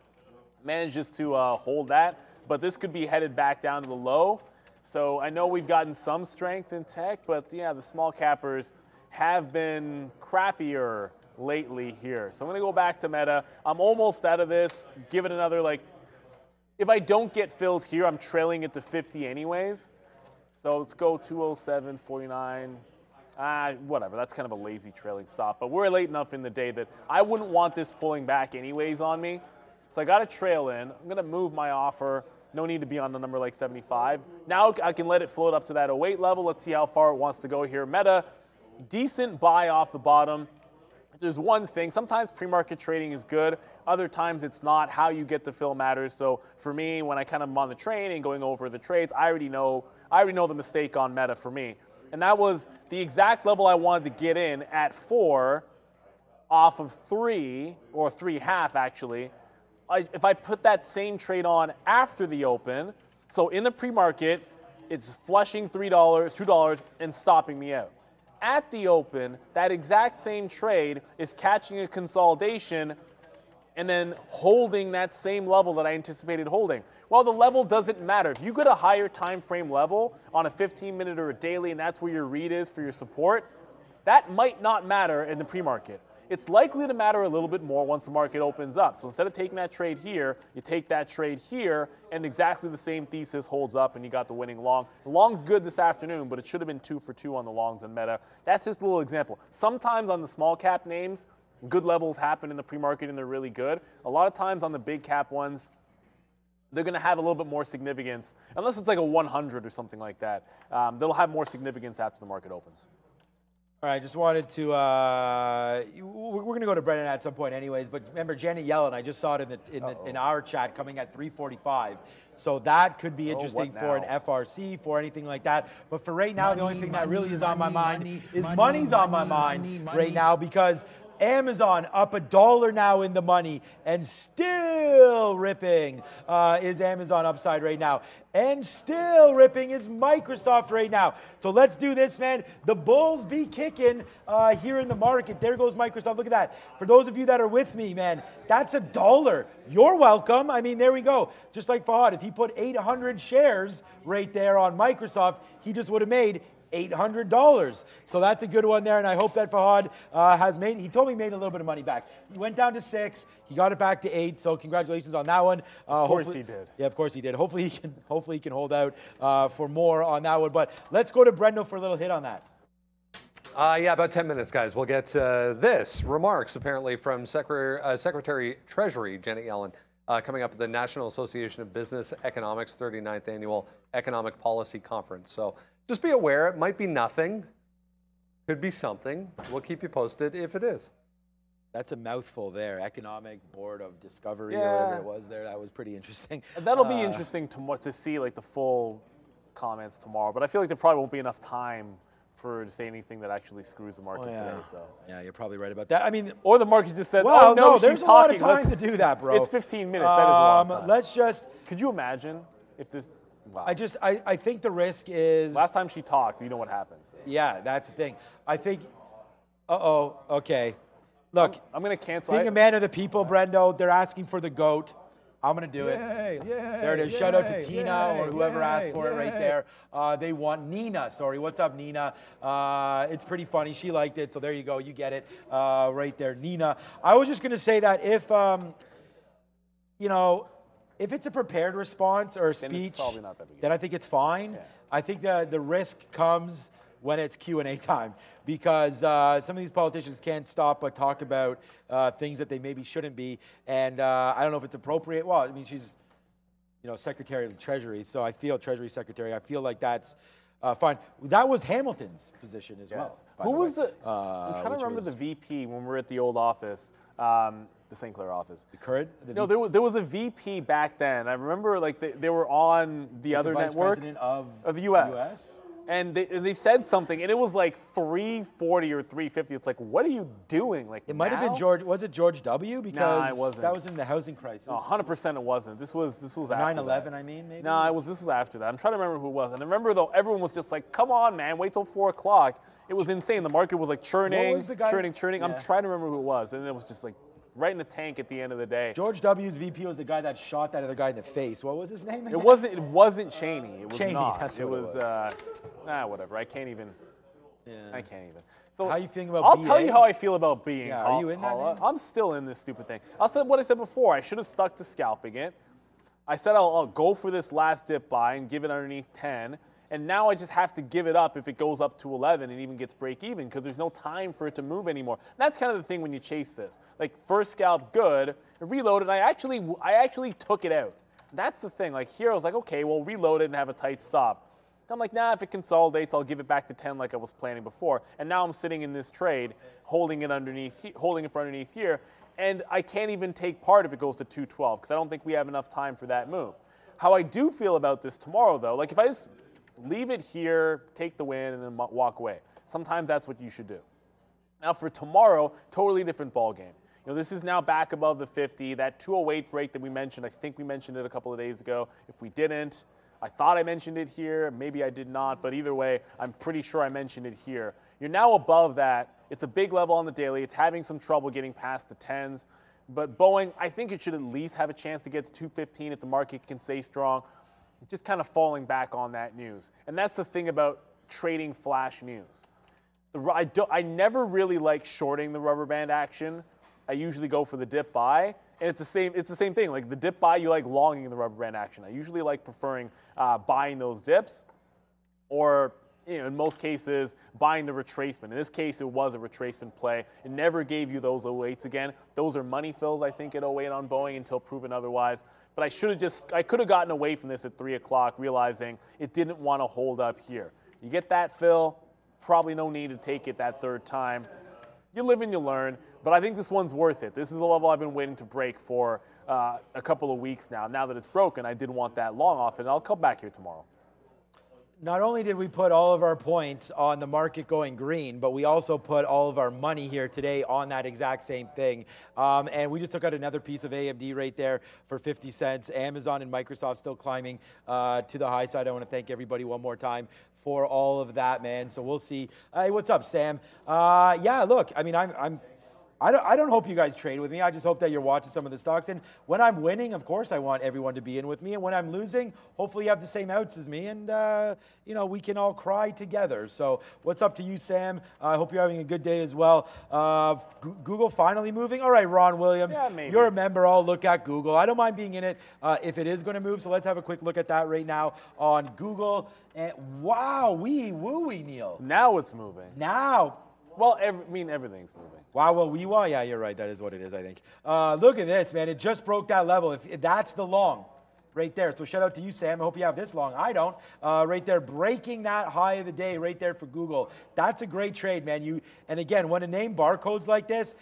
Manages to uh, hold that, but this could be headed back down to the low. So I know we've gotten some strength in tech, but yeah, the small cappers have been crappier lately here. So I'm to go back to Meta. I'm almost out of this. Give it another like if I don't get filled here, I'm trailing it to 50 anyways. So let's go 207, 49. Ah, whatever. That's kind of a lazy trailing stop. But we're late enough in the day that I wouldn't want this pulling back anyways on me. So I got a trail in. I'm going to move my offer. No need to be on the number like 75. Now I can let it float up to that 08 level. Let's see how far it wants to go here. Meta, decent buy off the bottom there's one thing. Sometimes pre-market trading is good. Other times it's not. How you get the fill matters. So for me, when I kind of am on the train and going over the trades, I already know. I already know the mistake on Meta for me, and that was the exact level I wanted to get in at four, off of three or three half actually. I, if I put that same trade on after the open, so in the pre-market, it's flushing three dollars, two dollars, and stopping me out at the open, that exact same trade is catching a consolidation and then holding that same level that I anticipated holding. Well, the level doesn't matter. If you get a higher time frame level on a 15 minute or a daily, and that's where your read is for your support, that might not matter in the pre-market. it's likely to matter a little bit more once the market opens up. So instead of taking that trade here, you take that trade here, and exactly the same thesis holds up, and you got the winning long. The long's good this afternoon, but it should have been two for two on the longs and meta. That's just a little example. Sometimes on the small cap names, good levels happen in the pre-market and they're really good. A lot of times on the big cap ones, they're going to have a little bit more significance, unless it's like a 100 or something like that. Um, they'll have more significance after the market opens. All right, just wanted to. Uh, we're going to go to Brendan at some point, anyways. But remember, Janet Yellen. I just saw it in the in, the, in our chat coming at 3:45. So that could be interesting what for an? FRC, for anything like that. But for right now, the only Money, thing that really money, is on my money, mind money, is money, money's on my mind money, right now because Amazon up a dollar now in the money and still ripping uh, is Amazon upside right now. And still ripping is Microsoft right now. So let's do this, man. The Bulls be kicking uh, here in the market. There goes Microsoft. Look at that. For those of you that are with me, man, that's a dollar. You're welcome. I mean, there we go. Just like Fahad, if he put 800 shares right there on Microsoft, he just would have made $800. So that's a good one there, and I hope that Fahad uh, has made, he told me he made a little bit of money back. He went down to six, he got it back to eight, so congratulations on that one. Uh, Of course he did. Yeah, of course he did. Hopefully he can, hopefully he can hold out uh, for more on that one. But let's go to Brendo for a little hit on that. Uh, yeah, about 10 minutes, guys. We'll get uh, this remarks apparently from Secretary, uh, Secretary Treasury Janet Yellen uh, coming up at the National Association of Business Economics 39th Annual Economic Policy Conference. So just be aware, it might be nothing, could be something. We'll keep you posted if it is. That's a mouthful there. Economic Board of Discovery or whatever it was there. That was pretty interesting. That'll be Uh, interesting to, to see like the full comments tomorrow. But I feel like there probably won't be enough time for to say anything that actually screws the market Oh, yeah. today. So. yeah, you're probably right about that. I mean, Or the market just says, well, "Oh no, there's she's a lot of time Let's- to do that, bro. It's 15 minutes. That is a lot of Um, time. Let's just. Could you imagine if this? Wow. I just. I, I think the risk is. Last time she talked, you know what happens. Yeah, that's the thing. I think. Uh oh. Okay. Look, I'm gonna cancel. being I- a man of the people, Brendo, they're asking for the goat. I'm gonna do it. Yay, There it is. Shout out to Tina or whoever asked for it right there. Uh, they want Nina. Sorry, what's up, Nina? Uh, it's pretty funny. She liked it, so there you go. You get it uh, right there, Nina. I was just gonna say that if, um, you know, if it's a prepared response or a Then speech, probably not that big then I think it's fine. I think the the risk comes when it's Q and A time because uh, some of these politicians can't stop but talk about uh, things that they maybe shouldn't be, and uh, I don't know if it's appropriate. Well, I mean, she's you know Secretary of the Treasury, so I feel Treasury Secretary. I feel like that's. Uh, fine. That was Hamilton's position as well. Yes. by Who the was the? Uh, I'm trying to remember was the VP when we were at the old office, um, the St. Clair office. the current. The No, there was, there was a VP back then. I remember like they, they were on the other Vice network President of, of the U.S. US? And they, and they said something, and it was like 340 or 350. It's like, what are you doing? Like, It might have been? George. Was it George W? Because wasn't. that was in the housing crisis. No, 100% it wasn't. This was this was after 9/11. I mean, maybe. No, it was this was after that. I'm trying to remember who it was. And I remember though, everyone was just like, "Come on, man, wait till four o'clock." It was insane. The market was like churning, was the guy- churning, churning. I'm trying to remember who it was, and it was just like right in the tank at the end of the day. George W.'s VP was the guy that shot that other guy in the face. What was his name? It wasn't. It wasn't Cheney. It was Cheney, not. that's it what it was. was. Uh, ah, whatever. I can't even. Yeah. I can't even. So How you feeling about I'll tell you how I feel about being. Yeah, are you in that name? I'm still in this stupid thing. I said what I said before. I should have stuck to scalping it. I said I'll, I'll go for this last dip buy and give it underneath 10. And now I just have to give it up if it goes up to 11 and even gets break even because there's no time for it to move anymore. That's kind of the thing when you chase this. Like first scalp, good, reload it. I actually, I actually took it out. That's the thing. Like here, I was like, okay, well, reload it and have a tight stop. I'm like, nah, if it consolidates, I'll give it back to 10 like I was planning before. And now I'm sitting in this trade, holding it underneath, holding it for underneath here, and I can't even take part if it goes to 212 because I don't think we have enough time for that move. How I do feel about this tomorrow, though, like if I just leave it here, take the win, and then walk away, sometimes that's what you should do. Now for tomorrow, totally different ball game. You know, this is now back above the 50. That 208 break that we mentioned, I think we mentioned it a couple of days ago. If we didn't, I thought I mentioned it here. Maybe I did not, but either way, I'm pretty sure I mentioned it here. You're now above that. It's a big level on the daily. It's having some trouble getting past the 10s. But Boeing, I think it should at least have a chance to get to 215 if the market can stay strong. Just kind of falling back on that news. And that's the thing about trading flash news The, I, don't, I never really like shorting the rubber band action. I usually go for the dip buy, and it's the same. It's the same thing. Like the dip buy, you like longing the rubber band action. I usually like preferring uh, buying those dips, or you know, in most cases, buying the retracement. In this case, it was a retracement play. It never gave you those 08s again. Those are money fills, I think, at 08 on Boeing until proven otherwise. But I should have just, I could have gotten away from this at 3 o'clock, realizing it didn't want to hold up here. You get that fill, probably no need to take it that third time. You live and you learn, but I think this one's worth it. This is a level I've been waiting to break for uh, a couple of weeks now. Now that it's broken, I didn't want that long off, and I'll come back here tomorrow. Not only did we put all of our points on the market going green, but we also put all of our money here today on that exact same thing. Um, and we just took out another piece of AMD right there for 50 cents. Amazon and Microsoft still climbing uh, to the high side. I want to thank everybody one more time for all of that, man. So we'll see. Hey, what's up, Sam? Uh, yeah, look, I mean, I'm, I'm I don't, I don't hope you guys trade with me. I just hope that you're watching some of the stocks. And when I'm winning, of course, I want everyone to be in with me. And when I'm losing, hopefully you have the same outs as me. And, uh, you know, we can all cry together. So what's up to you, Sam? Uh, I hope you're having a good day as well. Uh, Google finally moving. All right, Ron Williams. Yeah. You're a member. I'll look at Google. I don't mind being in it uh, if it is going to move. So let's have a quick look at that right now on Google. And wow, wee wooey, Neil. Now it's moving. Now, Well, ev I mean, everything's moving. Wow, well, we well, yeah, you're right. That is what it is, I think. Uh, look at this, man. It just broke that level. If, if that's the long, right there. So shout out to you, Sam. I hope you have this long. I don't. Uh, right there, breaking that high of the day, right there for Google. That's a great trade, man. You and again, when a name barcodes like this.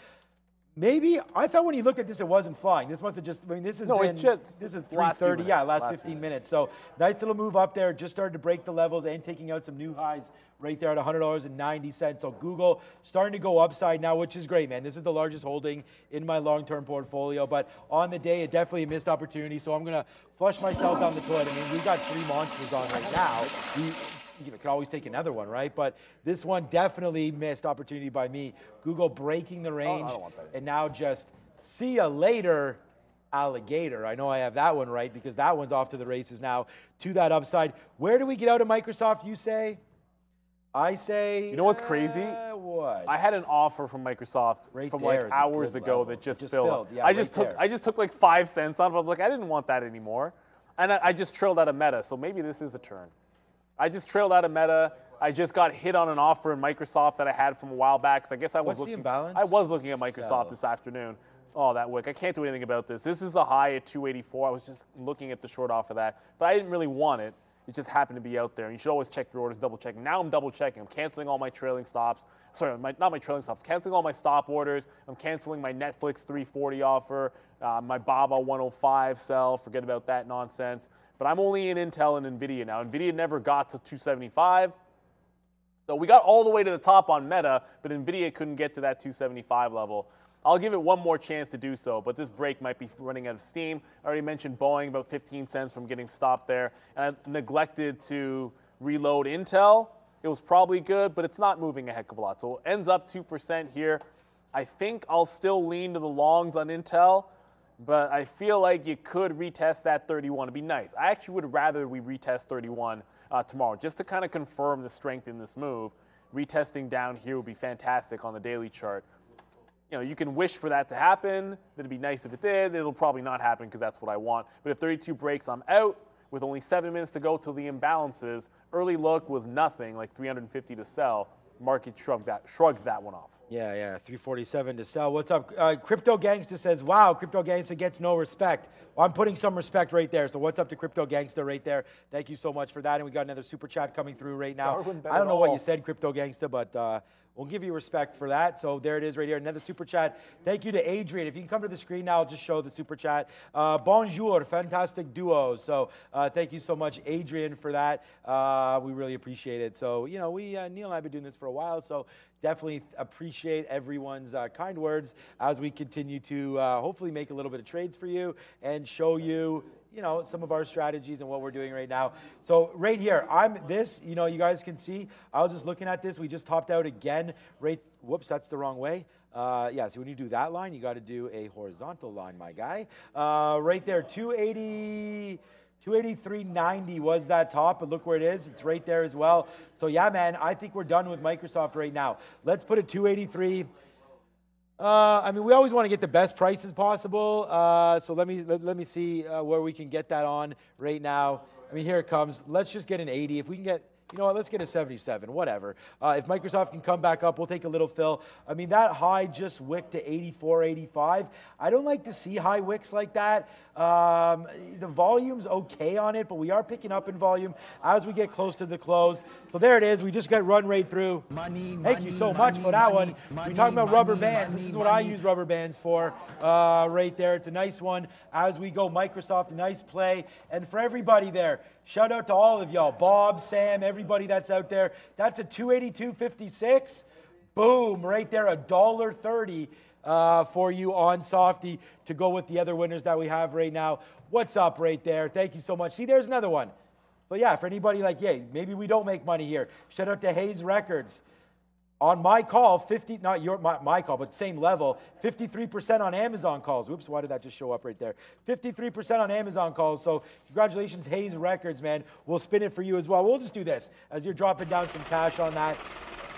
Maybe I thought when you looked at this, it wasn't flying. This must have just. I mean, this has No, been. just- this is 3:30. Yeah, last last few 15 minutes. So nice little move up there. Just started to break the levels and taking out some new highs right there at $100.90. So Google starting to go upside now, which is great, man. This is the largest holding in my long-term portfolio. But on the day, it definitely a missed opportunity. So I'm gonna flush myself down the toilet. I mean, we got three monsters on right now. We, you could always take another one, right? But this one definitely missed opportunity by me. Google breaking the range, don't want that. and now just see ya later, alligator. I know I have that one right because that one's off to the races now to that upside. Where do we get out of Microsoft? You say? I say. You know what's crazy? uh, what? I had an offer from Microsoft Right from like hours ago that just, Just filled. filled, yeah, I just right took there. I just took like five cents on it. I was like, I didn't want that anymore, and I, I just trailed out of Meta. So maybe this is a turn. I just trailed out of Meta. I just got hit on an offer in Microsoft that I had from a while back. 'cause I guess I was What's the looking. imbalance? I was looking at Microsoft Sell. this afternoon. Oh, that wick. I can't do anything about this. This is a high at 284. I was just looking at the short offer that, but I didn't really want it. It just happened to be out there. And you should always check your orders, double checking. Now I'm double checking. I'm canceling all my trailing stops. Sorry, my, not my trailing stops. Canceling all my stop orders. I'm canceling my Netflix 340 offer, uh, my Baba 105 sell. Forget about that nonsense. But I'm only in Intel and Nvidia now. Nvidia never got to 275. So we got all the way to the top on Meta, but Nvidia couldn't get to that 275 level. I'll give it one more chance to do so, but this break might be running out of steam. I already mentioned Boeing about 15 cents from getting stopped there, and I neglected to reload Intel. It was probably good, but it's not moving a heck of a lot. So it ends up 2% here. I think I'll still lean to the longs on Intel, but I feel like you could retest that 31. It'd be nice. I actually would rather we retest 31 uh, tomorrow just to kind of confirm the strength in this move. Retesting down here would be fantastic on the daily chart. You know, you can wish for that to happen. That'd be nice if it did. It'll probably not happen because that's what I want. But if 32 breaks, I'm out. With only seven minutes to go till the imbalances, early look was nothing, like 350 to sell. Market shrugged that, shrugged that one off. Yeah, yeah, 347 to sell. What's up? Uh, Crypto Gangster says, wow, Crypto Gangster gets no respect. Well, I'm putting some respect right there. So what's up to Crypto Gangster right there? Thank you so much for that. And we got another super chat coming through right now. I don't know what you said, Crypto Gangster, but uh, we'll give you respect for that. So there it is right here. Another super chat. Thank you to Adrian. If you can come to the screen now, I'll just show the super chat. Uh, bonjour, fantastic duo. So uh, thank you so much, Adrian, for that. Uh, we really appreciate it. So, you know, we, uh, Neil and I have been doing this for a while. So definitely appreciate everyone's uh, kind words as we continue to uh, hopefully make a little bit of trades for you and show you you know some of our strategies and what we're doing right now so right here i'm this you know you guys can see i was just looking at this we just topped out again right whoops that's the wrong way uh, yeah, so when you do that line, you got to do a horizontal line, my guy. Uh, right there, 280, 283.90 was that top, but look where it is. It's right there as well. So yeah, man, I think we're done with Microsoft right now. Let's put a 283. Uh, I mean, we always want to get the best prices possible. Uh, so let me let, let me see uh, where we can get that on right now. I mean, here it comes. Let's just get an 80. If we can get you know what, let's get a 77, whatever. Uh, if Microsoft can come back up, we'll take a little fill. I mean, that high just wicked to 84, 85. I don't like to see high wicks like that. Um, the volume's okay on it, but we are picking up in volume as we get close to the close. So there it is. We just got run right through. Money, Thank money, you so money, much for that one. We're talking about rubber bands. This is what I use rubber bands for uh, right there. It's a nice one. As we go, Microsoft, nice play. And for everybody there, shout out to all of y'all Bob, Sam, everybody that's out there. That's a 282.56. Boom, right there, a dollar thirty uh, for you on Softy to go with the other winners that we have right now. What's up right there? Thank you so much. See, there's another one. So yeah, for anybody like, yeah, maybe we don't make money here. Shout out to Hayes Records on my call, 50, not your my, my call, but same level, 53% on Amazon calls. Whoops, why did that just show up right there? 53% on Amazon calls. So congratulations, Hayes Records, man. We'll spin it for you as well. We'll just do this as you're dropping down some cash on that.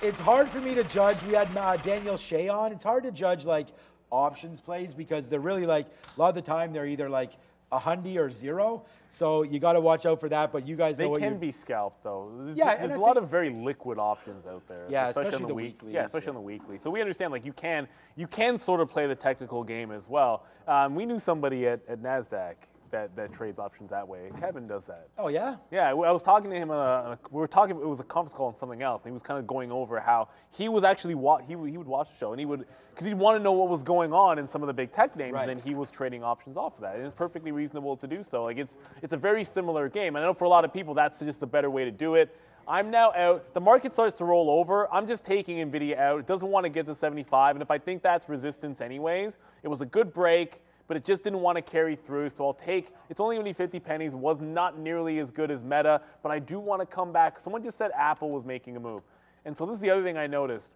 It's hard for me to judge. We had uh, Daniel Shea on. It's hard to judge like options plays because they're really like a lot of the time they're either like a hundy or zero. So you got to watch out for that. But you guys They know what can be scalped though. There's, Yeah, there's a lot of very liquid options out there. Yeah, on especially the, the week. weeklies, Yeah, especially yeah. on the weekly. So we understand like you can you can sort of play the technical game as well. Um, we knew somebody at, at Nasdaq that that trades options that way. Kevin does that. Oh yeah. Yeah, I I was talking to him. Uh, a, a- we were talking. It was a conference call on something else. And he was kind of going over how he was actually wa- he would- he would watch the show and he would because he'd want to know what was going on in some of the big tech names. Right. And he was trading options off of that. And it's perfectly reasonable to do so. Like it's it's a very similar game. And I know for a lot of people that's just the better way to do it. I'm now out. The market starts to roll over. I'm just taking Nvidia out. It doesn't want to get to 75. And if I think that's resistance anyways, it was a good break but it just didn't want to carry through. So I'll take, it's only only 50 pennies, was not nearly as good as Meta, but I do want to come back. Someone just said Apple was making a move. And so this is the other thing I noticed.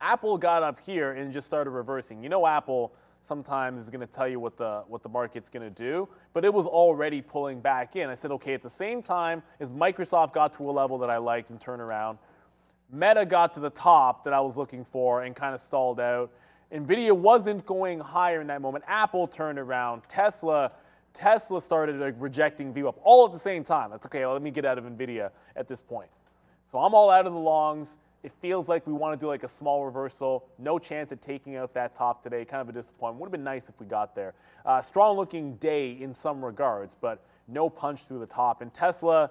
Apple got up here and just started reversing. You know, Apple sometimes is going to tell you what the what the market's going to do, but it was already pulling back in. I said, okay, at the same time as Microsoft got to a level that I liked and turned around, Meta got to the top that I was looking for and kind of stalled out. Nvidia wasn't going higher in that moment. Apple turned around. Tesla, Tesla started like, rejecting VWAP all at the same time. That's okay. Well, let me get out of Nvidia at this point. So I'm all out of the longs. It feels like we want to do like a small reversal. No chance at taking out that top today. Kind of a disappointment. Would have been nice if we got there. Uh, strong looking day in some regards, but no punch through the top. And Tesla,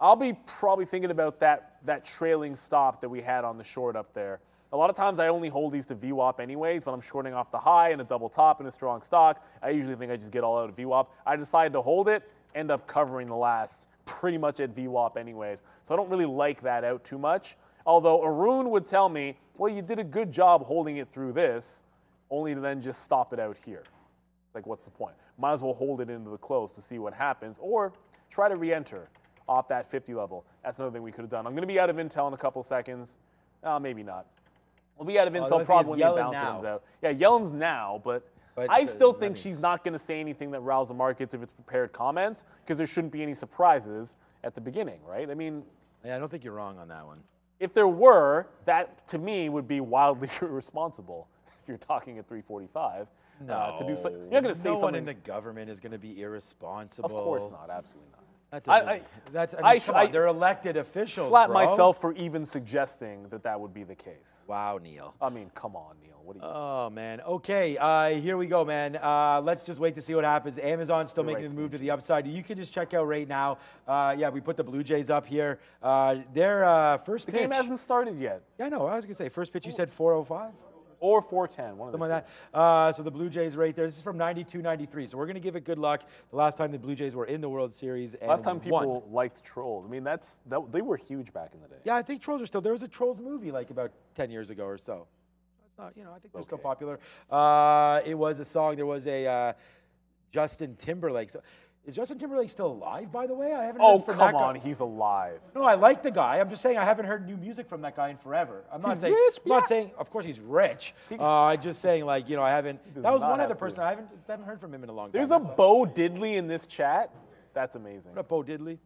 I'll be probably thinking about that that trailing stop that we had on the short up there. A lot of times I only hold these to VWAP anyways, but I'm shorting off the high and a double top and a strong stock. I usually think I just get all out of VWAP. I decided to hold it, end up covering the last pretty much at VWAP anyways. So I don't really like that out too much. Although Arun would tell me, well, you did a good job holding it through this, only to then just stop it out here. Like, what's the point? Might as well hold it into the close to see what happens, or try to re-enter off that 50 level. That's another thing we could have done. I'm going to be out of Intel in a couple seconds. Uh, maybe not. We'll be out of Intel probably when the bounce now. out. Yeah, Yellen's now, but, But I still think is- she's not going to say anything that riles the markets if it's prepared comments, because there shouldn't be any surprises at the beginning, right? I mean, Yeah, I don't think you're wrong on that one. if there were, that to me would be wildly irresponsible. If you're talking at 345, uh, to do so, you're not going to say no something. one in the government is going to be irresponsible. of course not, absolutely not. That doesn't, I- that's, I mean, I come on, I they're elected officials. Slap bro. myself for even suggesting that that would be the case. Wow, Neil. I mean, come on, Neil. What do you? Oh man. Okay. Uh, here we go, man. Uh, let's just wait to see what happens. Amazon's still You're making right, the move to the upside. You can just check out right now. Uh, yeah, we put the Blue Jays up here. Uh, their uh, first the pitch. game hasn't started yet. yeah, I know. I was gonna say first pitch. You said 405. Or 410. One of the Something like two. that. Uh, so the Blue Jays right there. This is from 92 93. So we're going to give it good luck. The last time the Blue Jays were in the World Series. And Last time won. people liked trolls. I mean, that's that, they were huge back in the day. Yeah, I think Trolls are still. There was a Trolls movie like about 10 years ago or so. That's not, you know, I think they're still popular. Uh, it was a song. There was a uh, Justin Timberlake. So Is Justin Timberlake still alive, by the way? I haven't Oh, heard from come that guy. on. He's alive. No, I like the guy. I'm just saying I haven't heard new music from that guy in forever. I'm not He's saying. rich, I'm not saying. Of course, he's rich. Uh, I'm just saying, like you know, I haven't. That was one other person I haven't, just haven't heard from him in a long time. There's a time. That's all. Bo Diddley in this chat. That's amazing. What up, Bo Diddley?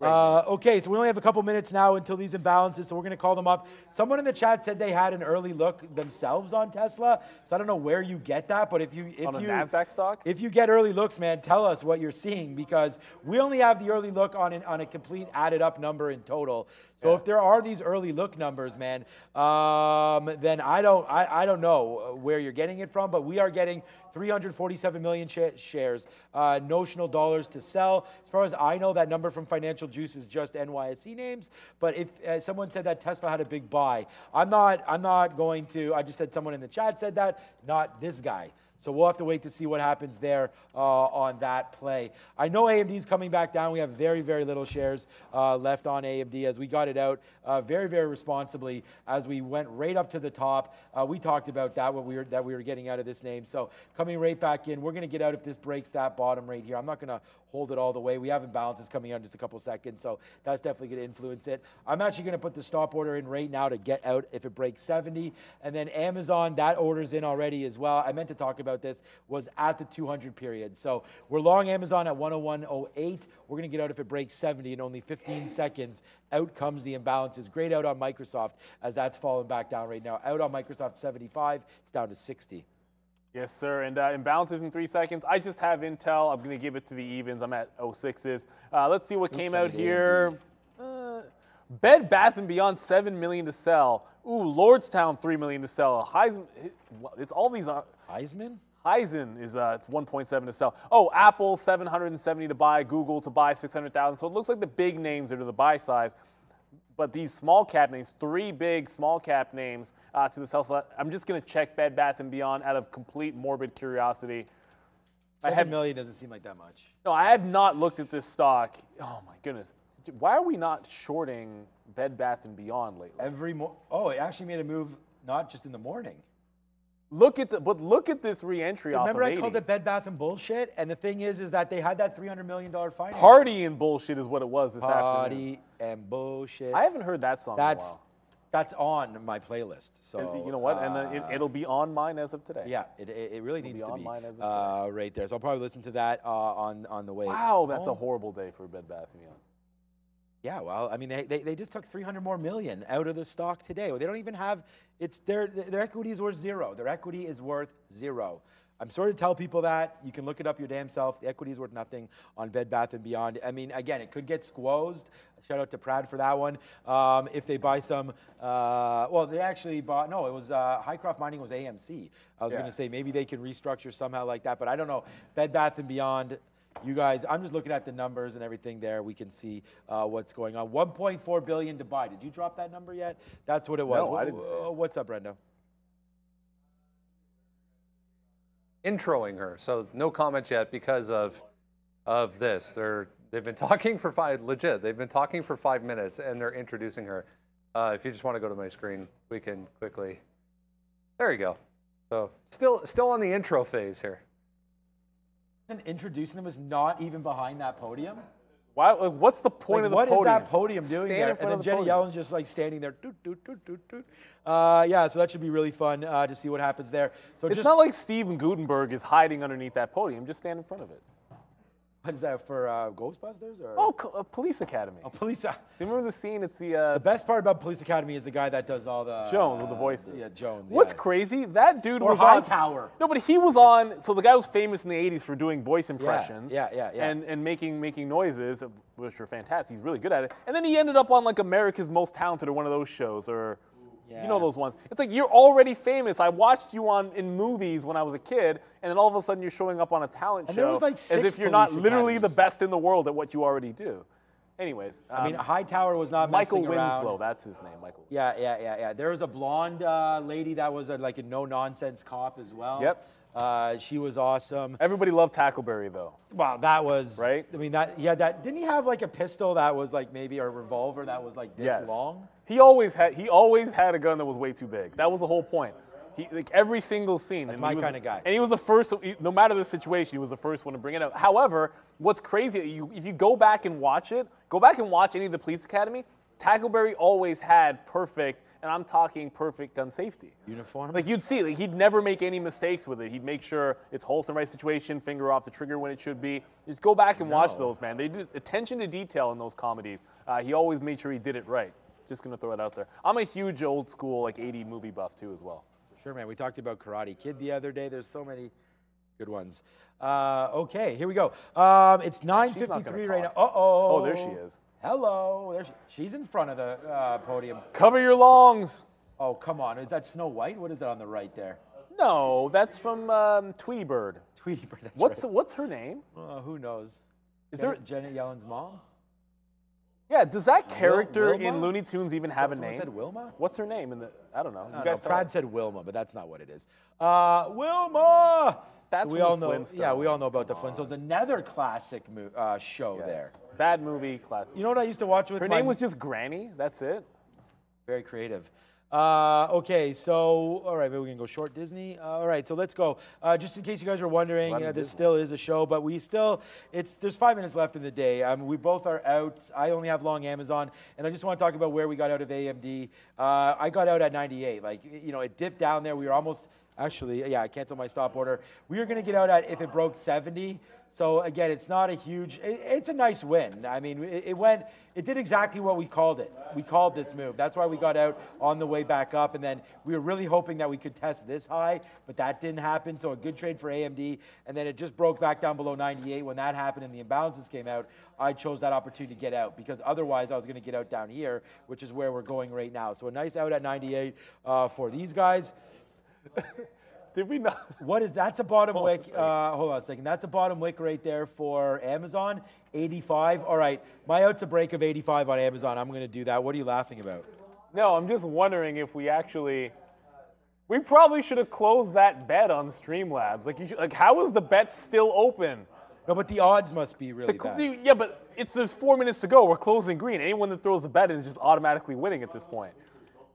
Uh, okay, so we only have a couple minutes now until these imbalances, so we're going to call them up. Someone in the chat said they had an early look themselves on Tesla, so I don't know where you get that, but if you if On you Nasdaq stock? if you get early looks, man, tell us what you're seeing because we only have the early look on an, on a complete added up number in total. So if there are these early look numbers, man, um, then I don't I, I don't know where you're getting it from, but we are getting 347 million sh- shares, uh, notional dollars to sell. As far as I know, that number from Financial Juice is just NYSE names. But if uh, someone said that Tesla had a big buy, I'm not I'm not going to. I just said someone in the chat said that, not this guy. So we'll have to wait to see what happens there uh, on that play. I know AMD's coming back down. We have very, very little shares uh, left on AMD as we got it out uh, very, very responsibly as we went right up to the top. Uh, we talked about that what we were that we were getting out of this name. So coming right back in, we're going to get out if this breaks that bottom right here. I'm not going to hold it all the way. We have imbalances coming out in just a couple seconds, so that's definitely going to influence it. I'm actually going to put the stop order in right now to get out if it breaks 70, and then Amazon that order's in already as well. I meant to talk about this was at the 200 period. So we're long Amazon at 101.08. We're going to get out if it breaks 70 in only 15 seconds. Out comes the imbalances. Great out on Microsoft as that's falling back down right now. Out on Microsoft 75, it's down to 60. Yes, sir. And uh, imbalances in three seconds. I just have Intel. I'm going to give it to the evens. I'm at 06s. Uh, let's see what came I out here. Uh, Bed Bath and Beyond, seven million to sell. Ooh, Lordstown, three million to sell. Hyzon, it's all these. Heisman? Hyzon is uh, 1.7 to sell. Oh, Apple 770 to buy, Google to buy 600,000. So it looks like the big names are to the buy side, but these small cap names, three big small cap names uh, to the sell side. I'm just gonna check Bed Bath and Beyond out of complete morbid curiosity. I have million doesn't seem like that much. no, I have not looked at this stock. Oh my goodness, why are we not shorting Bed Bath and Beyond lately? Every mo- oh, it actually made a move not just in the morning. Look at the, but look at this re-entry Remember, I 80. called it Bed Bath and bullshit, and the thing is, is that they had that three hundred million dollar finance. Party and bullshit is what it was this afternoon. Party and bullshit. I haven't heard that song in a that's while. that's on my playlist. So you know what? and uh, it, uh, it'll be on mine as of today. yeah, it, it, it really be needs to on be mine as of uh, right there. So I'll probably listen to that uh, on on the way. Wow, that's a horrible day for Bed Bath and Beyond. Yeah, well, I mean, they, they, they just took 300 more million out of the stock today. They don't even have, it's their, their equity is worth zero. Their equity is worth zero. I'm sorry to tell people that. You can look it up your damn self. The equity is worth nothing on Bed Bath & Beyond. I mean, again, it could get squozed. Shout out to Prad for that one. Um, if they buy some, uh, well, they actually bought, no, it was, uh, Hycroft Mining was AMC. I was Yeah. going to say maybe they can restructure somehow like that, but I don't know. Bed Bath & Beyond, you guys, I'm just looking at the numbers and everything there. We can see uh, what's going on. 1.4 billion to buy. Did you drop that number yet? That's what it was. No, I didn't uh, What's up, Brendo? introing her. So no comments yet because of of this. They're they've been talking for five legit. They've been talking for five minutes and they're introducing her. Uh, if you just want to go to my screen, we can quickly. There you go. So still still on the intro phase here. And introducing them is not even behind that podium. Why, like, what's the point Like, of the what podium? What is that podium doing Stand there? And then the Jenny. Yellen's just like standing there. Doot, doot, doot, doot, doot. Uh, yeah, so that should be really fun uh, to see what happens there. So It's just not like Steven Guttenberg is hiding underneath that podium. Just stand in front of it. What is that for uh, Ghostbusters or Oh, co- uh, Police Academy. Oh, police? You remember the scene? It's the uh, The best part about Police Academy is the guy that does all the Jones with the voices. Yeah, Jones. What's yeah. crazy? That dude Or was on Hightower. No, but he was on. So the guy was famous in the '80s for doing voice impressions. yeah, yeah, yeah. And and making making noises, which were fantastic. He's really good at it. And then he ended up on like America's Most Talented or one of those shows, or you know those ones. It's like you're already famous. I watched you on in movies when I was a kid, and then all of a sudden you're showing up on a talent And show there was, like, as if you're not literally the best in the world at what you already do. Anyways, I mean, um, Hightower was not Michael messing around. Winslow, that's his name, Michael. Yeah, yeah, yeah, yeah. There was a blonde uh, lady that was a, like a no nonsense cop as well. Yep. Uh, she was awesome. Everybody loved Tackleberry though. Wow, that was Right? I mean, that yeah, that didn't he have like a pistol that was like maybe a revolver that was like this Yes. long? He always had he always had a gun that was way too big. That was the whole point. He, like every single scene. That's and my he was- kinda guy. And he was the first, no matter the situation, he was the first one to bring it out. However, what's crazy, you, if you go back and watch it, go back and watch any of the Police Academy, Tackleberry always had perfect, and I'm talking perfect gun safety. Uniform? Like you'd see, like he'd never make any mistakes with it. He'd make sure it's holster the right situation, finger off the trigger when it should be. Just go back and watch those, man. They did attention to detail in those comedies. Uh, he always made sure he did it right. Just gonna throw it out there. I'm a huge old school like 80 movie buff too as well. Sure, man. We talked about Karate Kid the other day. There's so many good ones. Uh, okay, here we go. Um, it's 9:53 right now. Uh oh. Oh, there she is. Hello. There she, she's in front of the uh, podium. Cover your longs. Oh, come on. Is that Snow White? What is that on the right there? No, that's from um, Tweety Bird. Tweety Bird. That's What's right. what's her name? Uh, who knows? Is Janet, there? Janet Yellen's mom? Yeah, does that character Wilma? in Looney Tunes even have a Someone name? said Wilma? What's her name in the? I don't know. You I don't guys tell Prad said Wilma, but that's not what it is. Uh, Wilma. That's we from all the know. Yeah, we all know about the Flintstones. Another classic mo- uh, show there. Bad movie, classic. You know what I used to watch with Her my name was just Granny. That's it. Very creative. Uh, okay, so all right, maybe we can go short Disney. Uh, all right, so let's go. Uh, just in case you guys are wondering, uh, this Disney. still is a show, but we still it's there's five minutes left in the day. Um, we both are out. I only have long Amazon, and I just want to talk about where we got out of AMD. Uh, I got out at 98. Like you know, it dipped down there. We were almost actually yeah, I canceled my stop order. We were gonna get out at if it broke 70. So again, it's not a huge. It, it's a nice win. I mean, it, it went. It did exactly what we called it. We called this move. That's why we got out on the way back up, and then we were really hoping that we could test this high, but that didn't happen. So a good trade for AMD, and then it just broke back down below 98. When that happened and the imbalances came out, I chose that opportunity to get out because otherwise I was going to get out down here, which is where we're going right now. So a nice out at 98 uh, for these guys. Did we not? What is that's a bottom wick? Uh, hold on a second. That's a bottom wick right there for Amazon. 85. All right, my out's a break of 85 on Amazon. I'm going to do that. What are you laughing about? No, I'm just wondering if we actually. We probably should have closed that bet on Streamlabs. Like, you should, like, how is the bet still open? No, but the odds must be really bad. yeah, but it's there's four minutes to go. We're closing green. Anyone that throws the bet in is just automatically winning at this point.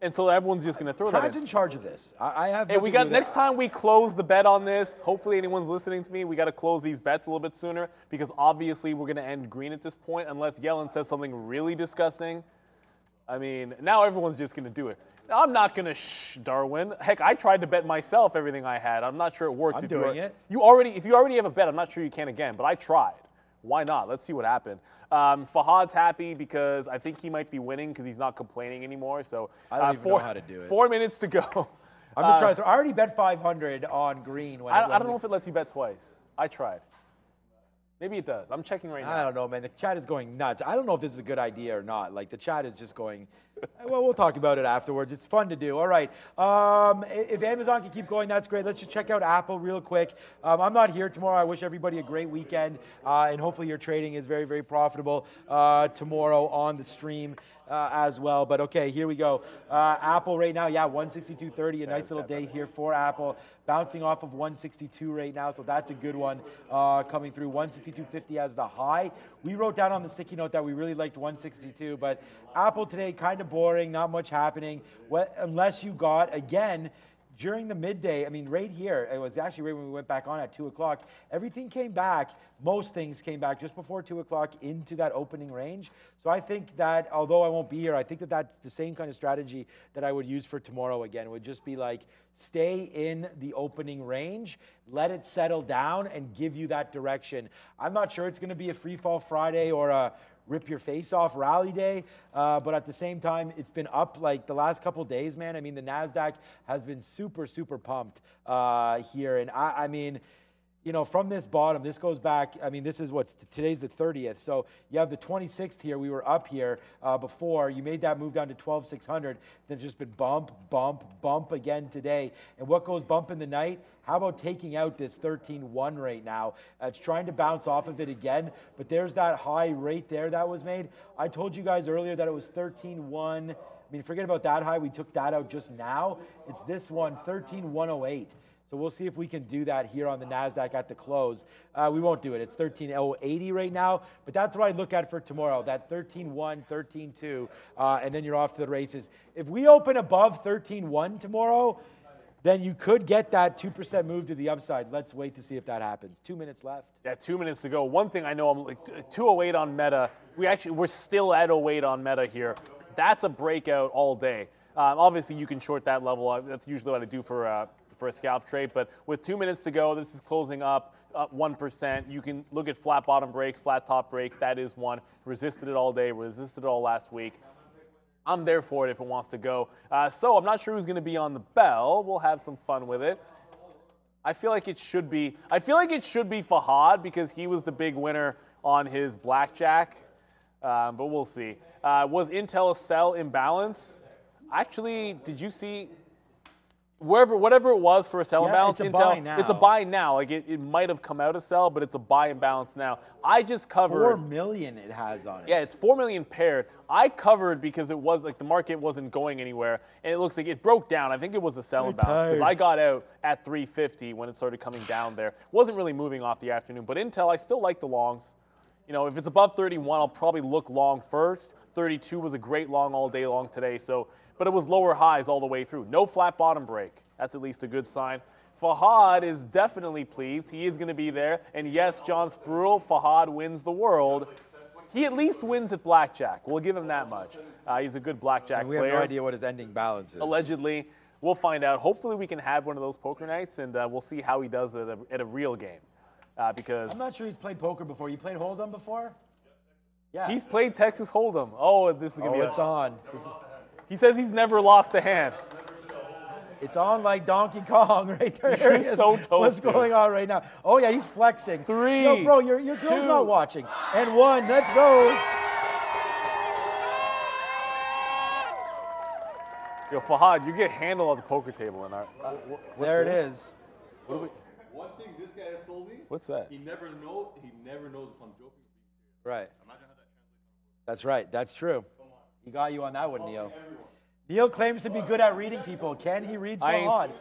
And so everyone's just going to throw that. Brad's in. in charge of this. I, I have. Hey, we got next time we close the bet on this. Hopefully, anyone's listening to me. We got to close these bets a little bit sooner because obviously we're going to end green at this point unless Yellen says something really disgusting. I mean, now everyone's just going to do it. I'm not going to shh, Darwin. Heck, I tried to bet myself everything I had. I'm not sure it works. I'm if you doing are- it. You already, if you already have a bet, I'm not sure you can again. But I tried. Why not? Let's see what happened. Um, Fahad's happy because I think he might be winning because he's not complaining anymore. So I don't uh, even four, know how to do it. Four minutes to go. I'm just Uh, trying to. Throw, I already bet 500 on green. When I, I don't know if it lets you bet twice. I tried. Maybe it does. I'm checking right now. I don't know, man. The chat is going nuts. I don't know if this is a good idea or not. Like the chat is just going. Well, we'll talk about it afterwards. It's fun to do. All right. Um, if Amazon can keep going, that's great. Let's just check out Apple real quick. Um, I'm not here tomorrow. I wish everybody a great weekend, uh, and hopefully your trading is very, very profitable uh, tomorrow on the stream. Uh, as well, but okay, here we go. Uh, Apple right now, yeah, 162.30, a nice little day here for Apple, bouncing off of 162 right now, so that's a good one uh, coming through. 162.50 as the high. We wrote down on the sticky note that we really liked 162, but Apple today kind of boring, not much happening. What, unless you got again during the midday, I mean, right here, it was actually right when we went back on at 2 o'clock, everything came back, most things came back just before 2 o'clock into that opening range. So I think that, although I won't be here, I think that that's the same kind of strategy that I would use for tomorrow again. It would just be like, stay in the opening range, let it settle down, and give you that direction. I'm not sure it's going to be a free fall Friday or a rip your face off rally day. Uh, but at the same time, it's been up like the last couple days, man. I mean, the NASDAQ has been super, super pumped uh, here. And I, I mean, you know, from this bottom, this goes back. I mean, this is what's today's the 30th. So you have the 26th here. We were up here uh, before. You made that move down to 12,600. Then just been bump, bump, bump again today. And what goes bump in the night? How about taking out this 13.1 right now? Uh, it's trying to bounce off of it again, but there's that high right there that was made. I told you guys earlier that it was 13.1. I mean, forget about that high. We took that out just now. It's this one, 13.108. So we'll see if we can do that here on the NASDAQ at the close. Uh, we won't do it. It's 13.080 right now, but that's what I look at for tomorrow, that 13.1, 13.2, uh, and then you're off to the races. If we open above 13.1 tomorrow, then you could get that 2% move to the upside. Let's wait to see if that happens. Two minutes left. Yeah, two minutes to go. One thing I know, I'm like 208 on meta. We actually we're still at 08 on meta here. That's a breakout all day. Um, obviously, you can short that level. Uh, That's usually what I do for uh, for a scalp trade. But with two minutes to go, this is closing up up one percent. You can look at flat bottom breaks, flat top breaks. That is one. Resisted it all day. Resisted it all last week. I'm there for it if it wants to go. Uh, so I'm not sure who's going to be on the bell. We'll have some fun with it. I feel like it should be. I feel like it should be Fahad because he was the big winner on his blackjack. Um, but we'll see. Uh, was Intel a sell imbalance? Actually, did you see? Wherever, whatever it was for a sell Yeah, imbalance, it's a Intel, buy now. it's a buy now. Like it, it might have come out a sell, but it's a buy and balance now. I just covered. Four million it has on it. Yeah, it's four million paired. I covered because it was like the market wasn't going anywhere, and it looks like it broke down. I think it was a sell balance because. I got out at 350 when it started coming down there. Wasn't really moving off the afternoon, but Intel, I still like the longs. You know, if it's above 31, I'll probably look long first. 32 was a great long all day long today, so but it was lower highs all the way through. No flat bottom break. That's at least a good sign. Fahad is definitely pleased. He is going to be there. And yes, John Spruill, Fahad wins the world. He at least wins at blackjack. We'll give him that much. Uh, he's a good blackjack And we have player. no idea what his ending balance is. Allegedly, we'll find out. Hopefully, we can have one of those poker nights, and uh, we'll see how he does at a, at a real game. Uh, because I'm not sure he's played poker before. You played Hold'em before? Yeah. he's played Texas Hold'em. Oh, this is gonna oh, be. it's A, on. he says he's never lost a hand. It's on like Donkey Kong right there. You're so What's going on right now? Oh yeah, he's flexing. Three, No, bro, your, your girl's two. not watching. And one, let's go. Yo, Fahad, you get handle at the poker table in our. wh- There it is. What do we, One thing this guy has told me, what's that? he never know he never knows if I'm joking. Right. Imagine how that translates. That's right. That's true. He got you on that one, Neil. Neil claims to be good at reading people. Can he read I ain't, Fahad?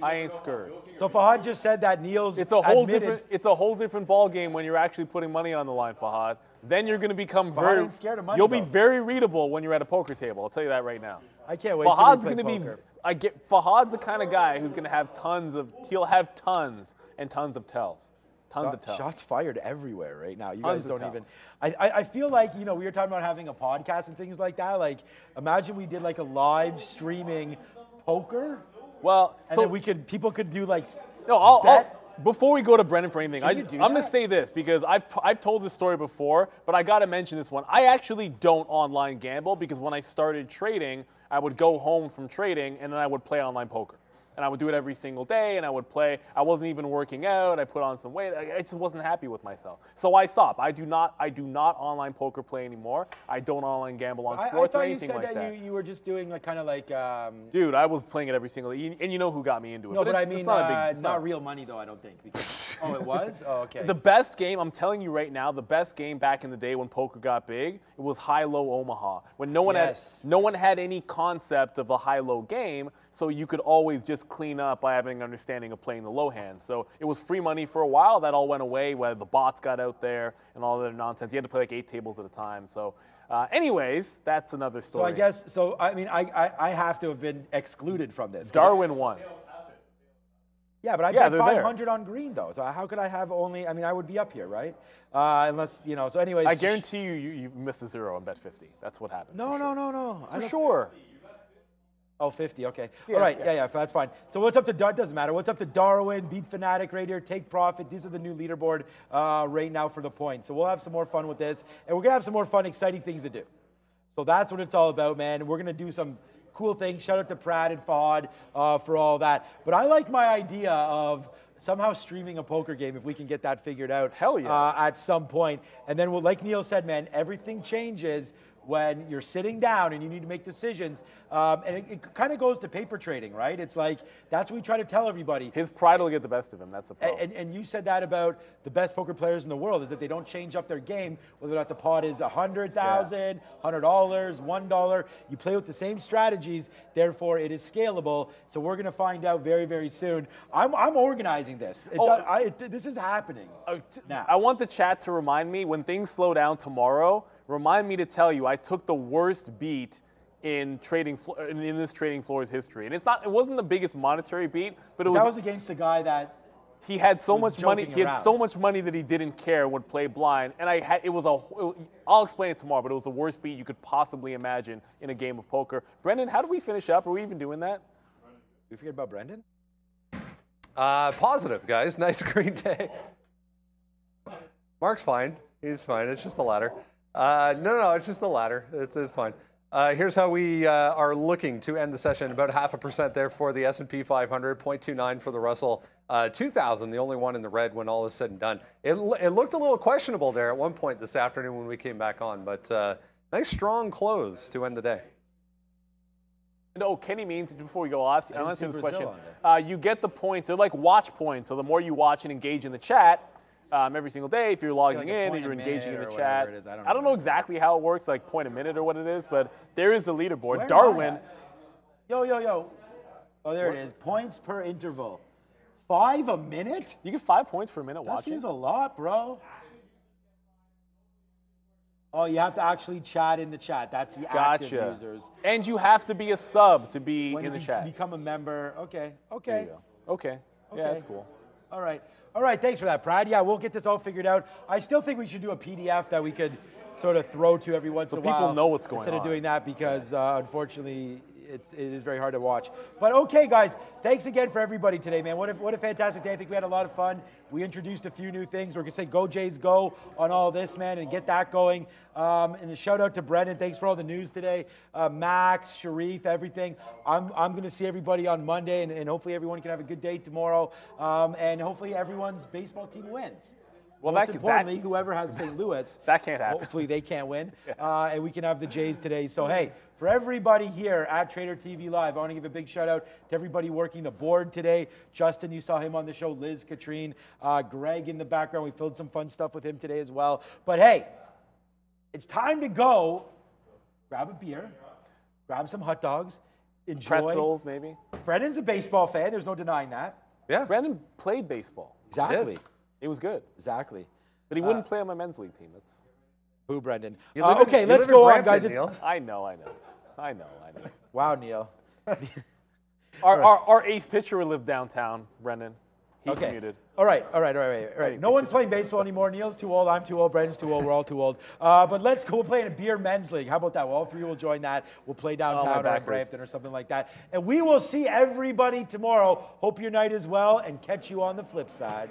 I ain't scared. So Fahad just said that Neil's It's a whole admitted, different. It's a whole different ball game when you're actually putting money on the line, Fahad. Then you're going to become Fahad very. scared of money, you'll be very readable when you're at a poker table. I'll tell you that right now. I can't wait Fahad's going to be. poker. I get Fahad's the kind of guy who's going to have tons of. He'll have tons and tons of tells, tons of tells. Shots fired everywhere right now. You Tons guys don't even. I, I, I feel like you know we were talking about having a podcast and things like that. Like imagine we did like a live streaming poker, Well, and so then we could people could do like. No, I'll, bet. Before we go to Brendan for anything, I, am going to say this because I've, I've told this story before, but I got to mention this one. I actually don't online gamble because when I started trading, I would go home from trading and then I would play online poker. And I would do it every single day and I would play. I wasn't even working out. I put on some weight. I, I just wasn't happy with myself. So I stopped. I do not I do not online poker play anymore. I don't online gamble on I, I sports or thought you anything said like that, that. You, you were just doing like kind of like. Um, Dude, I was playing it every single day. And you know who got me into it. no, but, it's, I it's mean, not a big uh, it's not real money though. I don't think. Because, oh, it was. Oh, okay. The best game, I'm telling you right now, the best game back in the day when poker got big, it was high-low Omaha. When no one Yes. had no one had any concept of a high-low game, so you could always just clean up by having an understanding of playing the low hand. So it was free money for a while. That all went away when the bots got out there and all that nonsense. You had to play like eight tables at a time. So, uh, anyways, that's another so story. I guess. So I mean, I, I I have to have been excluded from this. Darwin won. Yeah, but I Yeah, bet they're there. 500 on green though. So how could I have only? I mean, I would be up here, right? Uh, unless you know. So anyways. I guarantee you, you, you missed a zero on bet 50. That's what happened. No, no, sure. no, no. For sure. Oh, 50. Okay. Yeah, All right. yeah. Yeah, yeah. That's fine. So what's up to Dar? Doesn't matter. What's up to Darwin? Beat Fanatic right here. Take profit. These are the new leaderboard uh, right now for the points. So we'll have some more fun with this, and we're gonna have some more fun, exciting things to do. So that's what it's all about, man. We're gonna do some cool thing. Shout out to Pratt and Fahad uh, for all that. But I like my idea of somehow streaming a poker game if we can get that figured out. Hell yes. Uh, at some point, and then, we'll, like Neil said, man, everything changes when you're sitting down and you need to make decisions. Um, and it, it kind of goes to paper trading, right? It's like that's what we try to tell everybody. His pride will get the best of him. That's the And, problem. and, and you said that about the best poker players in the world is that they don't change up their game, whether or not the pot is $100,000, $100, $1. You play with the same strategies, therefore it is scalable. So we're going to find out very, very soon. I'm, I'm organizing this. It Oh. does- I, it- this is happening. Uh, Now. I want the chat to remind me when things slow down tomorrow. Remind me to tell you I took the worst beat in trading flo- in in this trading floor's history. And it's not it wasn't the biggest monetary beat, but it That was was against a guy that he had so much money. joking He had so much money that he didn't care would play blind. And I had it was a. I'll explain it tomorrow, but it was the worst beat you could possibly imagine in a game of poker. Brendan, how do we finish up? Are we even doing that? we forget about Brendan. Uh, positive, guys. Nice green day. Mark's fine. He's fine. It's just the ladder. Uh, no, no, it's just the ladder. It's, it's fine. Uh, here's how we uh, are looking to end the session. About half a percent there for the S&P 500, 0.29 for the Russell uh, 2000, the only one in the red when all is said and done. It, it looked a little questionable there at one point this afternoon when we came back on, but uh, nice strong close to end the day. No, Kenny means before we go, I'll ask, I'll answer this Brazil question. Uh, you get the points. They're like watch points. So the more you watch and engage in the chat um, every single day, if you're logging like in and you're engaging in the chat, whatever it is. I don't I don't know. exactly how it works, like point a minute or what it is, but there is the leaderboard. Where Darwin. Yo, yo, yo. Oh, there it is. Points per interval. Five a minute? you get five points for a minute That watching. That seems a lot, bro. Oh, you have to actually chat in the chat. That's the active Gotcha. users. And you have to be a sub to be When in the you chat. become a member. Okay, There okay. you go. Okay. Yeah, that's cool. All right. All right. Thanks for that, Brad. Yeah, we'll get this all figured out. I still think we should do a PDF that we could sort of throw to every once So in a while. So people know what's going on. instead of doing that because uh, unfortunately it's, it is very hard to watch. But okay, guys, thanks again for everybody today, man. What a, what a fantastic day. I think we had a lot of fun. We introduced a few new things. We're going to say go Jays go on all this, man, and get that going. Um, and a shout out to Brendan. Thanks for all the news today. Uh, Max, Sharif, everything. I'm, I'm going to see everybody on Monday, and, and hopefully everyone can have a good day tomorrow. Um, and hopefully everyone's baseball team wins. Well, Most that could- that- importantly, whoever has St. Louis, That can't happen. Hopefully they can't win, uh, and we can have the Jays today. So hey, for everybody here at Trader TV Live, I want to give a big shout out to everybody working the board today. Justin, you saw him on the show. Liz, Katrine, uh, Greg in the background. We filled some fun stuff with him today as well. But hey, it's time to go. Grab a beer, grab some hot dogs, enjoy. Pretzels, maybe. Brendan's a baseball fan. There's no denying that. Yeah. Brendan played baseball. Exactly. It was good. Exactly. But he wouldn't play on my men's league team. That's Who, Brendan? You Uh, live in- okay, you let's live in go on, guys. Neil. I know, I know. I know, I know. Wow, Neil. Our, our, our ace pitcher lived downtown, Brendan. He Okay. commuted. All right, all right, all right, all right. No one's playing baseball anymore. Neil's too old. I'm too old. Brendan's too old. We're all too old. Uh, but let's go. Play in a beer men's league. How about that? Well, all three will join that. We'll play downtown or in back. Brampton or something like that. And we will see everybody tomorrow. Hope your night is well and catch you on the flip side.